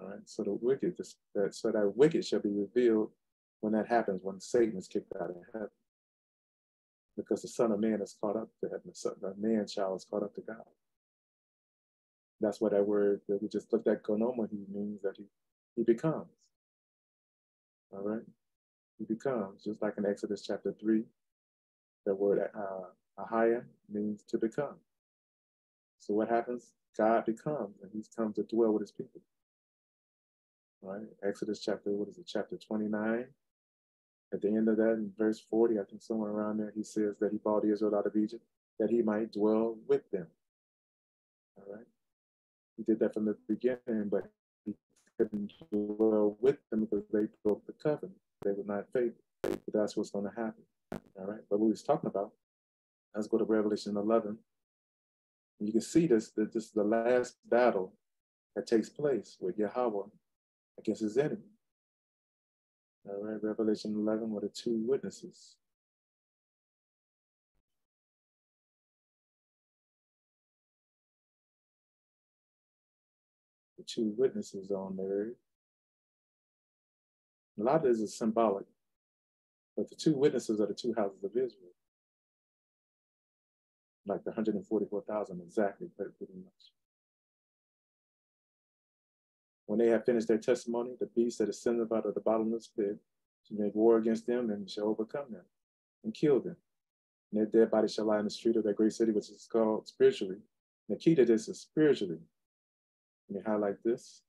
All right, so the wicked, that, so that wicked shall be revealed when that happens, when Satan is kicked out of heaven. Because the Son of Man is caught up to heaven, the man child is caught up to God. That's what that word that we just looked at, gonoma, he means that he, he becomes. All right, he becomes, just like in Exodus chapter 3, the word uh, ahaya means to become. So what happens? God becomes, and he's come to dwell with his people right? Exodus chapter, what is it, chapter 29. At the end of that, in verse 40, I think somewhere around there, he says that he brought Israel out of Egypt, that he might dwell with them. All right? He did that from the beginning, but couldn't dwell with them because they broke the covenant. They were not faithful. But that's what's going to happen. All right? But what he's talking about, let's go to Revelation 11. You can see this, that this is the last battle that takes place with Yahawah against his enemy. All right, Revelation 11 were the two witnesses. Two witnesses on there. A lot of this is symbolic, but the two witnesses are the two houses of Israel. Like the 144,000 exactly, pretty much. When they have finished their testimony, the beast that ascended out of the bottomless pit shall make war against them and shall overcome them and kill them. And their dead bodies shall lie in the street of that great city, which is called spiritually. The key to this is spiritually. Let me highlight this.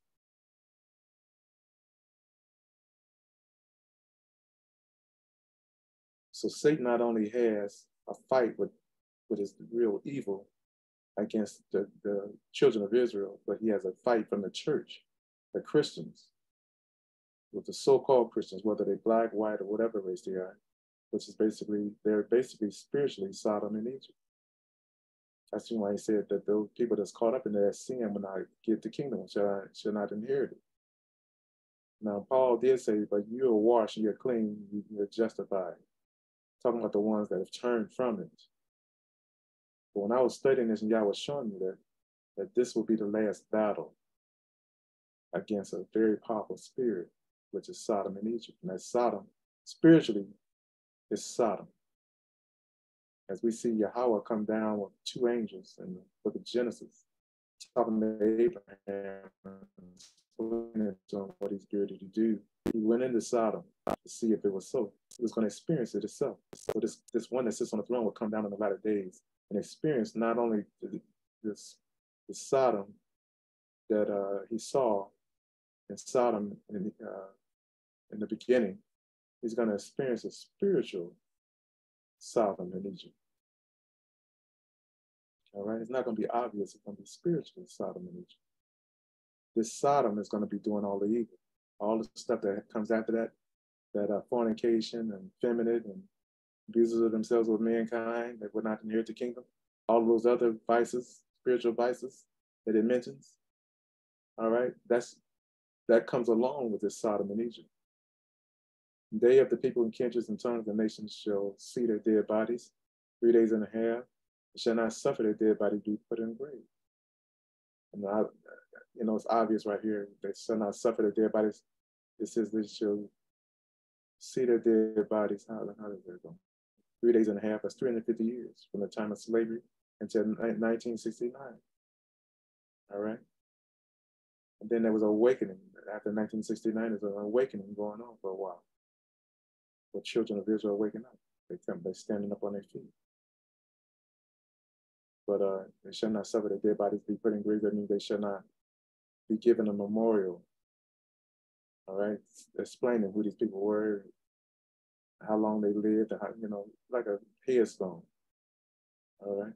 So Satan not only has a fight with, with his real evil against the, the children of Israel, but he has a fight from the church the Christians, with the so-called Christians, whether they're black, white, or whatever race they are, which is basically, they're basically spiritually Sodom and Egypt. That's why he said that those people that's caught up in that sin will not get the kingdom, shall, shall not inherit it. Now, Paul did say, but you are washed, you're clean, you're justified. Talking about the ones that have turned from it. But when I was studying this and Yah was showing me that, that this will be the last battle against a very powerful spirit, which is Sodom and Egypt. And that Sodom, spiritually, is Sodom. As we see Yahawah come down with two angels in the book of Genesis, talking to Abraham, and what he's geared to do. He went into Sodom to see if it was so. He was going to experience it himself. So this, this one that sits on the throne will come down in the latter days and experience not only this, this Sodom that uh, he saw, in Sodom in, uh, in the beginning, he's going to experience a spiritual Sodom in Egypt. All right, it's not going to be obvious, it's going to be spiritual Sodom in Egypt. This Sodom is going to be doing all the evil, all the stuff that comes after that, that uh, fornication and feminine and abuses of themselves with mankind that would not inherit the kingdom, all those other vices, spiritual vices that it mentions. All right, that's that comes along with this Sodom and Egypt. They of the people in kindreds and tongues and nations shall see their dead bodies three days and a half, and shall not suffer their dead body to be put in grave. And I, you know, it's obvious right here. They shall not suffer their dead bodies. It says they shall see their dead bodies. How, how does that go? Three days and a half, that's 350 years from the time of slavery until 1969. All right. And then there was awakening after 1969, there's an awakening going on for a while. The children of Israel waking up. They come, they're standing up on their feet. But uh, they shall not suffer that dead bodies be put in graves. That means they shall not be given a memorial. All right, explaining who these people were, how long they lived, how, you know, like a headstone. All right.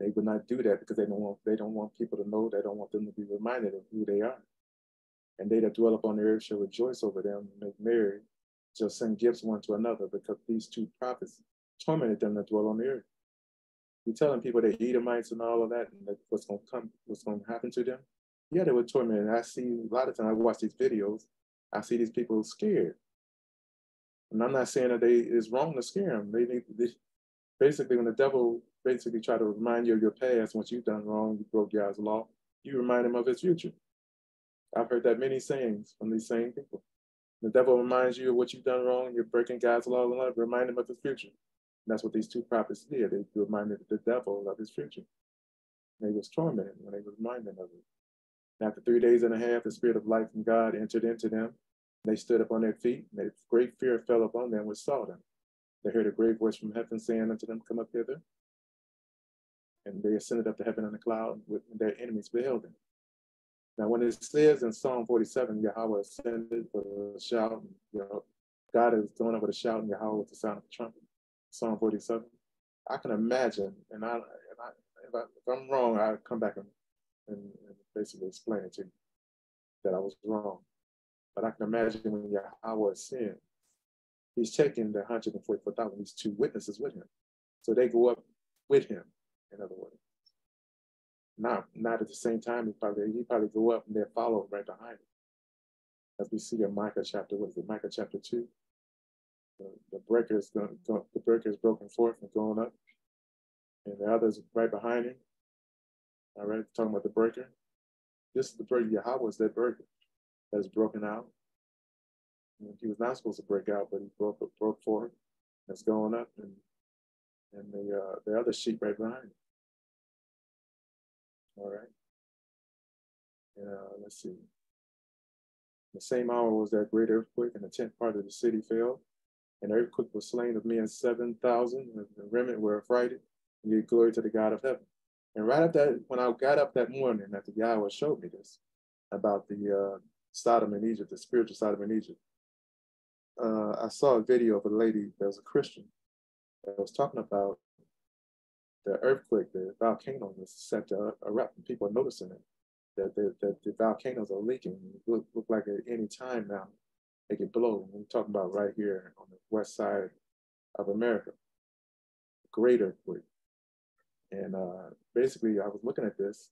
They would not do that because they don't want they don't want people to know. They don't want them to be reminded of who they are. And they that dwell upon the earth shall rejoice over them and make merry, shall send gifts one to another, because these two prophets tormented them that dwell on the earth. You telling people they Edomites and all of that, and that what's going to come, what's going to happen to them? Yeah, they were tormented. I see a lot of times I watch these videos, I see these people scared. And I'm not saying that they it's wrong to scare them. They need they, basically when the devil basically try to remind you of your past, once you've done wrong, you broke God's law, you remind him of his future. I've heard that many sayings from these same people. The devil reminds you of what you've done wrong, you're breaking God's law and love, remind him of his future. And that's what these two prophets did. They reminded the devil of his future. And they was tormented when they were reminded of it. And after three days and a half, the spirit of life from God entered into them. They stood up on their feet, and a great fear fell upon them which saw them. They heard a great voice from heaven saying unto them, Come up hither. And they ascended up to heaven on a cloud, and their enemies beheld them. Now, when it says in Psalm 47, Yahawah ascended with a shout, you know, God is going up with a shout, and Yahawah with the sound of the trumpet. Psalm 47. I can imagine, and I, and I, if, I I'm wrong, I'll come back and, and, and basically explain it to you that I was wrong. But I can imagine when Yahawah sinned, he's taking the 144,000, these two witnesses with him. So they go up with him, in other words. Not, not at the same time, he probably, he probably go up and they follow right behind him. As we see in Micah chapter, what is it, Micah chapter 2? The, the breaker is going, the breaker is broken forth and going up. And the others right behind him. All right, talking about the breaker. This is the breaker, Yahawah is that breaker that is broken out. And he was not supposed to break out, but he broke broke forth. It's going up, and and the uh, the other sheep right behind. All right. Uh, let's see. The same hour was that great earthquake, and the tenth part of the city fell. And earthquake was slain of men seven thousand, and the remnant were affrighted, and gave glory to the God of heaven. And right up that, when I got up that morning, after Yahawah showed me this about the uh, Sodom in Egypt, the spiritual Sodom in Egypt, uh, I saw a video of a lady that was a Christian that was talking about the earthquake, the volcano was set to erupt, and people are noticing it. That the, that the volcanoes are leaking. It look, look like at any time now they could blow. And we're talking about right here on the west side of America. Great earthquake. And uh, basically, I was looking at this,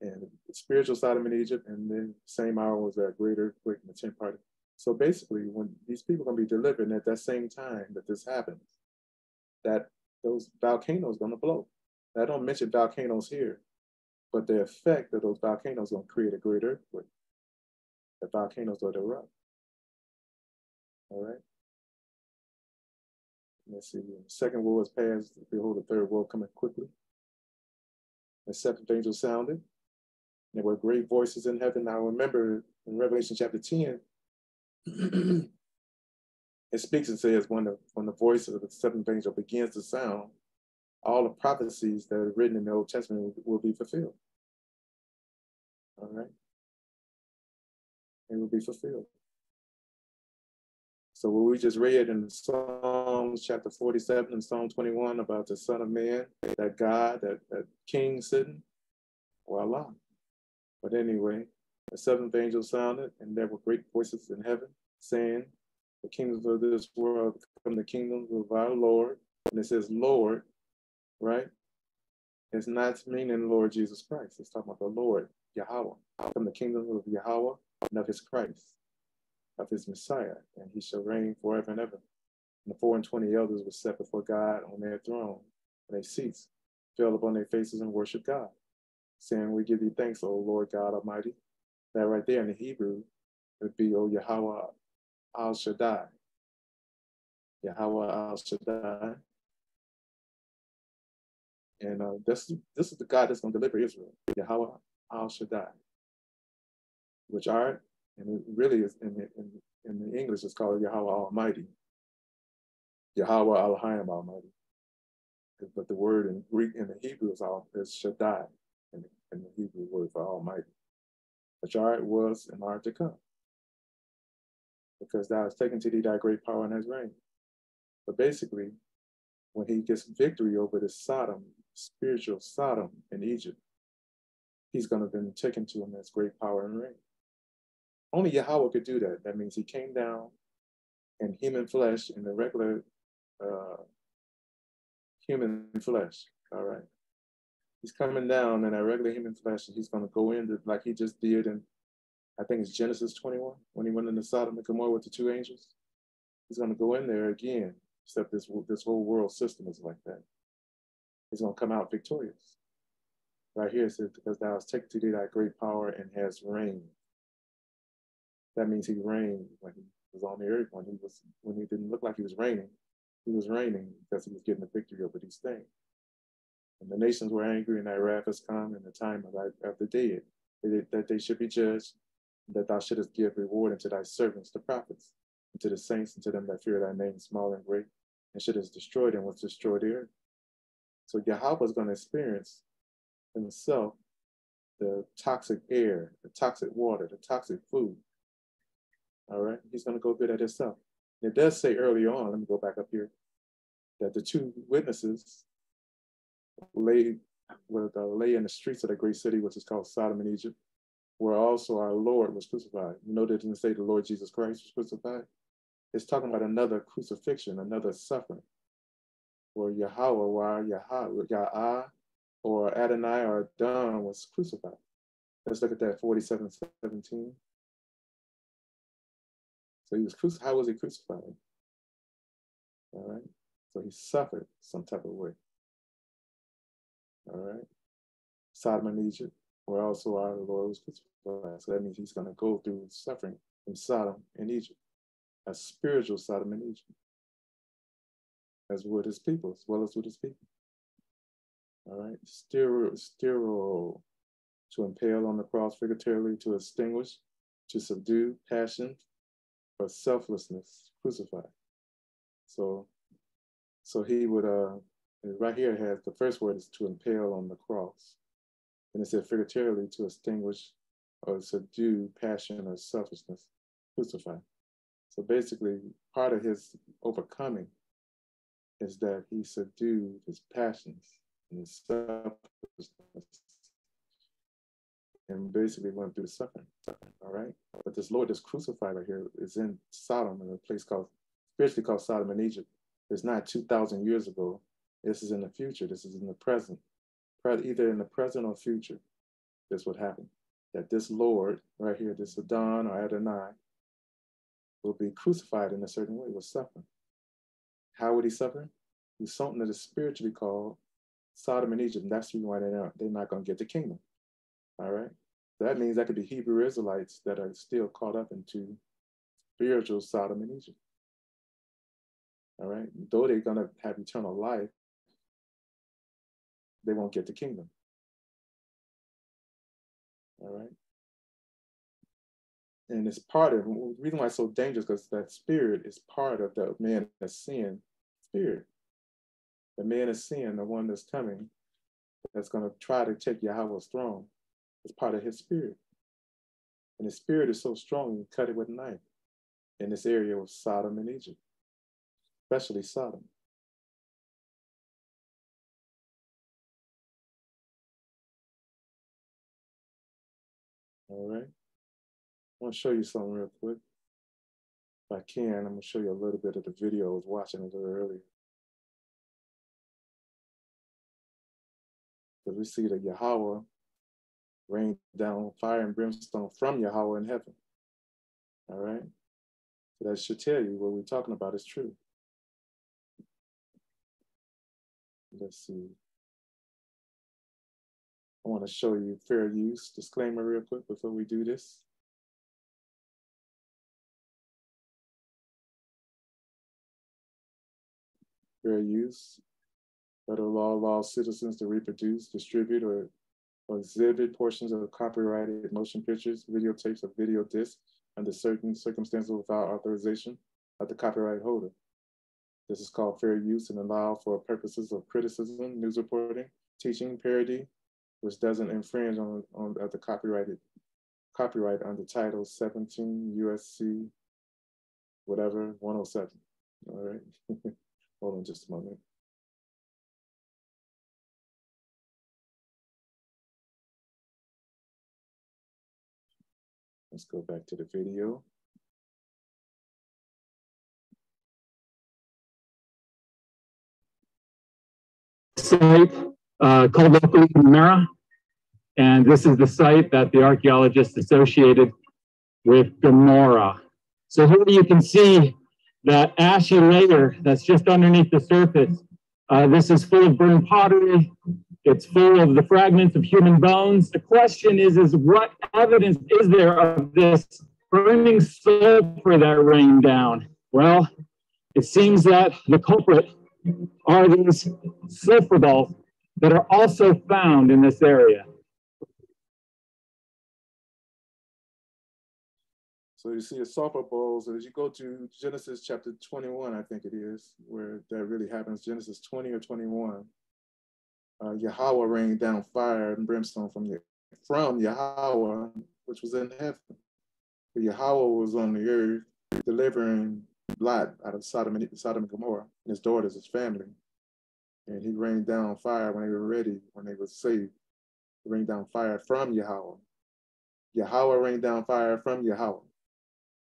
and the spiritual Sodom in Egypt, and then same hour was that great earthquake in the 10th party. So basically, when these people are going to be delivered, at that same time that this happens, that those volcanoes to blow. I don't mention volcanoes here, but the effect of those volcanoes to create a great earthquake. The volcanoes will erupt. All right. Let's see. The second war is passed. Behold, the third war coming quickly. The seventh angel sounded. There were great voices in heaven. Now remember in Revelation chapter 10, it speaks and says when the when the voice of the seventh angel begins to sound, all the prophecies that are written in the Old Testament will, be fulfilled. All right. It will be fulfilled. So what we just read in Psalms chapter 47 and Psalm 21 about the Son of Man, that God, that, that King sitting, voila. But anyway, the seventh angel sounded, and there were great voices in heaven saying, The kingdoms of this world become the kingdoms of our Lord. And it says Lord, right? It's not meaning Lord Jesus Christ. It's talking about the Lord, Yahawah, from the kingdom of Yahawah and of his Christ of his Messiah, and he shall reign forever and ever. And the four and twenty elders were set before God on their throne, and they ceased, fell upon their faces and worshiped God, saying, We give you thanks, O Lord God Almighty. That right there in the Hebrew would be, O Yahawah Al Shaddai. Yahawah Al Shaddai. And uh, this, this is the God that's going to deliver Israel, Yahawah Al Shaddai, which are and it really is in the, in, in the English, it's called Yahawah Almighty. Yahawah Elohim Almighty. But the word in Greek and the Hebrew is, all, is Shaddai, in the, in the Hebrew word for Almighty. Which are was and are to come. Because thou has taken to thee thy great power and has reigned. But basically, when he gets victory over the Sodom, spiritual Sodom in Egypt, he's going to be taken to him as great power and reign. Only Yahawah could do that. That means he came down in human flesh, in the regular uh, human flesh. All right. He's coming down in that regular human flesh, and he's going to go into like he just did in, I think it's Genesis 21, when he went into Sodom and Gomorrah with the two angels. He's going to go in there again except this, this whole world system is like that. He's going to come out victorious. Right here it says, because thou hast taken to thee thy great power and has reigned. That means he reigned when he was on the earth, when he was when he didn't look like he was reigning. He was reigning because he was getting the victory over these things. And the nations were angry, and thy wrath has come in the time of, of the dead, that they should be judged, that thou shouldest give reward unto thy servants, the prophets, and to the saints, and to them that fear thy name, small and great, and shouldest destroy them which destroy the earth. So Yahawah is going to experience himself the toxic air, the toxic water, the toxic food. All right, he's going to go good at himself. It does say early on, let me go back up here, that the two witnesses lay, the, lay in the streets of the great city, which is called Sodom and Egypt, where also our Lord was crucified. You know, they didn't say the Lord Jesus Christ was crucified. It's talking about another crucifixion, another suffering, where Yahawah, Yahawah, Yah, or Adonai or Adon was crucified. Let's look at that 47 17. So he was crucified. How was he crucified? All right. So he suffered some type of way. All right. Sodom and Egypt, where also our Lord was crucified. So that means he's going to go through suffering in Sodom and Egypt, a spiritual Sodom and Egypt, as with his people, as well as with his people. All right. Sterile, sterile to impale on the cross figuratively, to extinguish, to subdue passion, or selflessness crucified. So, so he would, uh, right here has the first word is to impale on the cross. And it said figuratively to extinguish or subdue passion or selfishness crucify. So basically, part of his overcoming is that he subdued his passions and his selfishness and basically went through suffering, all right? But this Lord that's crucified right here is in Sodom, in a place called, spiritually called Sodom in Egypt. It's not 2,000 years ago. This is in the future. This is in the present. Either in the present or future, this would happen. That this Lord right here, this Adon or Adonai, will be crucified in a certain way, will suffer. How would he suffer? He's something that is spiritually called Sodom and Egypt. And that's the reason why they're not, they're not going to get the kingdom. All right. That means that could be Hebrew Israelites that are still caught up into spiritual Sodom and Egypt. All right. Though they're going to have eternal life, they won't get the kingdom. All right. And it's part of the reason why it's so dangerous because that spirit is part of the man of sin spirit. The man of sin, the one that's coming, that's going to try to take Yahawah's throne it's part of his spirit. And his spirit is so strong, you cut it with a knife in this area of Sodom and Egypt, especially Sodom. All right. I want to show you something real quick. If I can, I'm going to show you a little bit of the video I was watching a little earlier. Because we see that Yahawah rain down fire and brimstone from Yahawah in heaven. All right? So that should tell you what we're talking about is true. Let's see. I want to show you fair use disclaimer real quick before we do this. Fair use. Federal law allows citizens to reproduce, distribute, or or exhibit portions of copyrighted motion pictures, videotapes, or video discs under certain circumstances without authorization of the copyright holder. This is called fair use and allowed for purposes of criticism, news reporting, teaching, parody, which doesn't infringe on, on the copyrighted copyright under Title 17 USC, whatever, 107. All right. Hold on just a moment. Let's go back to the video. Uh, called locally Gomorrah, and this is the site that the archaeologists associated with Gomorrah. So here you can see that ashy layer that's just underneath the surface. Uh, this is full of burned pottery. It's full of the fragments of human bones. The question is, is what evidence is there of this burning sulfur that rained down? Well, it seems that the culprit are these sulfur balls that are also found in this area. So you see the sulfur bowls, as you go to Genesis chapter 21, I think it is, where that really happens, Genesis 20 or 21. Uh, Yahawah rained down fire and brimstone from, the, from Yahawah, which was in heaven. But Yahawah was on the earth delivering Lot out of Sodom and, Sodom and Gomorrah, and his daughters, his family. And he rained down fire when they were ready, when they were saved. He rained down fire from Yahawah. Yahawah rained down fire from Yahawah.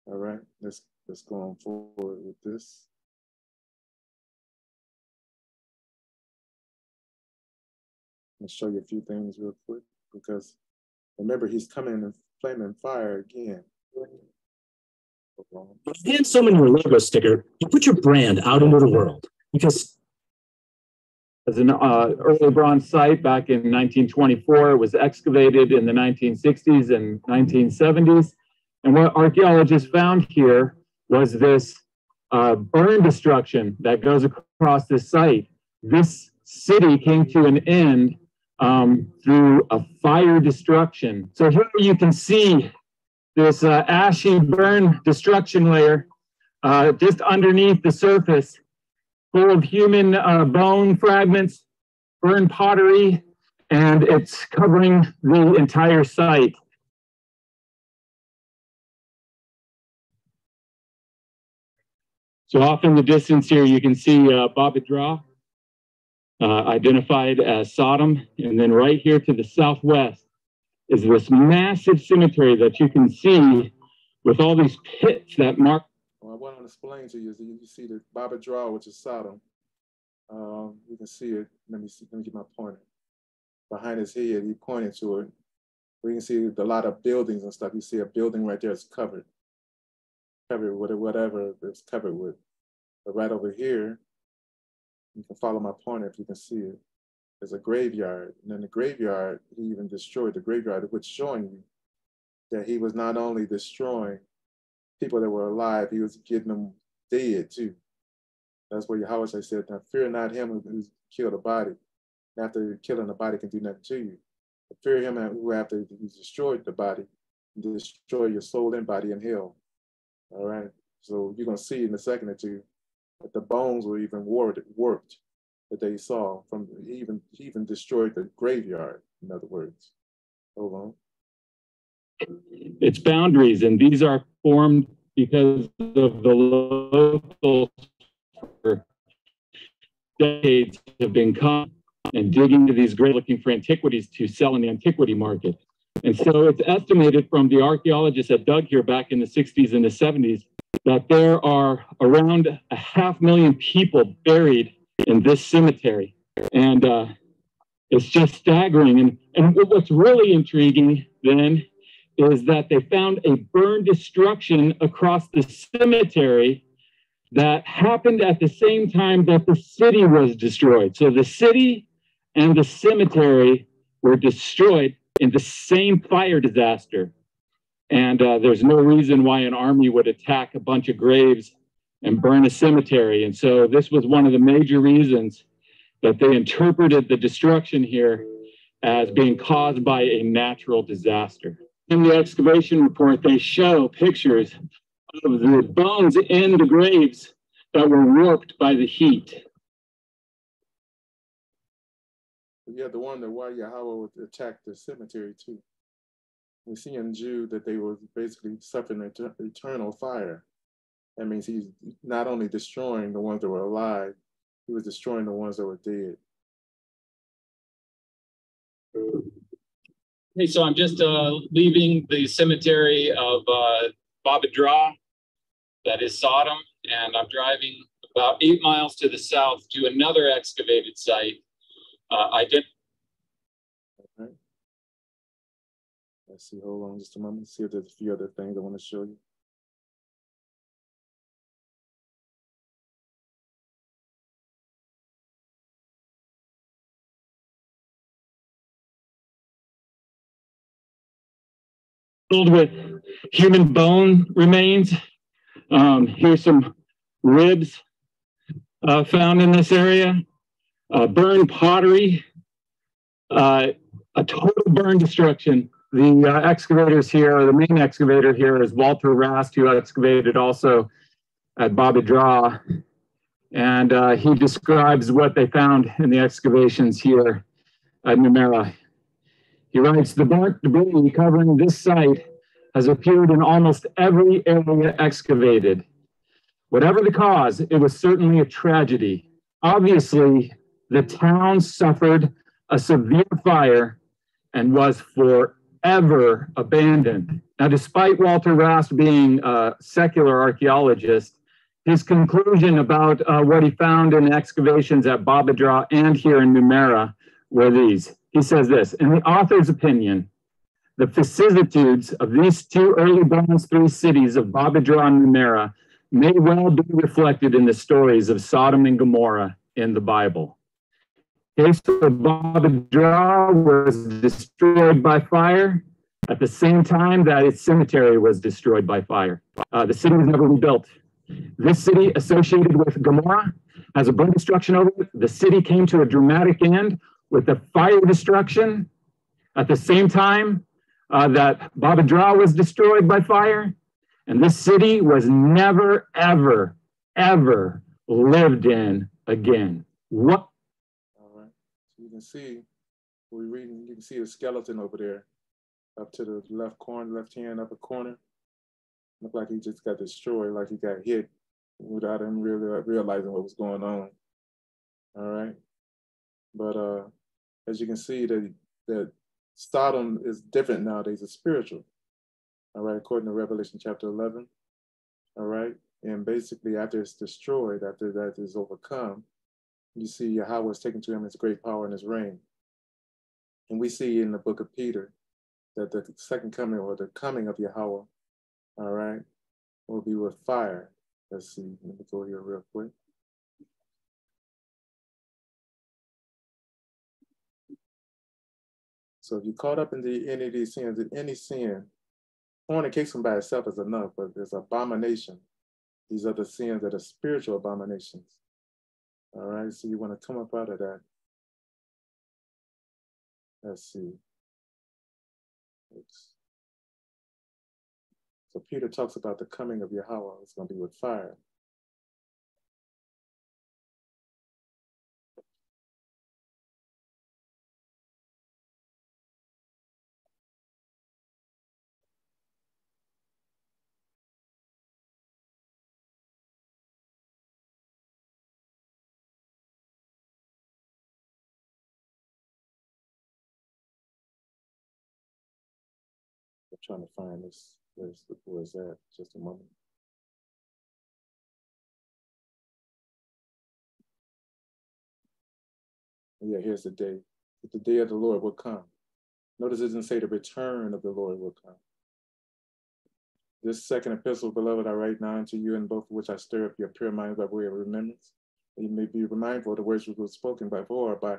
All right, let's let's go on forward with this. I'll show you a few things real quick because remember he's coming in flaming fire again. Hand someone your logo sticker, you put your brand out into the world because as an uh, early bronze site back in 1924. It was excavated in the 1960s and 1970s. And what archaeologists found here was this uh, burn destruction that goes across this site. This city came to an end um, through a fire destruction. So here you can see this uh, ashy burn destruction layer uh, just underneath the surface, full of human uh, bone fragments, burned pottery, and it's covering the entire site. So off in the distance here, you can see uh, Bab-edh-Drah, uh, identified as Sodom. And then right here to the southwest is this massive cemetery that you can see with all these pits that mark. Well, I want to you is you see the Bab-edh-Drah, which is Sodom. Um, you can see it. Let me see. Let me get my pointer. Behind his head, he pointed to it. We can see a lot of buildings and stuff. You see a building right there is covered covered with whatever it's covered with. But right over here, you can follow my pointer if you can see it. There's a graveyard. And in the graveyard, he even destroyed the graveyard, which showing you that he was not only destroying people that were alive, he was getting them dead too. That's what Yahweh said, now fear not him who killed a body. After killing the body can do nothing to you. But fear him who after he's destroyed the body, destroy your soul and body in hell. All right. So you're gonna see in a second or two that the bones were even warped, warped that they saw from even even destroyed the graveyard. In other words, hold on. Its boundaries, and these are formed because of the local decades have been come and digging to these great looking for antiquities to sell in the antiquity market. And so it's estimated from the archaeologists that dug here back in the 60s and the 70s that there are around a half million people buried in this cemetery. And uh, it's just staggering. And, and what's really intriguing then is that they found a burn destruction across the cemetery that happened at the same time that the city was destroyed. So the city and the cemetery were destroyed in the same fire disaster. And uh, there's no reason why an army would attack a bunch of graves and burn a cemetery. And so this was one of the major reasons that they interpreted the destruction here as being caused by a natural disaster. In the excavation report, they show pictures of the bones in the graves that were warped by the heat. you have to wonder why Yahawah would attack the cemetery too. We see in Jude that they were basically suffering eternal fire. That means he's not only destroying the ones that were alive, he was destroying the ones that were dead. Hey, so I'm just uh, leaving the cemetery of uh, Bab-edh-Drah, that is Sodom, and I'm driving about eight miles to the south to another excavated site uh, I did. Okay. Let's see, hold on just a moment, see if there's a few other things I want to show you. Filled with human bone remains. Um, here's some ribs uh, found in this area, uh, burned pottery, uh, a total burn destruction. The uh, excavators here, the main excavator here is Walter Rast, who excavated also at Bab-edh-Drah. And uh, he describes what they found in the excavations here at Numeira. He writes, the burnt debris covering this site has appeared in almost every area excavated. Whatever the cause, it was certainly a tragedy. Obviously, the town suffered a severe fire and was forever abandoned. Now, despite Walter Rast being a secular archaeologist, his conclusion about uh, what he found in excavations at Bab-edh-Drah and here in Numeira were these. He says this, in the author's opinion, the vicissitudes of these two early Bronze Three cities of Bab-edh-Drah and Numeira may well be reflected in the stories of Sodom and Gomorrah in the Bible. Case of Bab-edh-Drah was destroyed by fire at the same time that its cemetery was destroyed by fire. Uh, the city was never rebuilt. This city associated with Gomorrah has a burn destruction over it. The city came to a dramatic end with the fire destruction at the same time uh, that Bab-edh-Drah was destroyed by fire. And this city was never, ever, ever lived in again. What? All right. So you can see, we're reading, you can see the skeleton over there up to the left corner, left hand upper corner. Looked like he just got destroyed, like he got hit without him really realizing what was going on. All right. But uh, as you can see, that that Sodom is different nowadays. It's spiritual. All right, according to Revelation chapter 11. All right. And basically, after it's destroyed, after that is overcome, you see Yahawah is taken to him his great power and his reign. And we see in the book of Peter that the second coming or the coming of Yahawah all right, will be with fire. Let's see, let me go here real quick. So if you're caught up in the, any of these sins, in any sin, fornication by itself is enough, but there's abomination. These are the sins that are spiritual abominations. All right, so you want to come up out of that. Let's see. Oops. So Peter talks about the coming of Yahawah. It's going to be with fire. I'm trying to find this. Where's, the, where's that? Just a moment. Yeah, here's the day. But The day of the Lord will come. Notice it doesn't say the return of the Lord will come. This second epistle, beloved, I write now unto you, in both of which I stir up your pure minds by way of remembrance. That you may be mindful of the words which were spoken by before by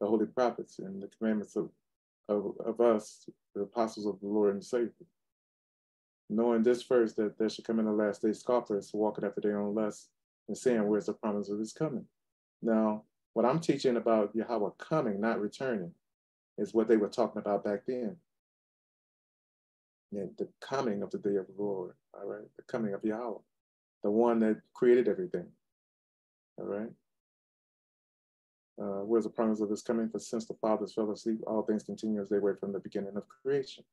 the holy prophets and the commandments of, of, of us, the apostles of the Lord and Savior knowing this first, that there should come in the last day scoffers walking after their own lusts and saying, Where's the promise of his coming? Now, what I'm teaching about Yahawah coming, not returning, is what they were talking about back then. Yeah, the coming of the day of the Lord, all right? The coming of Yahawah, the one that created everything, all right? Uh, where's the promise of his coming? For since the fathers fell asleep, all things continue as they were from the beginning of creation.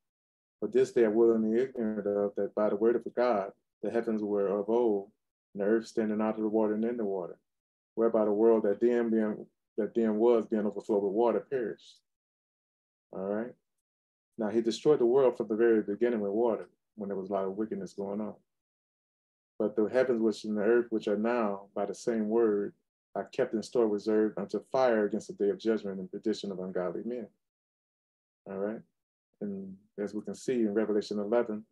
But this they are willingly ignorant of that by the word of God, the heavens were of old, and the earth standing out of the water and in the water, whereby the world that then being that then was being overflowed with water perished. All right. Now he destroyed the world from the very beginning with water, when there was a lot of wickedness going on. But the heavens which and the earth, which are now by the same word, are kept in store reserved unto fire against the day of judgment and perdition of ungodly men. All right. And as we can see in Revelation 11,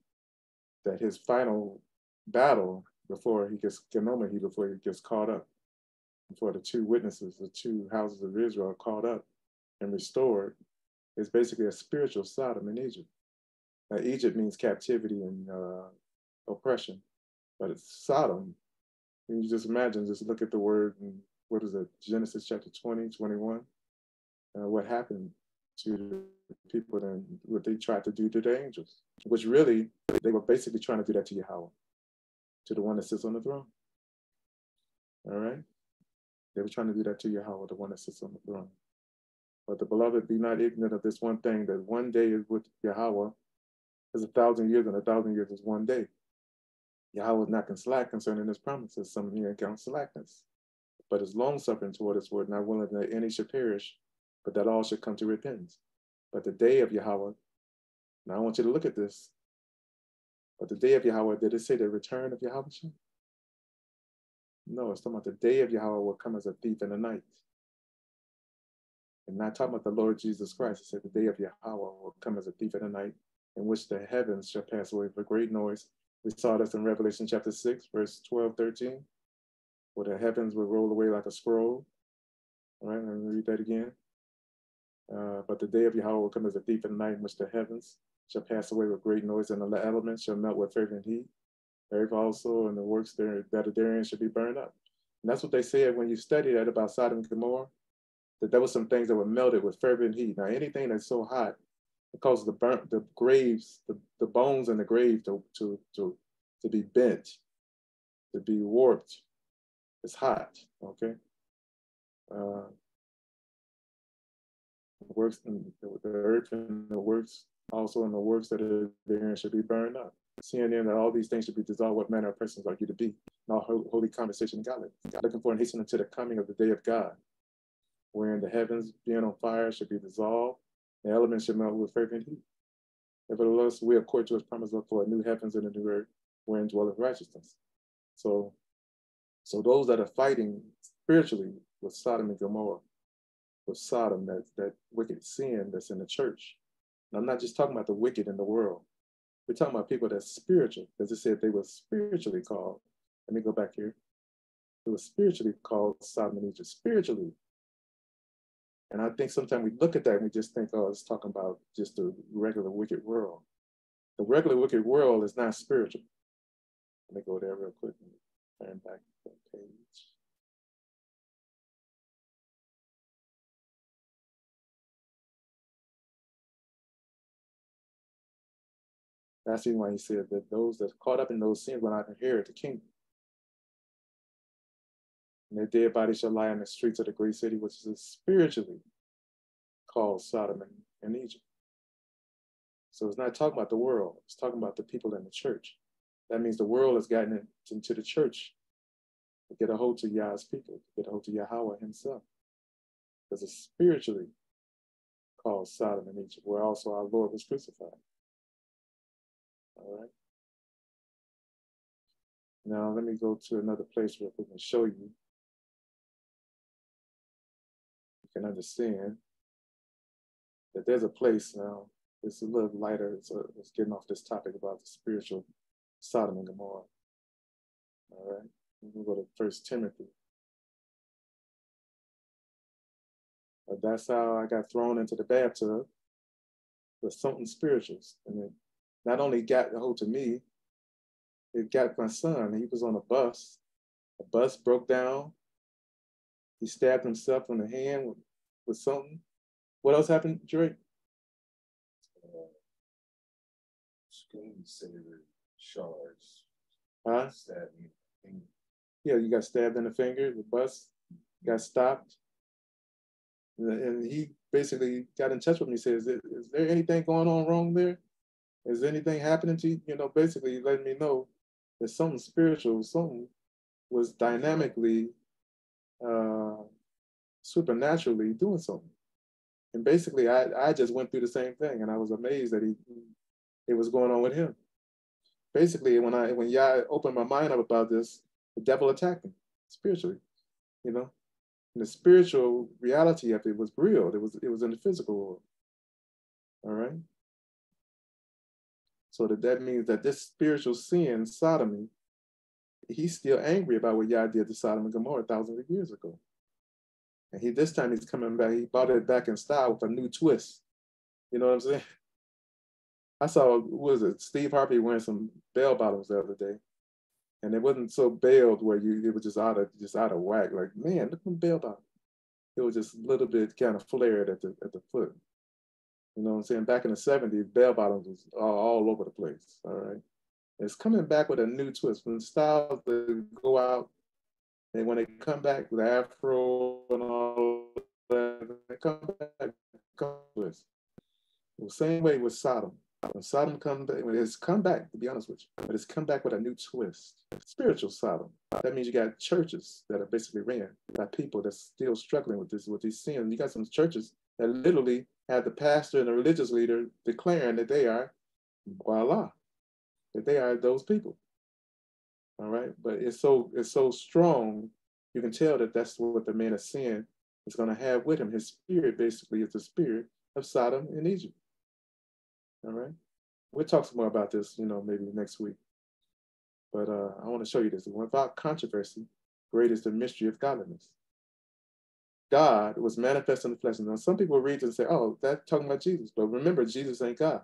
that his final battle before he gets Genoma, he before he gets caught up, before the two witnesses, the two houses of Israel are caught up and restored, is basically a spiritual Sodom in Egypt. Now, Egypt means captivity and uh, oppression, but it's Sodom. And you just imagine, just look at the word, and what is it, Genesis chapter 20, 21, uh, what happened to the people and what they tried to do to the angels, which really, they were basically trying to do that to Yahawah, to the one that sits on the throne. All right? They were trying to do that to Yahawah, the one that sits on the throne. But the beloved, be not ignorant of this one thing, that one day is with Yahawah is a thousand years, and a thousand years is one day. Yahawah is not slack concerning his promises. Some here count slackness. But his long suffering toward us word, not willing that any should perish, but that all should come to repentance. But the day of Yahawah, now I want you to look at this. But the day of Yahawah, did it say the return of Yahawah? No, it's talking about the day of Yahawah will come as a thief in the night. And not talking about the Lord Jesus Christ. It said the day of Yahawah will come as a thief in the night, in which the heavens shall pass away with a great noise. We saw this in Revelation chapter 6, verse 12, 13, where the heavens will roll away like a scroll. All right, let me read that again. Uh, but the day of Yahawah will come as a thief in the night, in which the heavens shall pass away with great noise, and the elements shall melt with fervent heat. Earth also and the works there that are therein should be burned up. And that's what they said when you study that about Sodom and Gomorrah that there were some things that were melted with fervent heat. Now, anything that's so hot, it causes the burnt, the graves, the, the bones in the grave to, to, to, to be bent, to be warped. It's hot, okay? Uh, works in the earth and the works also in the works that are there and should be burned up. Seeing then that all these things should be dissolved, what manner of persons are you to be? All holy conversation in God. Looking for and hastening to the coming of the day of God wherein the heavens being on fire should be dissolved, the elements should melt with fervent heat. Nevertheless, we accord to his promise for a new heavens and a new earth wherein dwelleth righteousness. So, so those that are fighting spiritually with Sodom and Gomorrah, with Sodom, that, that wicked sin that's in the church. And I'm not just talking about the wicked in the world. We're talking about people that's spiritual, because it said they were spiritually called. Let me go back here. It was spiritually called Sodom and Egypt, spiritually and I think sometimes we look at that and we just think, oh, it's talking about just the regular wicked world. The regular wicked world is not spiritual. Let me go there real quick back. That's even why he said that those that caught up in those sins will not inherit the kingdom and their dead bodies shall lie in the streets of the great city, which is spiritually called Sodom and Egypt. So it's not talking about the world, it's talking about the people in the church. That means the world has gotten into the church to get a hold to Yah's people, to get a hold to Yahawah himself. Because it's spiritually called Sodom and Egypt, where also our Lord was crucified. All right. Now let me go to another place where we can show you You can understand that there's a place now, it's a little lighter, it's, a, it's getting off this topic about the spiritual Sodom and Gomorrah. All right, we'll go to First Timothy. But that's how I got thrown into the bathtub with something spirituals. And it not only got a hold to me, it got my son. He was on a bus. A bus broke down. He stabbed himself in the hand with, with something. What else happened, Drake? Uh, screensaver shards. Huh? Stabbed me. Yeah, you got stabbed in the finger. The bus got stopped. And he basically got in touch with me. Says, is, is there anything going on wrong there? Is anything happening to you? You know, basically letting me know that something spiritual, something was dynamically uh, supernaturally doing something. And basically, I, I just went through the same thing, and I was amazed that he it was going on with him. Basically, when I when Yah opened my mind up about this, the devil attacked me spiritually, you know. And the spiritual reality of it was real. It was it was in the physical world. All right. So that that means that this spiritual sin, sodomy, he's still angry about what Yah did to Sodom and Gomorrah thousands of years ago. And he this time he's coming back, he brought it back in style with a new twist. You know what I'm saying? I saw, was it, Steve Harvey wearing some bell bottoms the other day. And it wasn't so bailed where you it was just out of just out of whack. Like, man, look at them bell bottoms. It was just a little bit kind of flared at the at the foot. You know what I'm saying? Back in the 70s, bell bottoms was all, all over the place. All right. It's coming back with a new twist. When styles go out, and when they come back with Afro and all that, they come back, come twist. The same way with Sodom. When Sodom come back, when it's come back, to be honest with you, but it's come back with a new twist. Spiritual Sodom. That means you got churches that are basically ran by people that's still struggling with this, with these sins. You got some churches that literally have the pastor and the religious leader declaring that they are voila, that they are those people. All right, but it's so it's so strong. You can tell that that's what the man of sin is going to have with him. His spirit basically is the spirit of Sodom and Egypt. All right. We'll talk some more about this, you know, maybe next week. But uh, I want to show you this. Without controversy, great is the mystery of godliness. God was manifest in the flesh. Now, some people read this and say, oh, that's talking about Jesus. But remember, Jesus ain't God.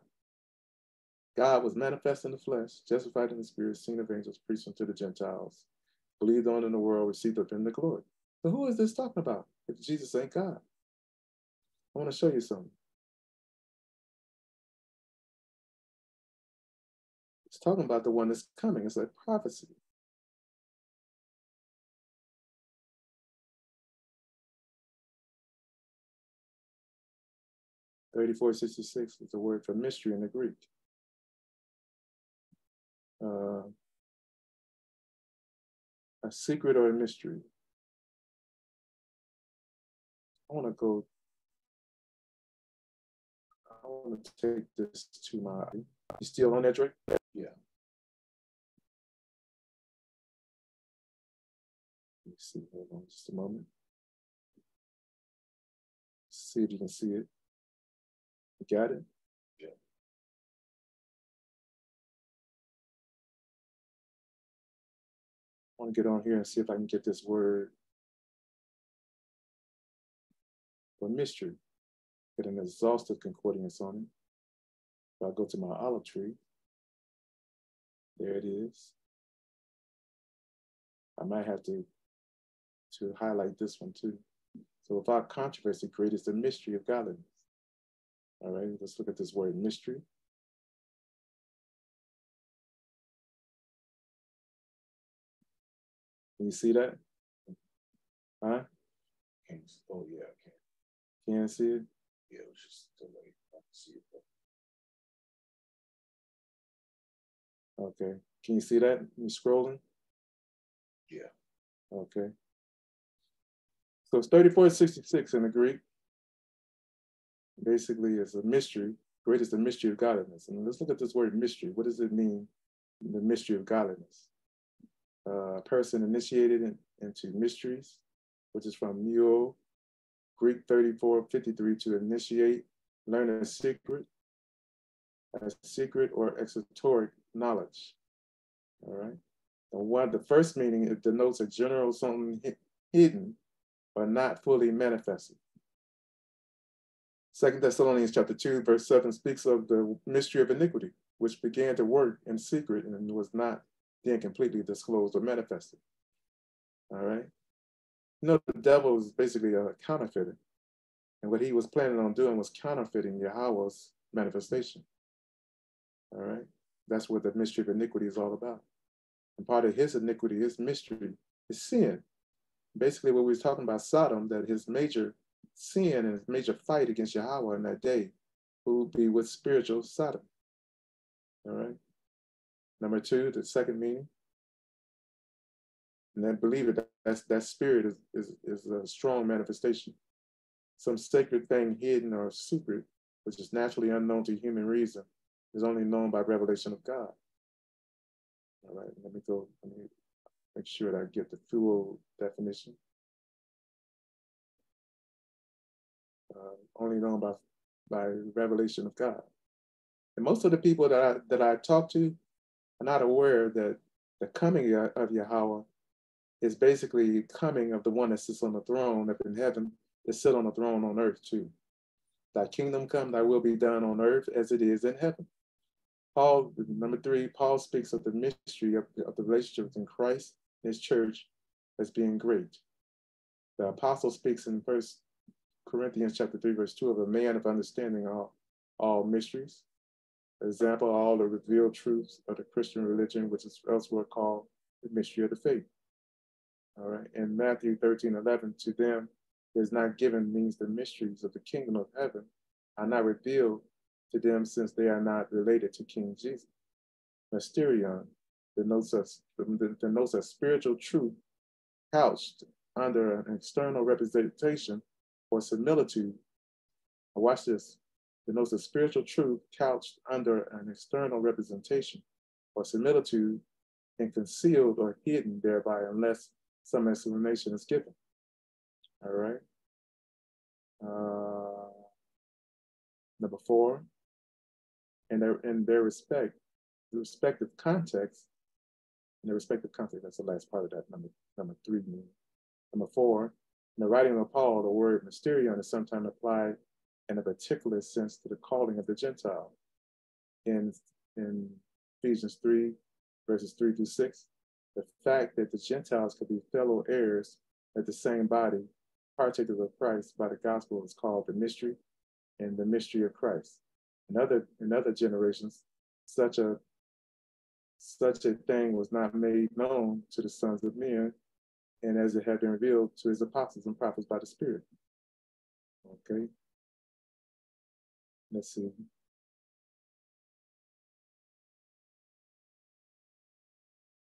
God was manifest in the flesh, justified in the spirit, seen of angels, preached unto the Gentiles, believed on in the world, received up in the glory. So who is this talking about if Jesus ain't God? I want to show you something. Talking about the one that's coming. It's like prophecy. Thirty-four sixty-six is the word for mystery in the Greek. Uh, a secret or a mystery. I want to go. I want to take this to my. You still on that, Drake? Yeah. Let me see. Hold on just a moment. See if you can see it. You got it? Yeah. I want to get on here and see if I can get this word for mystery. Get an exhaustive concordance on it. If I go to my olive tree, there it is. I might have to, to highlight this one too. So without controversy, great is the mystery of godliness. All right, let's look at this word mystery. Can you see that? Huh? Can't, oh yeah, I can. Can't see it? Yeah, it was just delayed. I can see it. Okay. Can you see that? You scrolling? yeah. Okay. So it's 3466 in the Greek. Basically, it's a mystery. Great is the mystery of godliness. And let's look at this word mystery. What does it mean, the mystery of godliness? Uh, a person initiated in, into mysteries, which is from Neo, Greek 3453, to initiate, learn a secret, a secret or exoteric knowledge. All right. And one, the first meaning, it denotes a general something hidden or not fully manifested. Second Thessalonians chapter 2, verse 7 speaks of the mystery of iniquity, which began to work in secret and was not then completely disclosed or manifested. All right. You know, the devil is basically a counterfeiter. And what he was planning on doing was counterfeiting Yahawah's manifestation. All right. That's what the mystery of iniquity is all about. And part of his iniquity, his mystery, is sin. Basically, what we was talking about Sodom, that his major sin and his major fight against Yahawah in that day would be with spiritual Sodom. All right. Number two, the second meaning. And then believe it, that's, that spirit is, is, is a strong manifestation. Some sacred thing hidden or secret, which is naturally unknown to human reason, is only known by revelation of God. All right, let me go, let me make sure that I get the full definition. Uh, only known by, by revelation of God. And most of the people that I, that I talk to are not aware that the coming of Yahawah is basically coming of the one that sits on the throne up in heaven, to sit on the throne on earth too. Thy kingdom come, thy will be done on earth as it is in heaven. Paul, number three, Paul speaks of the mystery of, of the relationship between Christ and his church as being great. The apostle speaks in First Corinthians chapter 3, verse 2 of a man of understanding all, all mysteries. Example, all the revealed truths of the Christian religion, which is elsewhere called the mystery of the faith. All right. And Matthew 13, 11, to them is not given means the mysteries of the kingdom of heaven are not revealed to them since they are not related to King Jesus. Mysterion denotes a, denotes a spiritual truth couched under an external representation or similitude. Watch this. Denotes a spiritual truth couched under an external representation or similitude and concealed or hidden thereby unless some explanation is given. All right. Uh, number four, in their in their respect, the respective context, in their respective context, that's the last part of that number number three meaning. Number four, in the writing of Paul, the word mysterion is sometimes applied in a particular sense to the calling of the Gentile. In, in Ephesians 3, verses 3 through 6, the fact that the Gentiles could be fellow heirs at the same body, partakers of Christ by the gospel is called the mystery and the mystery of Christ. In other, in other generations, such a such a thing was not made known to the sons of men, and as it had been revealed to his apostles and prophets by the Spirit. Okay. Let's see.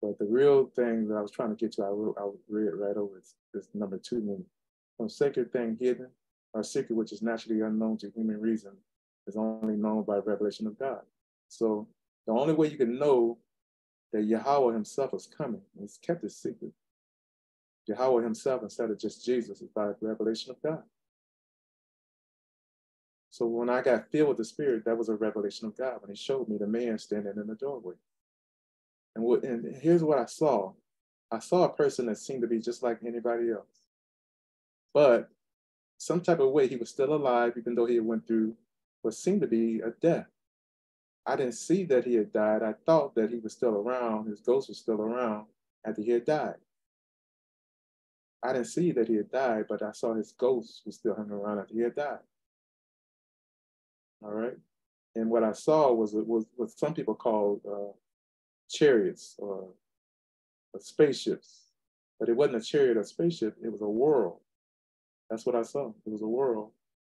But the real thing that I was trying to get to, I, wrote, I read right over is, is number two meaning. From sacred thing hidden, or secret which is naturally unknown to human reason, is only known by revelation of God. So the only way you can know that Yahweh himself is coming, he's kept it secret. Yahweh himself, instead of just Jesus, is by revelation of God. So when I got filled with the Spirit, that was a revelation of God when He showed me the man standing in the doorway. And, what, and here's what I saw I saw a person that seemed to be just like anybody else. But some type of way he was still alive, even though he went through what seemed to be a death. I didn't see that he had died. I thought that he was still around, his ghost was still around after he had died. I didn't see that he had died, but I saw his ghost was still hanging around after he had died. All right. And what I saw was it was what some people call uh, chariots or, or spaceships, but it wasn't a chariot or spaceship. It was a world. That's what I saw. It was a world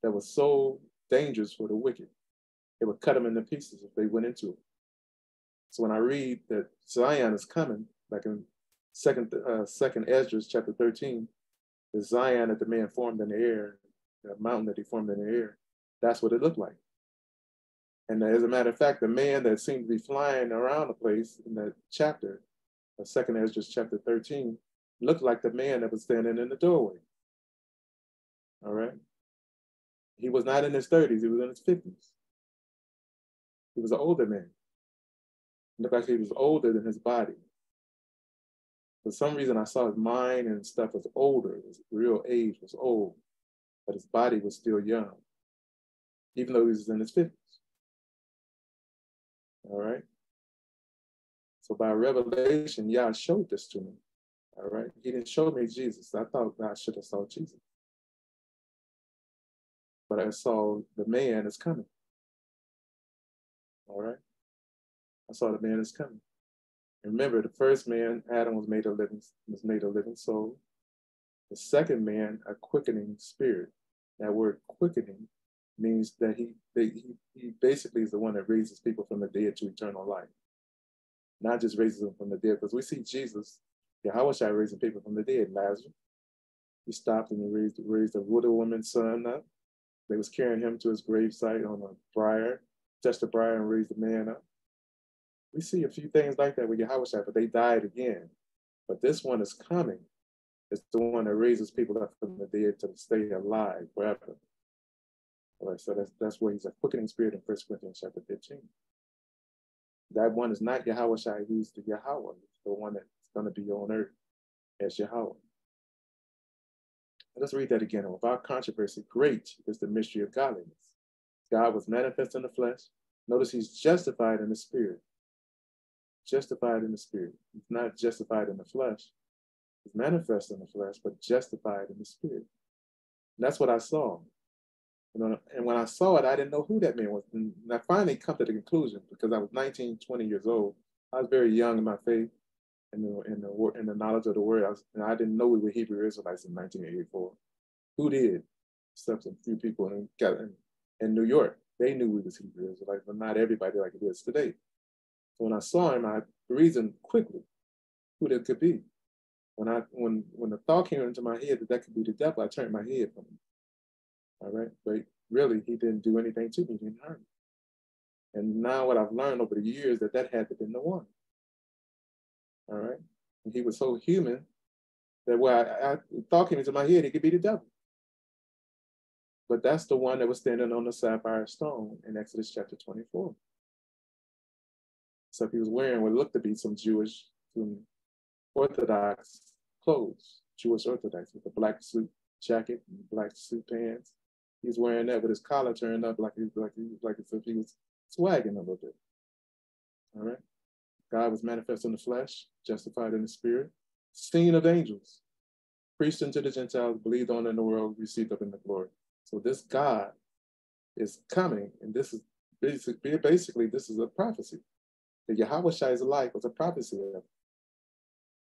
that was so dangerous for the wicked. It would cut them into pieces if they went into it. So when I read that Zion is coming, like in second uh, second Esdras chapter 13, the Zion that the man formed in the air, the mountain that he formed in the air, that's what it looked like. And as a matter of fact, the man that seemed to be flying around the place in that chapter, the second Esdras chapter 13, looked like the man that was standing in the doorway. All right. He was not in his 30s, he was in his 50s. He was an older man. It looked like he was older than his body. For some reason, I saw his mind and stuff was older. His real age was old, but his body was still young, even though he was in his 50s. All right. So by revelation, Yah showed this to me. All right. He didn't show me Jesus. I thought I should have saw Jesus. I saw the man is coming. All right. I saw the man is coming. And remember, the first man, Adam, was made a living was made a living soul. The second man, a quickening spirit. That word quickening means that he, he, he basically is the one that raises people from the dead to eternal life. Not just raises them from the dead, because we see Jesus, Yahweh raising people from the dead, Lazarus. He stopped and he raised, raised a widow woman's son up. They was carrying him to his gravesite on a briar, touched the briar and raised the man up. We see a few things like that with Yahweh but they died again. But this one is coming. It's the one that raises people up from the dead to stay alive forever. All right, so that's that's where he's a quickening spirit in First Corinthians chapter 15. That one is not Yahawashi, he's the Yahweh, the one that's going to be on earth as Yahweh. Let's read that again. Without controversy, great is the mystery of godliness. God was manifest in the flesh, Notice he's justified in the spirit. Justified in the spirit. He's not justified in the flesh. He's manifest in the flesh, but justified in the spirit. And that's what I saw. And when I saw it, I didn't know who that man was. And I finally come to the conclusion because I was 19, 20 years old. I was very young in my faith and the, in the, in the knowledge of the word. I was, and I didn't know we were Hebrew Israelites in 1984. Who did? Except a few people in, in, in New York. They knew we was Hebrew Israelites, but not everybody like it is today. So when I saw him, I reasoned quickly who that could be. When I when when the thought came into my head that that could be the devil, I turned my head from him. All right, but really, he didn't do anything to me. He didn't hurt me. And now what I've learned over the years that that had to be the one. All right, and he was so human that when I, I thought came into my head, he could be the devil. But that's the one that was standing on the sapphire stone in Exodus chapter 24. So he was wearing what looked to be some Jewish, Orthodox clothes, Jewish Orthodox, with a black suit jacket and black suit pants. He's wearing that with his collar turned up like he like he like as if he was swagging a little bit. All right. God was manifest in the flesh, justified in the spirit, seen of angels, preached unto the Gentiles, believed on in the world, received up in the glory. So this God is coming, and this is basically, basically this is a prophecy. Yahawashi's life was a prophecy of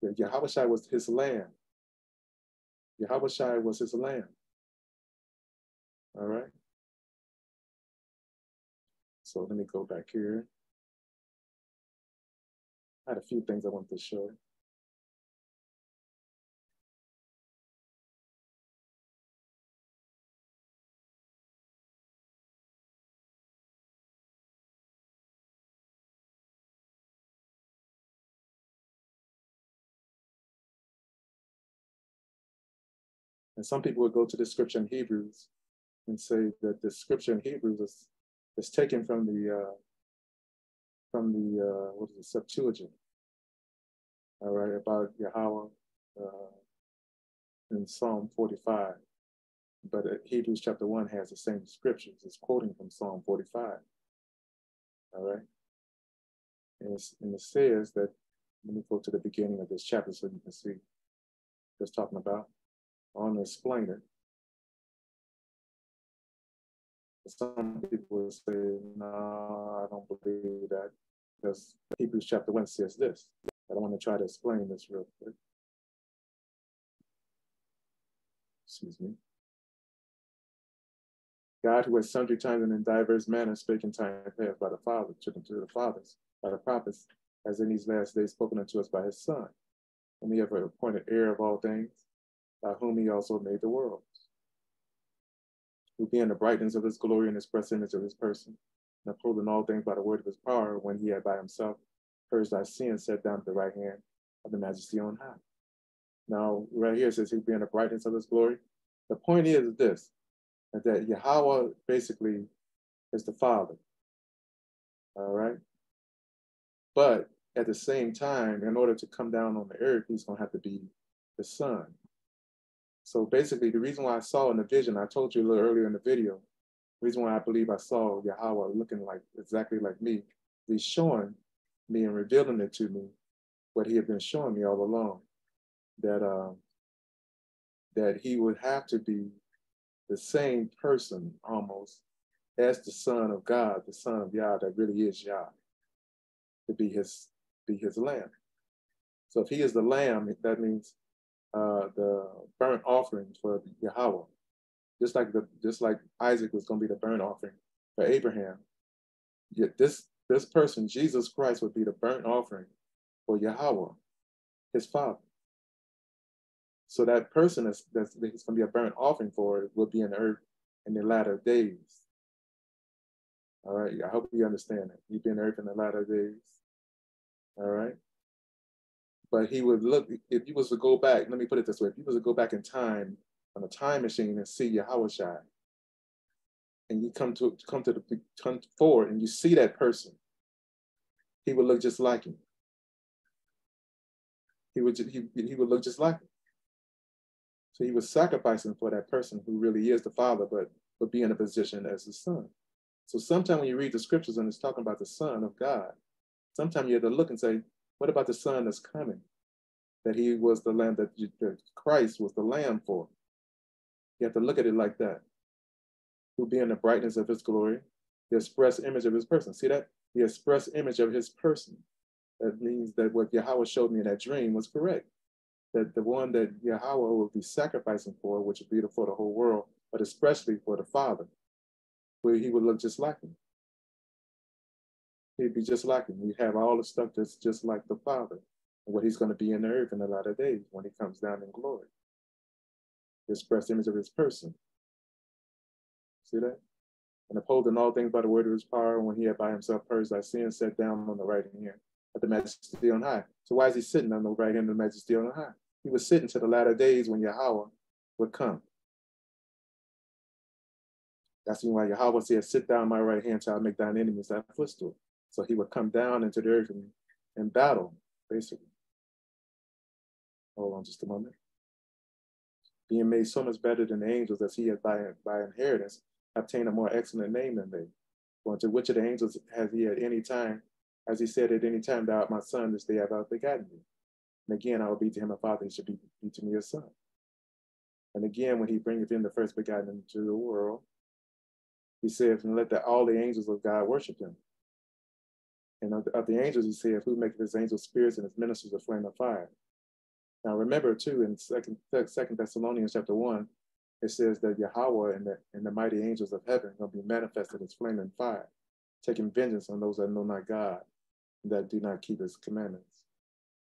that Yahweh was his lamb. Yahweh was his lamb. All right. So let me go back here. I had a few things I wanted to show. And some people would go to the scripture in Hebrews and say that the scripture in Hebrews is, is taken from the uh, from the uh, what is it, Septuagint. All right, about Yahweh uh, in Psalm 45. But Hebrews chapter 1 has the same scriptures. It's quoting from Psalm 45. All right. And, and it says that, let me go to the beginning of this chapter so you can see it's talking about. I want to explain it. Some people say, no, I don't believe that because Hebrews chapter 1 says this. I don't want to try to explain this real quick. Excuse me. God, who has sundry times and in diverse manners spake in time past by the Father, to the fathers, by the prophets, as in these last days spoken unto us by his Son, whom he ever appointed heir of all things, by whom he also made the worlds, who being the brightness of his glory and express image of his person, and upholding all things by the word of his power, when he had by himself purged our sins, sat down at the right hand of the majesty on high. Now, right here it says he being the brightness of his glory. The point is this, that Yahweh basically is the Father. All right. But at the same time, in order to come down on the earth, he's going to have to be the Son. So basically, the reason why I saw in the vision, I told you a little earlier in the video, the reason why I believe I saw Yahweh looking like exactly like me, he's showing me and revealing it to me what he had been showing me all along, that um, that he would have to be the same person almost as the Son of God, the Son of Yah that really is Yah, to be his be his lamb. So if he is the lamb, that means uh, the burnt offering for Yahweh. Just like the just like Isaac was going to be the burnt offering for Abraham. Yet this this person, Jesus Christ, would be the burnt offering for Yahweh, his father. So that person that's, that's, that's going to be a burnt offering for will be in the earth in the latter days. All right, I hope you understand that. He'd be in earth in the latter days. All right. But he would look, if you was to go back, let me put it this way, if you was to go back in time on a time machine and see Yahawashi, and you come to come to the come forward and you see that person, he would look just like him. He would he, he would look just like him. So he was sacrificing for that person who really is the father, but would be in a position as the son. So sometimes when you read the scriptures and it's talking about the Son of God, sometimes you have to look and say, what about the Son that's coming? That he was the lamb, that, that Christ was the lamb for. You have to look at it like that. Who being the brightness of his glory, the express image of his person. See that? The express image of his person. That means that what Yahweh showed me in that dream was correct. That the one that Yahweh will be sacrificing for, which would be for the whole world, but especially for the Father, where he would look just like him. He'd be just like him. We'd have all the stuff that's just like the Father, and what he's going to be in the earth in a lot of days when he comes down in glory. The express image of his person. See that? And upholding all things by the word of his power, when he had by himself purged our sins, sat down on the right hand at the majesty on high. So why is he sitting on the right hand of the majesty on high? He was sitting to the latter days when Yahweh would come. That's why Yahweh said, sit down my right hand till I make thine enemies thy footstool. So he would come down into the earth and, and battle, basically. Hold on just a moment. Being made so much better than the angels as he had by, by inheritance obtained a more excellent name than they. For to which of the angels has he at any time, as he said at any time, thou art my son, this day have I begotten you. And again, I will be to him a father, he should be, be to me a son. And again, when he bringeth in the first begotten into the world, he saith, and let the, all the angels of God worship him. And of the, of the angels, he saith, who maketh his angels spirits and his ministers a flame of fire. Now remember too, in Second, Second Thessalonians chapter one, it says that Yahweh and the, and the mighty angels of heaven to be manifested as flaming fire, taking vengeance on those that know not God, that do not keep his commandments.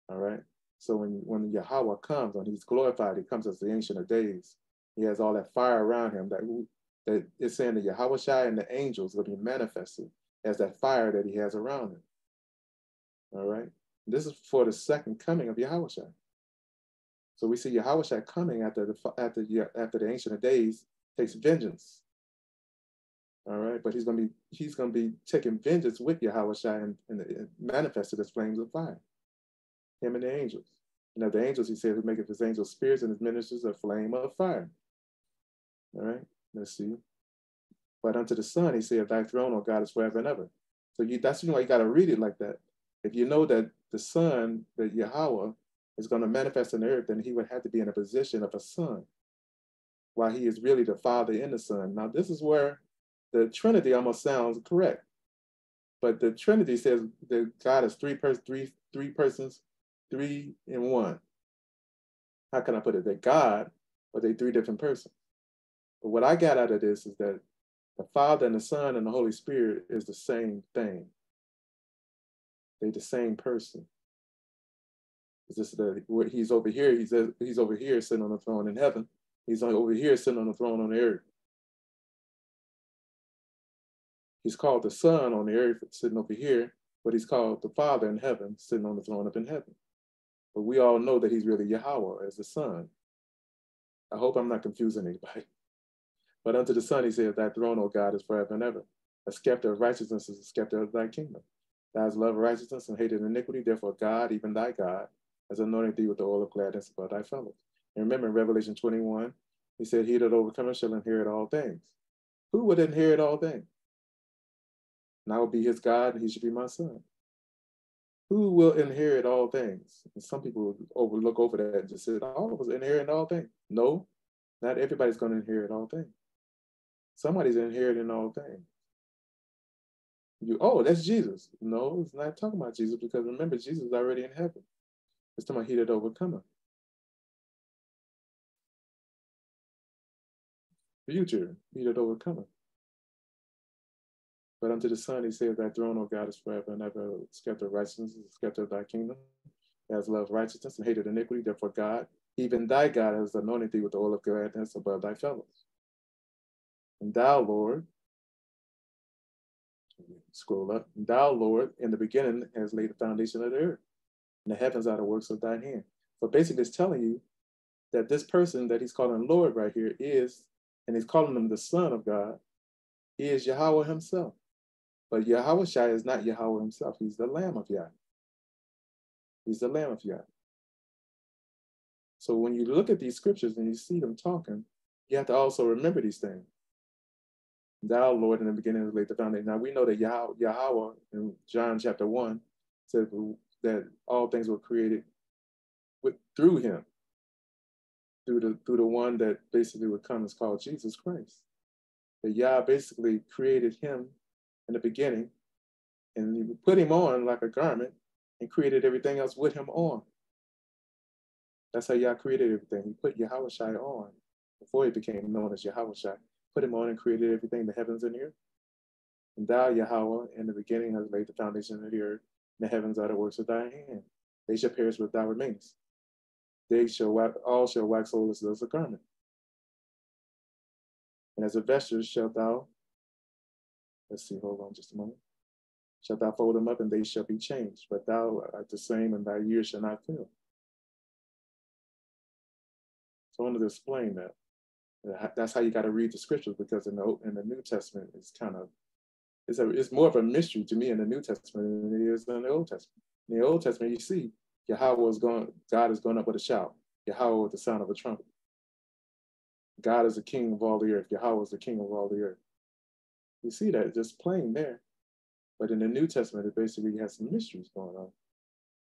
All right. So when, when Yahweh comes, when he's glorified, he comes as the ancient of days. He has all that fire around him that, that it's saying that Yahawashi and the angels will be manifested as that fire that he has around him. All right. This is for the second coming of Yahawashi. So we see Yahawashi coming after the after the after the ancient of days takes vengeance. All right, but he's gonna be he's gonna be taking vengeance with Yahawashi and, and, and manifested as flames of fire. Him and the angels. And of the angels, he said, who maketh his angels spirits and his ministers a flame of fire. All right, let's see. But unto the Son, he said, Thy throne, O God, is forever and ever. So you, that's you know you got to read it like that. If you know that the Son, that Yahweh, is going to manifest in the earth, then he would have to be in a position of a son, while he is really the Father in the Son. Now, this is where the Trinity almost sounds correct. But the Trinity says that God is three, pers- three, three persons, three in one. How can I put it? That God, but they three different persons. But what I got out of this is that the Father and the Son and the Holy Spirit is the same thing. They're the same person. It's just that he's over here, he's, he's over here sitting on the throne in heaven. He's over here sitting on the throne on the earth. He's called the Son on the earth sitting over here, but he's called the Father in heaven sitting on the throne up in heaven. But we all know that he's really Yahweh as the Son. I hope I'm not confusing anybody. But unto the Son, he says, Thy throne, O God, is forever and ever. A scepter of righteousness is a scepter of thy kingdom. Thou hast loved righteousness and hated iniquity. Therefore, God, even thy God, has anointed thee with the oil of gladness above thy fellows. And remember in Revelation 21, he said, He that overcometh shall inherit all things. Who would inherit all things? And I will be his God, and he should be my son. Who will inherit all things? And some people overlook over that and just say, all of us inherit all things. No, not everybody's going to inherit all things. Somebody's inheriting all things. You, oh, that's Jesus. No, it's not talking about Jesus because remember, Jesus is already in heaven. It's talking about he that overcomer. Future, he that overcomer. But unto the Son, he says, Thy throne, O God, is forever and ever. Scepter of righteousness is scepter of thy kingdom. He has loved righteousness and hated iniquity. Therefore, God, even thy God, has anointed thee with the oil of gladness above thy fellows. And thou, Lord, scroll up, and thou, Lord, in the beginning has laid the foundation of the earth and the heavens are the works of thine hand. So basically, it's telling you that this person that he's calling Lord right here is, and he's calling him the Son of God, he is Yahweh himself. But Yahawashi is not Yahweh himself. He's the Lamb of Yah. He's the Lamb of Yah. So when you look at these scriptures and you see them talking, you have to also remember these things. Thou, Lord, in the beginning laid the foundation. Now we know that Yah- Yahweh in John chapter 1 said that all things were created with, through him, through the, through the one that basically would come is called Jesus Christ. That Yah basically created him in the beginning and he put him on like a garment and created everything else with him on. That's how Yah created everything. He put Yahweh on before he became known as Yahweh. Put him on and created everything, the heavens and the earth. And thou, Yahweh, in the beginning has laid the foundation of the earth. And the heavens are the works of thy hand. They shall perish, but thou remainest. They shall wax, all shall wax old as a garment. And as a vesture shalt thou, let's see, hold on just a moment. Shalt thou fold them up, and they shall be changed. But thou art the same, and thy years shall not fail. So I wanted to explain that. That's how you got to read the scriptures because in the in the New Testament it's kind of it's a it's more of a mystery to me in the New Testament than it is in the Old Testament. In the Old Testament, you see Yahweh is going, God is going up with a shout. Yahweh with the sound of a trumpet. God is the king of all the earth. Yahweh is the king of all the earth. You see that just plain there. But in the New Testament, it basically has some mysteries going on.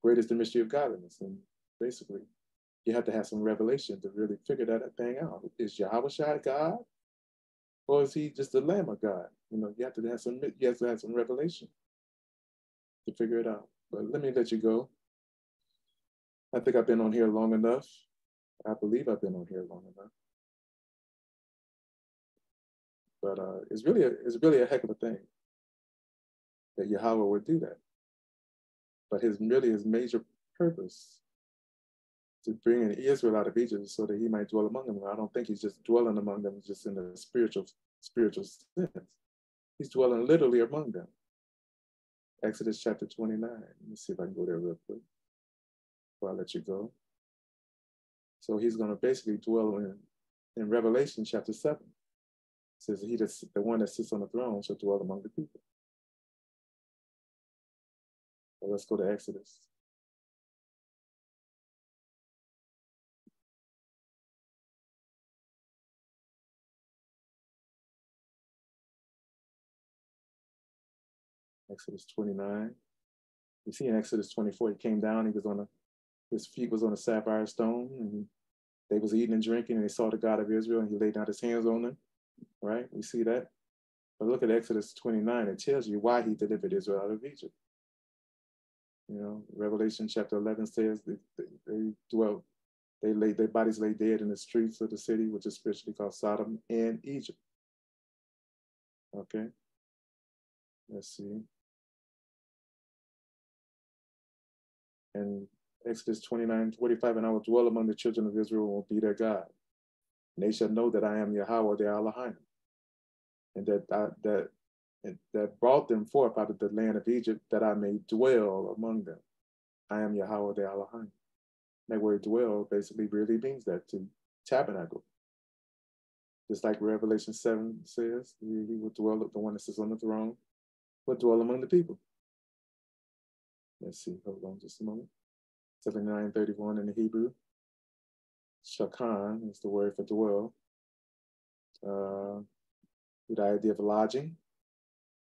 Great is the mystery of godliness. And basically, you have to have some revelation to really figure that thing out. Is Yahweh God? Or is he just the Lamb of God? You know, you have to have some you have to have some revelation to figure it out. But let me let you go. I think I've been on here long enough. I believe I've been on here long enough. But uh, it's really a, it's really a heck of a thing that Yahweh would do that. But his really his major purpose to bring in Israel out of Egypt so that he might dwell among them. I don't think he's just dwelling among them just in the spiritual spiritual sense. He's dwelling literally among them. Exodus chapter 29. Let me see if I can go there real quick before I let you go. So he's going to basically dwell in, in Revelation chapter 7. It says he that's the one that sits on the throne shall dwell among the people. So let's go to Exodus. Exodus 29. You see in Exodus 24, he came down, he was on a, his feet was on a sapphire stone, and they was eating and drinking, and they saw the God of Israel, and he laid down his hands on them, right? We see that. But look at Exodus 29, it tells you why he delivered Israel out of Egypt. You know, Revelation chapter 11 says that they dwelt, they laid, their bodies lay dead in the streets of the city, which is spiritually called Sodom and Egypt. Okay, let's see. And Exodus 29, 45, and I will dwell among the children of Israel and will be their God. And they shall know that I am Yahweh, their Elohim, and that I, that that brought them forth out of the land of Egypt, that I may dwell among them. I am Yahweh, their Elohim. That word dwell basically really means that to tabernacle. Just like Revelation 7 says, he will dwell, the one that sits on the throne, will dwell among the people. Let's see, hold on just a moment. 7931 in the Hebrew. Shakan is the word for dwell. Uh, the idea of lodging.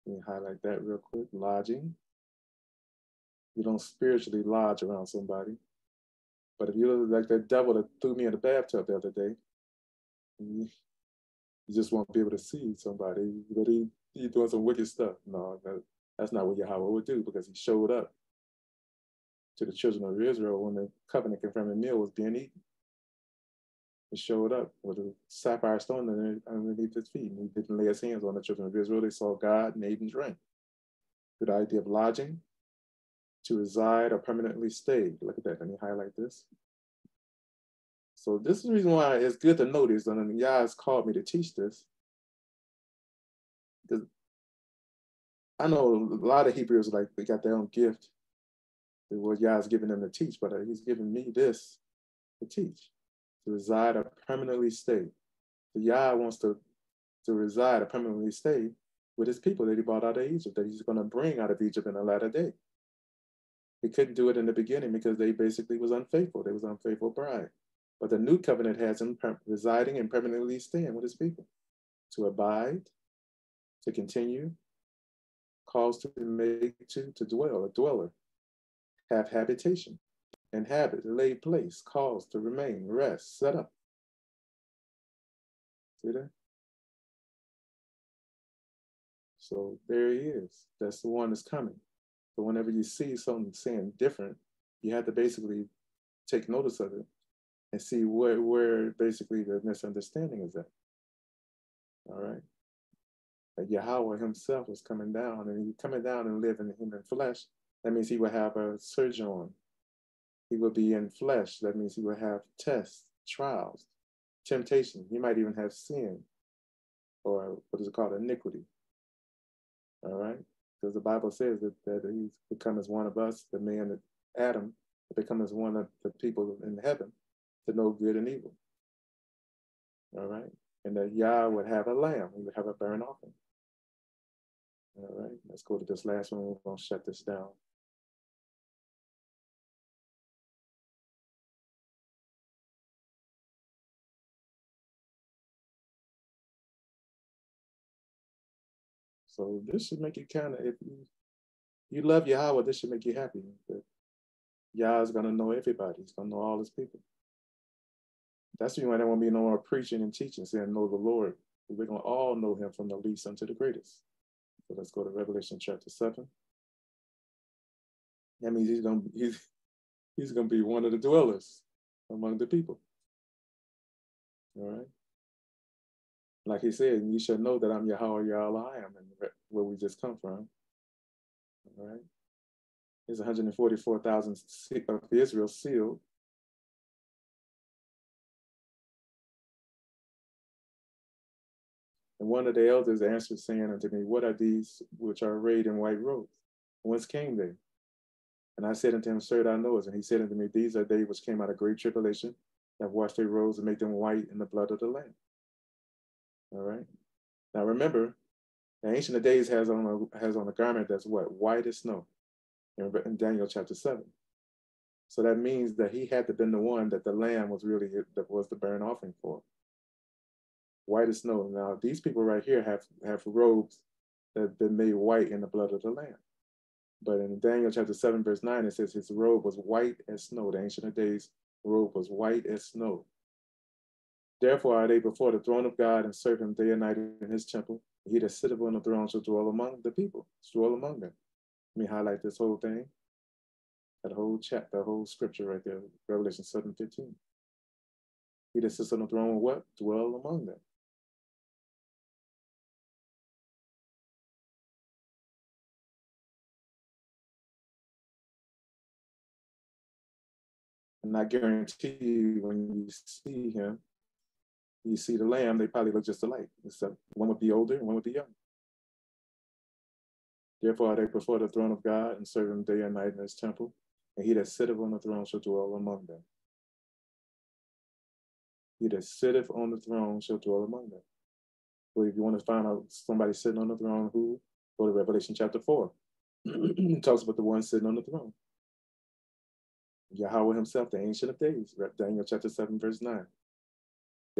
Let me highlight that real quick. Lodging. You don't spiritually lodge around somebody. But if you look like that devil that threw me in the bathtub the other day, you just won't be able to see somebody, but he, he's doing some wicked stuff. No, that, that's not what Yahweh would do because he showed up to the children of Israel when the covenant confirming meal was being eaten. He showed up with a sapphire stone underneath his feet. And he didn't lay his hands on the children of Israel. They saw God ate and drank. Good idea of lodging, to reside or permanently stay. Look at that. Let me highlight this. So this is the reason why it's good to notice, and Yah has called me to teach this. Because I know a lot of Hebrews like they got their own gift what Yah's giving them to teach, but uh, he's giving me this to teach, to reside or permanently stay. So Yah wants to, to reside or permanently stay with his people that he brought out of Egypt, that he's going to bring out of Egypt in the latter day. He couldn't do it in the beginning because they basically was unfaithful. They was unfaithful bride. But the new covenant has him residing and permanently staying with his people to abide to continue, cause to be made to, to dwell, a dweller, have habitation, inhabit, lay place, cause to remain, rest, set up. See that? So there he is. That's the one that's coming. But whenever you see something saying different, you have to basically take notice of it and see where, where basically the misunderstanding is at. All right. That Yahweh himself was coming down and he coming down and living in human flesh. That means he will have a sojourn. He will be in flesh. That means he will have tests, trials, temptation. He might even have sin or what is it called? Iniquity. All right. Because the Bible says that, that he's become as one of us, the man Adam, become as one of the people in heaven to know good and evil. All right. And that Yah would have a lamb, he would have a burnt offering. All right, let's go to this last one. We're going to shut this down. So this should make you kind of, if you, you love Yahweh, this should make you happy. That Yah is going to know everybody. He's going to know all his people. That's why there won't be no more preaching and teaching, saying, know the Lord. We're going to all know him from the least unto the greatest. So let's go to Revelation chapter 7. That means he's going to he's, he's going to be one of the dwellers among the people. All right. Like he said, you shall know that I'm Yahweh Yahweh I am, and where we just come from. All right. There's 144,000 of Israel sealed. And one of the elders answered, saying unto me, What are these which are arrayed in white robes? Whence came they? And I said unto him, Sir, thou knowest. And he said unto me, These are they which came out of great tribulation, that washed their robes and made them white in the blood of the Lamb. All right. Now remember, the Ancient of Days has on a has on a garment that's what white as snow, in, in Daniel chapter seven. So that means that he had to been the one that the lamb was really that was the burnt offering for white as snow. Now, these people right here have, have robes that have been made white in the blood of the Lamb. But in Daniel chapter 7, verse 9, it says his robe was white as snow. The Ancient of Days robe was white as snow. Therefore are they before the throne of God and serve him day and night in his temple. He that sitteth on the throne shall dwell among the people, dwell among them. Let me highlight this whole thing. That whole chapter, that whole scripture right there, Revelation 7 15. He that sits on the throne will what? Dwell among them. And I guarantee you, when you see him, you see the lamb, they probably look just alike, except one would be older and one would be young. Therefore are they before the throne of God and serve him day and night in his temple, and he that sitteth on the throne shall dwell among them. He that sitteth on the throne shall dwell among them. So if you want to find out somebody sitting on the throne, who? Go to Revelation chapter 4. it talks about the one sitting on the throne. Yahweh himself, the Ancient of Days, Daniel chapter 7, verse 9.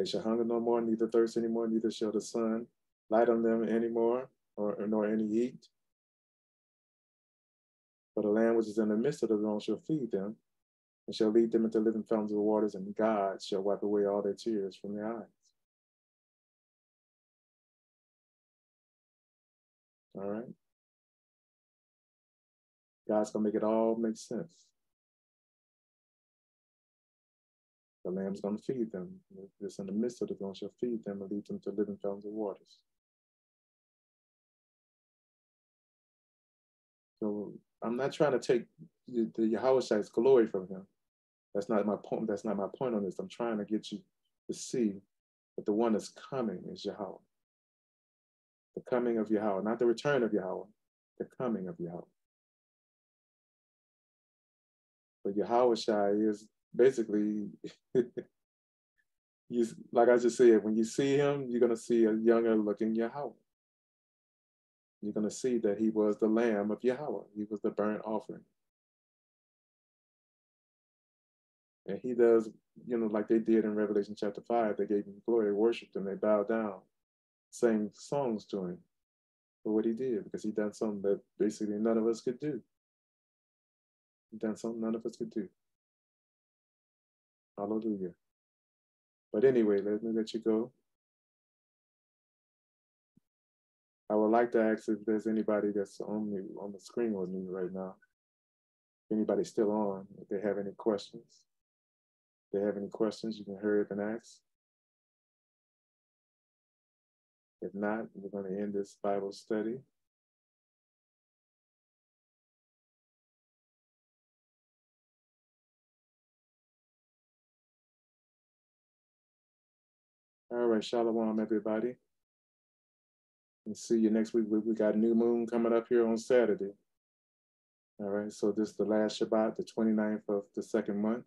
They shall hunger no more, neither thirst anymore, neither shall the sun light on them anymore, or, nor any heat. For the land which is in the midst of the throne shall feed them, and shall lead them into living fountains of waters, and God shall wipe away all their tears from their eyes. All right? God's going to make it all make sense. The lamb's going to feed them. This in the midst of the throne shall feed them and lead them to living fountains of waters. So I'm not trying to take the, the Yahweh's glory from him. That's not my point. That's not my point on this. I'm trying to get you to see that the one that's coming is Yahweh. The coming of Yahweh, not the return of Yahweh, the coming of Yahweh. But Yahweh is basically, you, like I just said, when you see him, you're going to see a younger looking Yahweh. You're going to see that he was the lamb of Yahweh. He was the burnt offering. And he does, you know, like they did in Revelation chapter 5, they gave him glory, worshiped him, they bowed down, sang songs to him. for what he did because he done something that basically none of us could do. He done something none of us could do. Hallelujah. But anyway, let me let you go. I would like to ask if there's anybody that's on me on the screen with me right now. Anybody still on? If they have any questions, if they have any questions, you can hurry up and ask. If not, we're going to end this Bible study. All right, shalom, everybody. And see you next week. We got a new moon coming up here on Saturday. All right, so this is the last Shabbat, the 29th of the second month.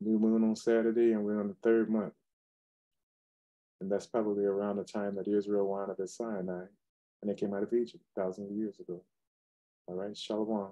New moon on Saturday, and we're on the third month. And that's probably around the time that Israel wound up at Sinai and they came out of Egypt thousands of years ago. All right, Shalom.